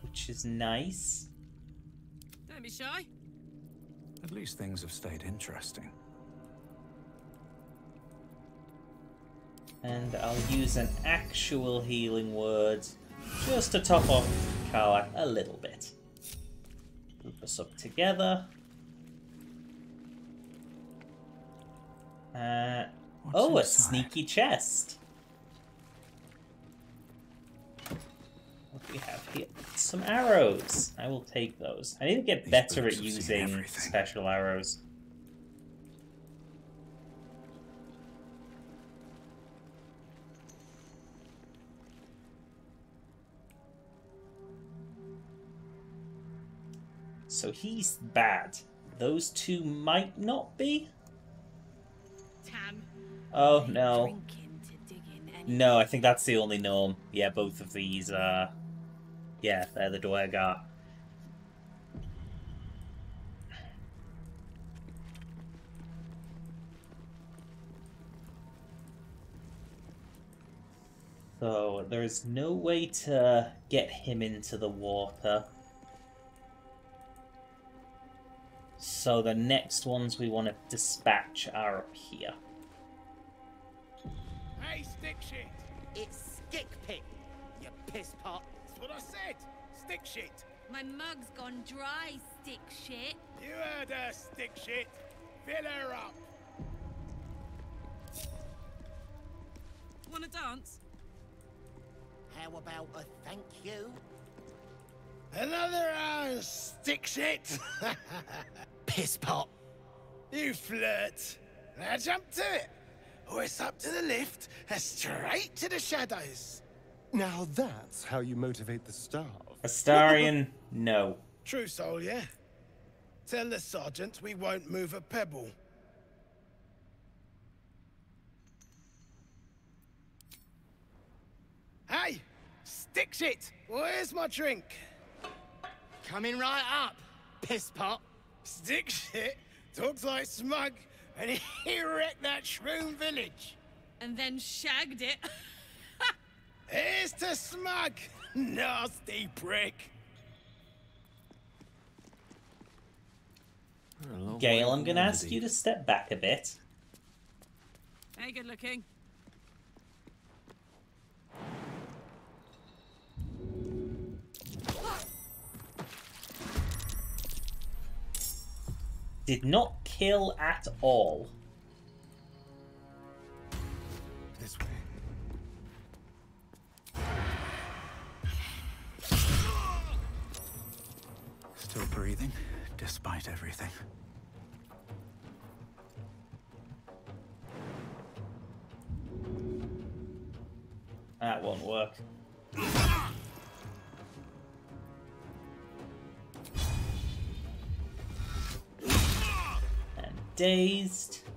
which is nice. Don't be shy. At least things have stayed interesting. And I'll use an actual healing word just to top off Karlach a little bit. Group us up together. Uh, oh, a inside? sneaky chest. What do we have here? Some arrows. I will take those. I need to get better at boots have seen using special arrows. So he's bad. Those two might not be. Tam. Oh no. No, I think that's the only gnome. Yeah, both of these are. Yeah, they're the Duergar. So there's no way to get him into the water. So the next ones we want to dispatch are up here. Hey, stick shit! It's stick pick, you piss pot. That's what I said! Stick shit! My mug's gone dry, stick shit. You heard her, stick shit! Fill her up! Wanna dance? How about a thank you? Another round, stick shit! Piss pot. you flirt! Now jump to it! Or it's up to the lift and straight to the shadows! Now that's how you motivate the starve. Astarion, no. True soul, yeah? Tell the sergeant we won't move a pebble. Hey! Stick shit! Where's my drink? Coming right up, piss pot. Stick shit talks like smug, and he wrecked that shroom village. And then shagged it. Here's to smug, nasty prick. Gale, I'm going to ask you to step back a bit. hey, good looking. Did not kill at all. This way. Still breathing, despite everything. That won't work. Dazed.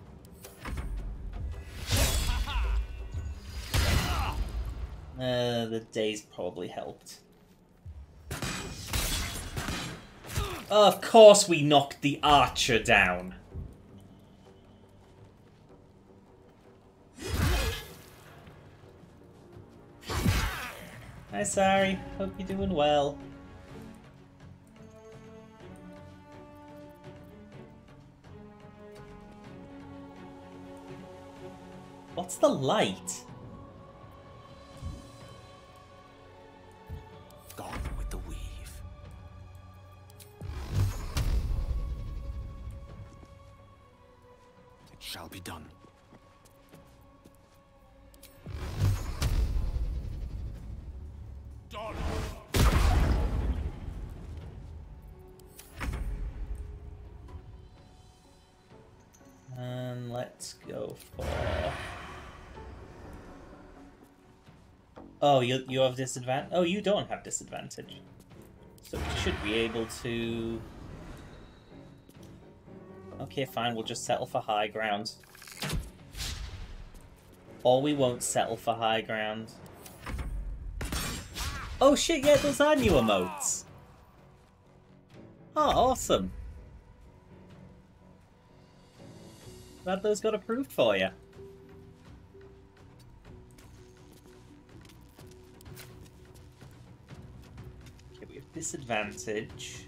Uh, the daze probably helped. Of course we knocked the archer down. Hi, sorry. Hope you're doing well. What's the light? Gone with the weave. It shall be done. Oh, you, you have disadvantage? Oh, you don't have disadvantage. So we should be able to... Okay, fine, we'll just settle for high ground. Or we won't settle for high ground. Oh shit, yeah, those are new emotes! Oh, ah, awesome! Glad those got approved for you. Disadvantage.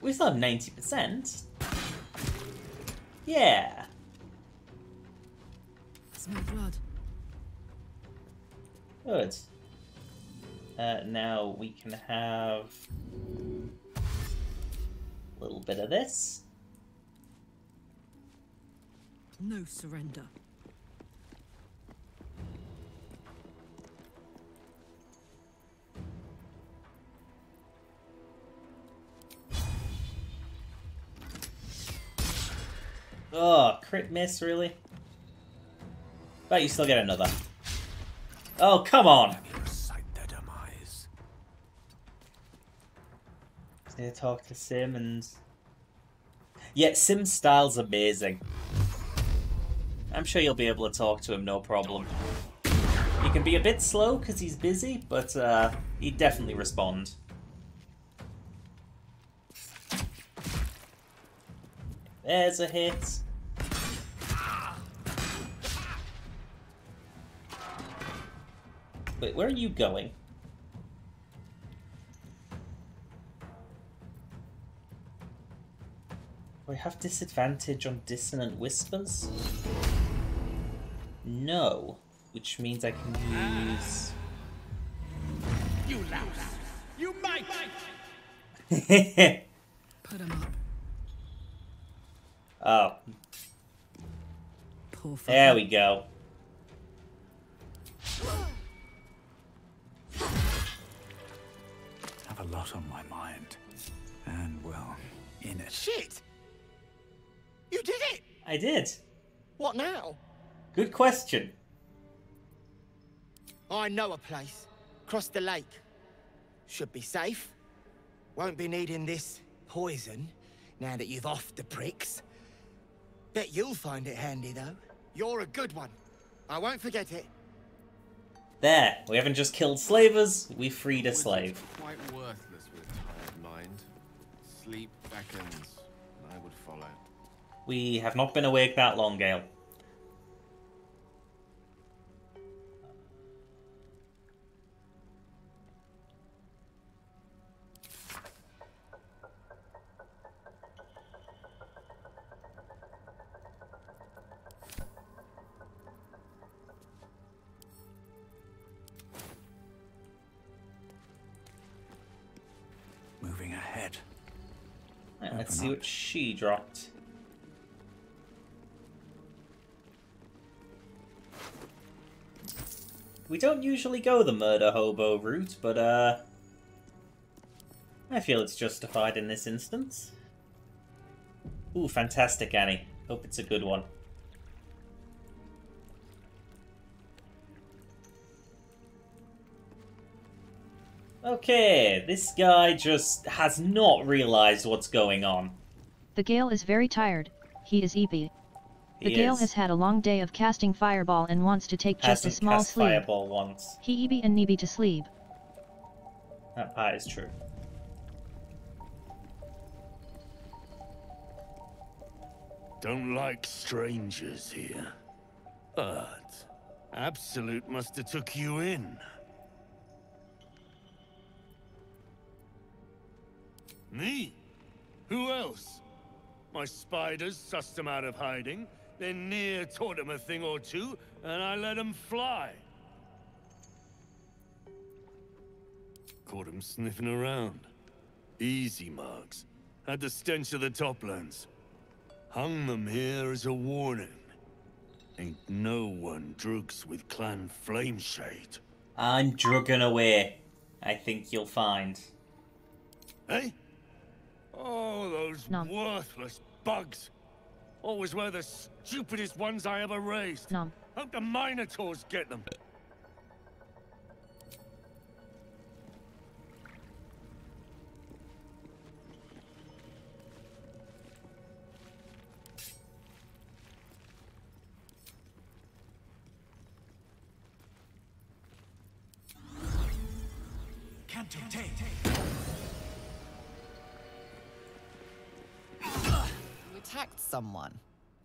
We still have 90%. Yeah. Smell blood. Good. Uh, now we can have a little bit of this. No surrender. Oh, crit miss, really? But you still get another. Oh, come on! Recite their demise. Need to talk to Sim and... Yeah, Sim's style's amazing. I'm sure you'll be able to talk to him, no problem. He can be a bit slow because he's busy, but uh, he'd definitely respond. There's a hit. Wait, where are you going? Do I have disadvantage on dissonant whispers? No, which means I can use. You louse! You might! Put him up. oh, Poor there we go. A lot on my mind. And, well, in it. Shit! You did it! I did. What now? Good question. I know a place. Across the lake. Should be safe. Won't be needing this poison now that you've offed the pricks. Bet you'll find it handy, though. You're a good one. I won't forget it. There, we haven't just killed slavers, we freed a slave. Quite worthless with a tired mind. Sleep beckons, and I would follow. We have not been awake that long, Gale. Let's see what she dropped. We don't usually go the murder hobo route, but uh, I feel it's justified in this instance. Ooh, fantastic, Annie. Hope it's a good one. Okay, this guy just has not realized what's going on. The Gale is very tired, he is eepy. The He Gale is. has had a long day of casting fireball and wants to take just a small cast sleep. fireball once. He eepy and neeby to sleep. That part is true. Don't like strangers here. But Absolute must have took you in. Me? Who else? My spiders sussed them out of hiding, then near taught them a thing or two, and I let them fly. Caught them sniffing around. Easy marks. Had the stench of the toplands. Hung them here as a warning. Ain't no one drugs with Clan Flameshade. I'm drugging away. I think you'll find. Eh? Oh, those worthless bugs. Always were the stupidest ones I ever raised. No. Hope the Minotaurs get them.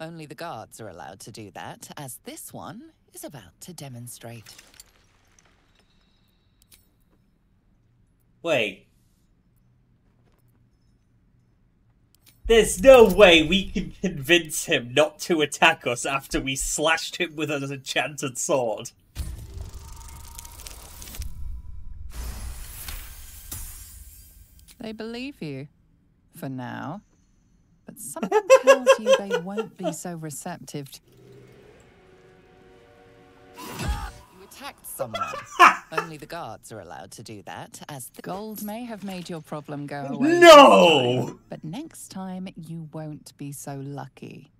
Only the guards are allowed to do that, as this one is about to demonstrate. Wait. There's no way we can convince him not to attack us after we slashed him with an enchanted sword. They believe you. For now. But something tells you they won't be so receptive. You attacked someone. Only the guards are allowed to do that, as the gold may have made your problem go away. No! time, But next time, you won't be so lucky.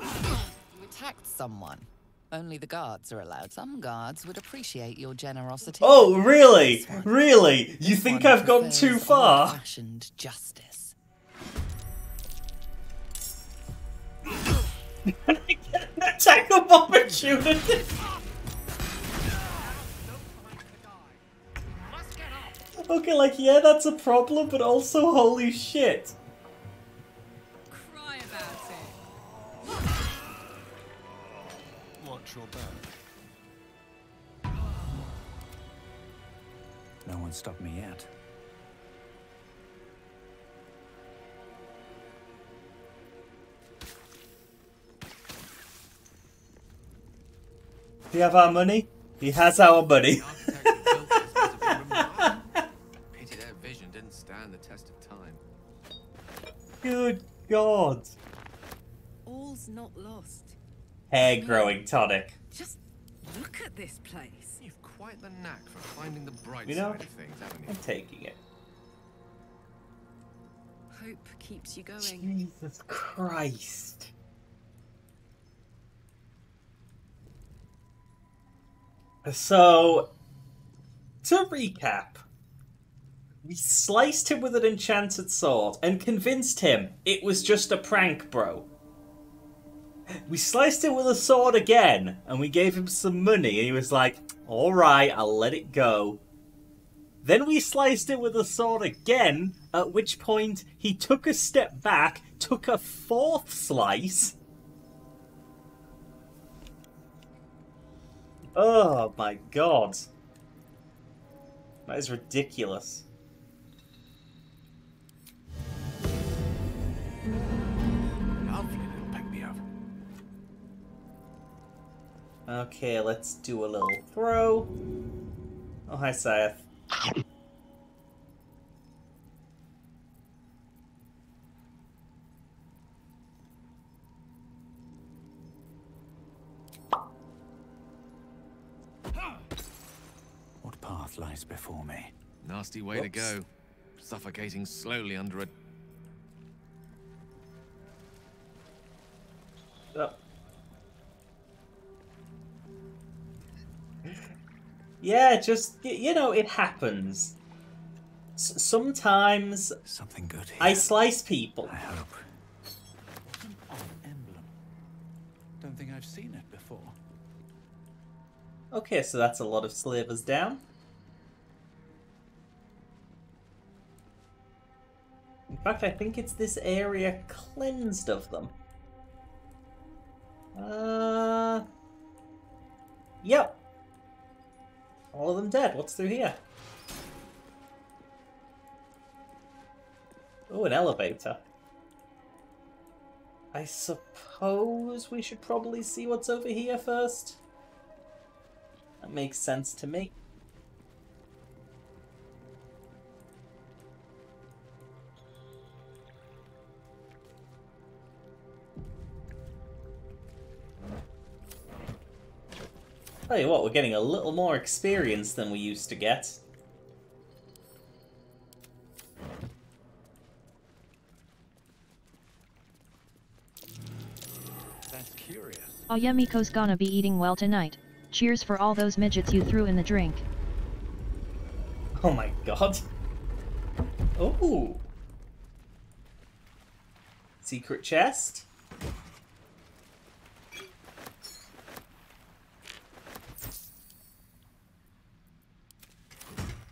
You attacked someone. Only the guards are allowed. Some guards would appreciate your generosity. Oh, really? Really? You think I've gone too far? Fashioned justice. Attack of opportunity! Okay, like, yeah, that's a problem, but also, holy shit. Watch your back. No one stopped me yet. Do you have our money? He has our money. Pity their vision didn't stand the test of time. Good God. All's not lost. Hair growing tonic. Just look at this place. You've quite the knack for finding the bright You know, side of things, haven't you? I'm taking it. Hope keeps you going. Jesus Christ. So, to recap, we sliced him with an enchanted sword and convinced him it was just a prank, bro. We sliced him with a sword again and we gave him some money and he was like, alright, I'll let it go. Then we sliced him with a sword again, at which point he took a step back, took a fourth slice. Oh my god. That is ridiculous. Okay, let's do a little throw. Oh, hi, Scythe. What path lies before me? Nasty way to go. Suffocating slowly under a Yeah, just you know, it happens. S- sometimes something good. Here. I slice people. I hope. An odd emblem. Don't think I've seen it before. Okay, so that's a lot of slavers down. In fact, I think it's this area cleansed of them. Uh. Yep. All of them dead. What's through here? Oh, an elevator. I suppose we should probably see what's over here first. That makes sense to me. Tell you what, we're getting a little more experience than we used to get. That's curious. Oyemiko's gonna be eating well tonight. Cheers for all those midgets you threw in the drink. Oh my god. Oh. Secret chest.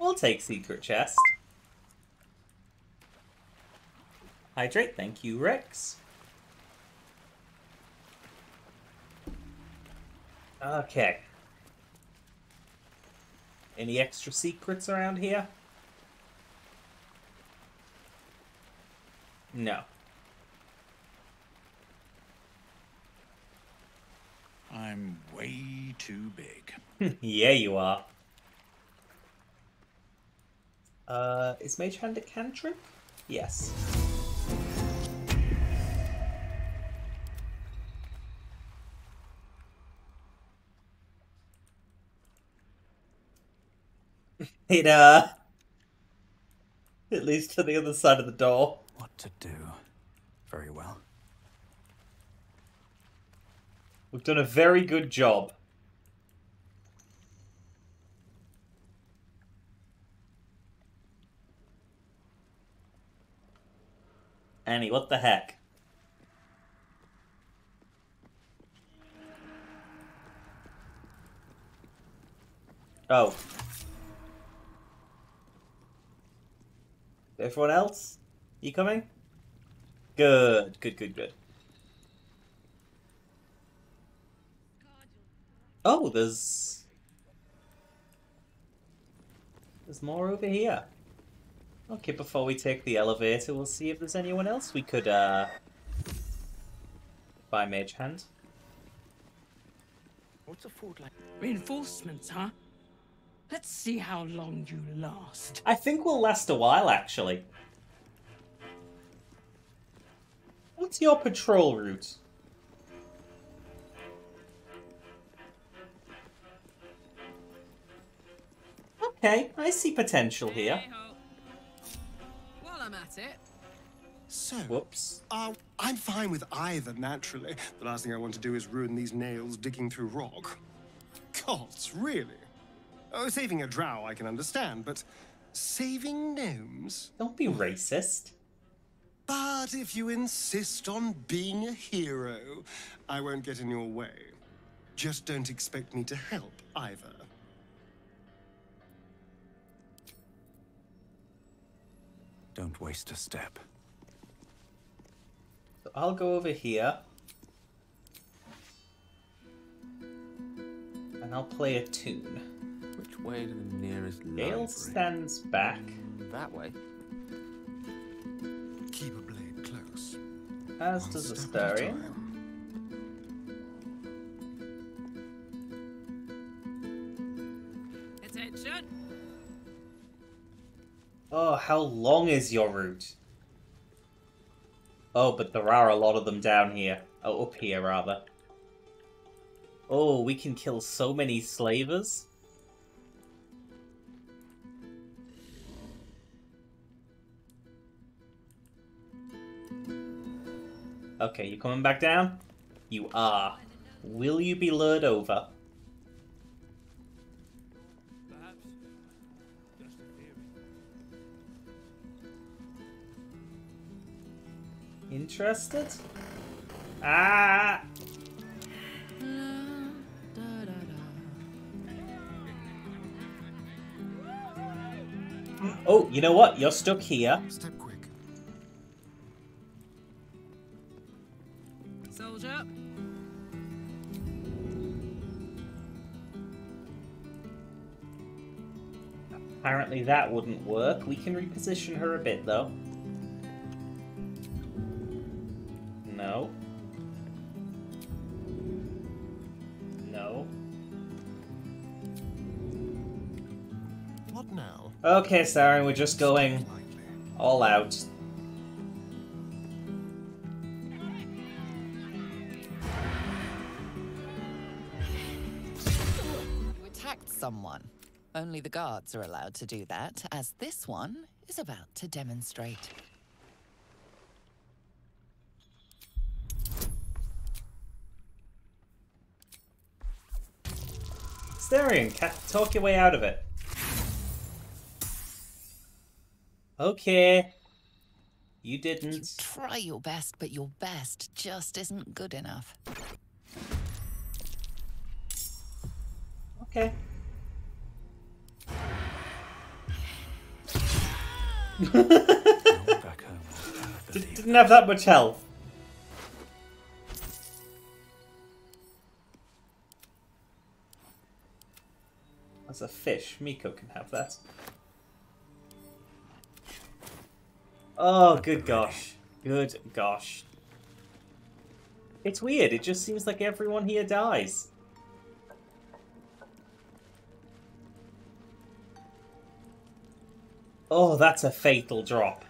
We'll take secret chest. Hydrate, thank you, Rex. Okay. Any extra secrets around here? No. I'm way too big. yeah, you are. Uh, is Mage Hand a cantrip? Yes. it, uh... It leads to the other side of the door. What to do? Very well. We've done a very good job. Annie, what the heck? Oh. Everyone else? You coming? Good, good, good, good. Oh, there's... There's more over here. Okay, before we take the elevator, we'll see if there's anyone else we could, uh... Buy Mage Hand. What's a fort like? Reinforcements, huh? Let's see how long you last. I think we'll last a while, actually. What's your patrol route? Okay, I see potential here. While I'm at it, So, Whoops. Uh, I'm fine with either, naturally. The last thing I want to do is ruin these nails digging through rock. Gods, really? Oh, saving a drow I can understand, but saving gnomes? Don't be racist. But if you insist on being a hero, I won't get in your way. Just don't expect me to help either. Don't waste a step. So I'll go over here. And I'll play a tune. Which way to the nearest Gale library? stands back. That way. Keep a blade close. As One does step Oh, how long is your route? Oh, but there are a lot of them down here. Oh, up here, rather. Oh, we can kill so many slavers. Okay, you coming back down? You are. Will you be lured over? Interested? Ah! Oh, you know what? You're stuck here. Step quick. Soldier. Apparently that wouldn't work. We can reposition her a bit, though. No. No. What now? Okay, Saren, we're just going all out. You attacked someone. Only the guards are allowed to do that, as this one is about to demonstrate. Starion, ca- talk your way out of it. Okay. You didn't. Try your best, but your best just isn't good enough. Okay. Didn't have that much health. That's a fish. Maki can have that. Oh, good gosh. Good gosh. It's weird. It just seems like everyone here dies. Oh, that's a fatal drop.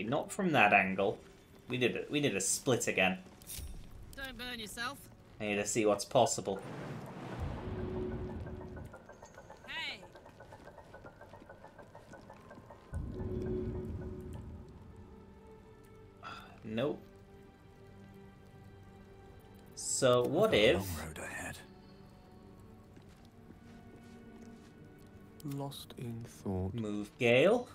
Okay, not from that angle. We did it. We did a split again. Don't burn yourself. I need to see what's possible. Hey. Nope. So what if Long road ahead. Lost in thought. move Gale?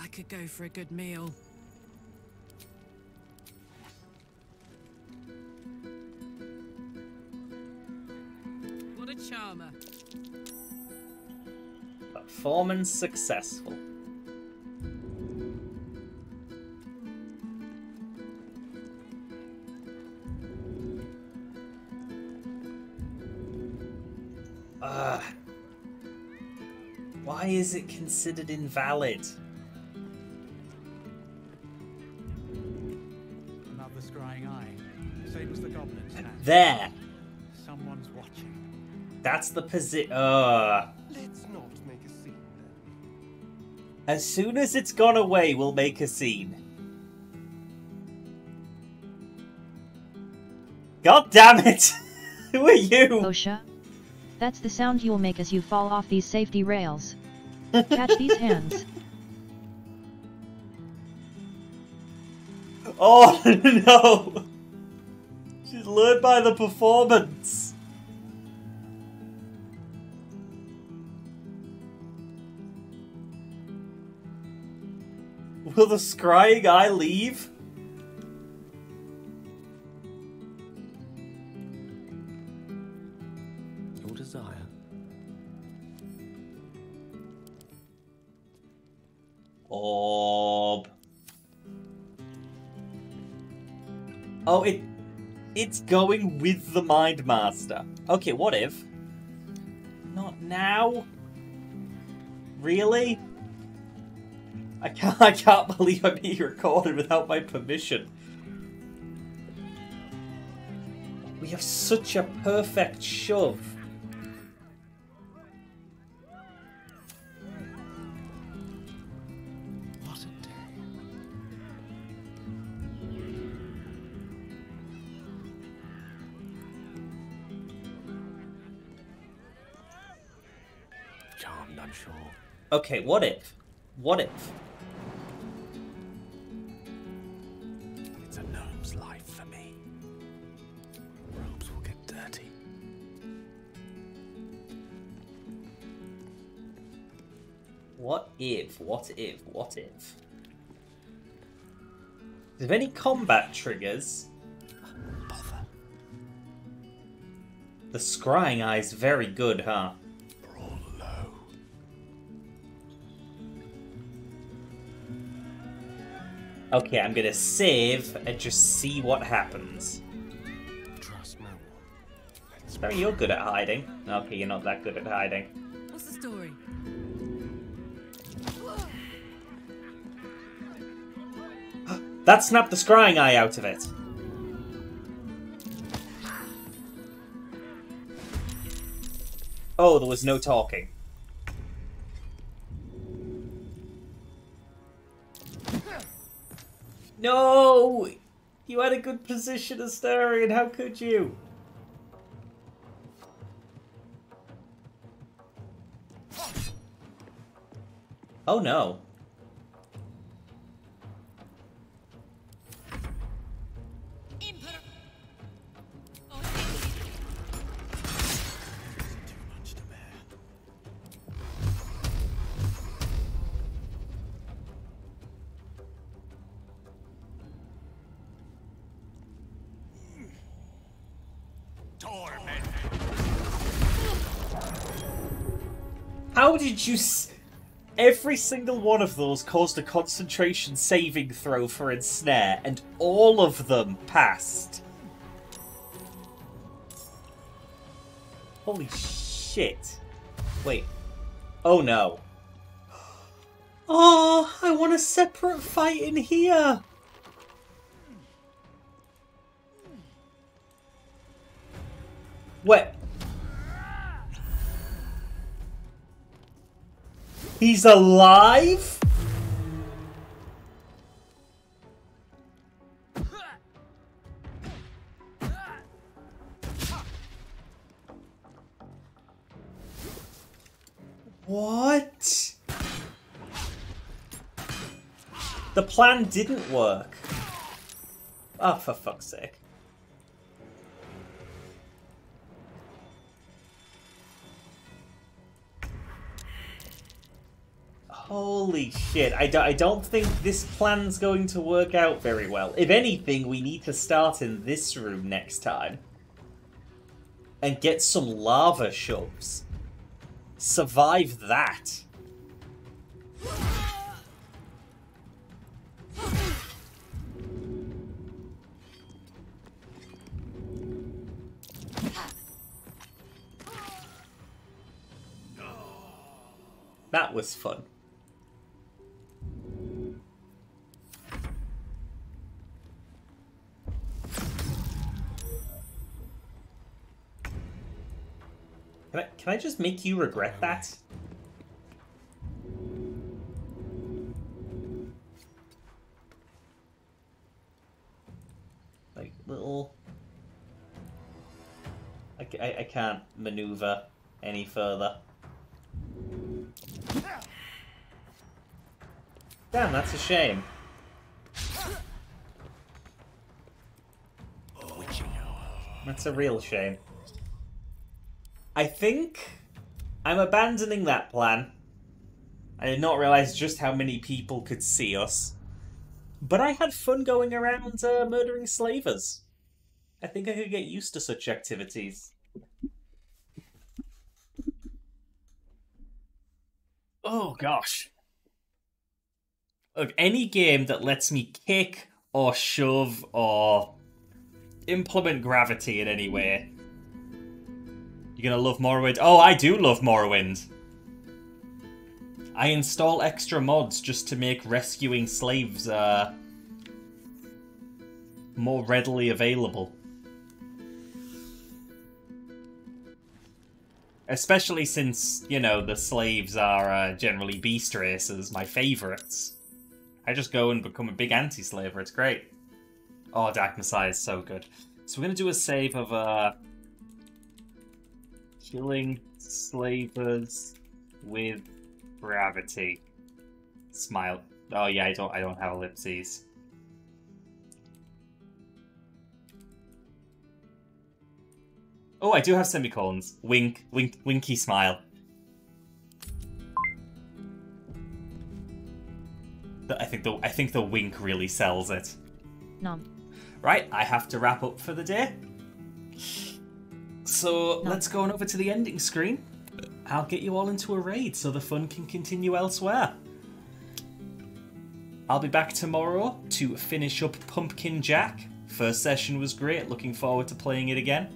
I could go for a good meal. What a charmer. Performance successful. Ah. Why is it considered invalid? There. Someone's watching. That's the position. Uh, Let's not make a scene as soon as it's gone away, we'll make a scene. God damn it! Who are you? OSHA? That's the sound you'll make as you fall off these safety rails. Catch these hands. Oh no! Lured by the performance. Will the scrying eye leave? It's going with the Mind Master. Okay, what if? Not now? Really? I can't, I can't believe I'm being recorded without my permission. We have such a perfect shove. Okay, what if? What if? It's a gnome's life for me. Robes will get dirty. What if? What if? What if? Is there any combat triggers? Bother. The scrying eye is very good, huh? Okay, I'm gonna save and just see what happens. Trust no one. Sperry, you're good at hiding. Okay, you're not that good at hiding. What's the story? That snapped the scrying eye out of it. Oh, there was no talking. No! You had a good position, Astarion. How could you? Oh no. How did you s- Every single one of those caused a concentration saving throw for ensnare, and all of them passed. Holy shit. Wait. Oh no. Oh, I want a separate fight in here. What? He's alive? What? The plan didn't work. Oh, for fuck's sake. Holy shit, I, do, I don't think this plan's going to work out very well. If anything, we need to start in this room next time. And get some lava shoves. Survive that. That was fun. Can I, just make you regret uh, that? Like, little... I, I, I can't maneuver any further. Damn, that's a shame. That's a real shame. I think I'm abandoning that plan. I did not realize just how many people could see us. But I had fun going around uh, murdering slavers. I think I could get used to such activities. Oh gosh. Look, any game that lets me kick or shove or implement gravity in any way. You're gonna love Morrowind. Oh, I do love Morrowind. I install extra mods just to make rescuing slaves uh, more readily available. Especially since, you know, the slaves are uh, generally beast racers, my favourites. I just go and become a big anti-slaver, it's great. Oh, Dark Messiah is so good. So we're going to do a save of uh, killing slavers with gravity. Smile. Oh yeah, I don't. I don't have ellipses. Oh, I do have semicolons. Wink, wink, winky smile. I think the I think the wink really sells it. Nom. Right, I have to wrap up for the day. So let's go on over to the ending screen. I'll get you all into a raid so the fun can continue elsewhere. I'll be back tomorrow to finish up Pumpkin Jack. First session was great, looking forward to playing it again.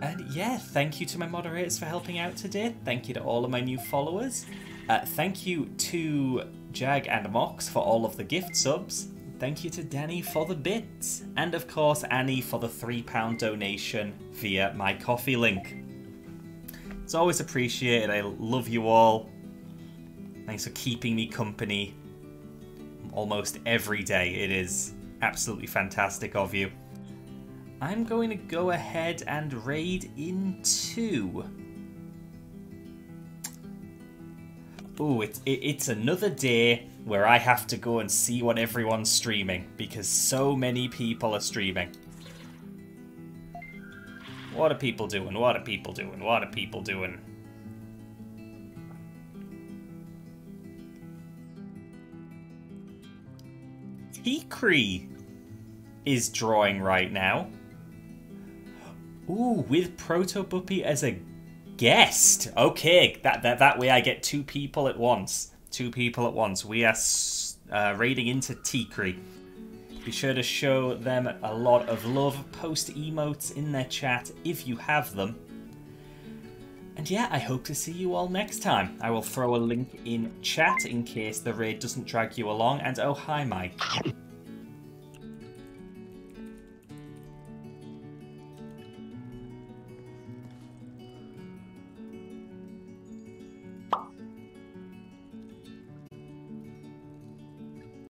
And yeah, thank you to my moderators for helping out today. Thank you to all of my new followers. Uh, thank you to Jag and Mox for all of the gift subs. Thank you to Danny for the bits. And of course, Annie for the £3 donation via my coffee link. It's always appreciated. I love you all. Thanks for keeping me company almost every day. It is absolutely fantastic of you. I'm going to go ahead and raid into. Oh, it's it, it's another day where I have to go and see what everyone's streaming because so many people are streaming. What are people doing? What are people doing? What are people doing? Tikri is drawing right now. Ooh, with Proto Protobuppy as a guest. Okay, that, that that way I get two people at once. Two people at once. We are uh, raiding into Tikri. Be sure to show them a lot of love. Post emotes in their chat if you have them. And yeah, I hope to see you all next time. I will throw a link in chat in case the raid doesn't drag you along. And oh, hi, Mike.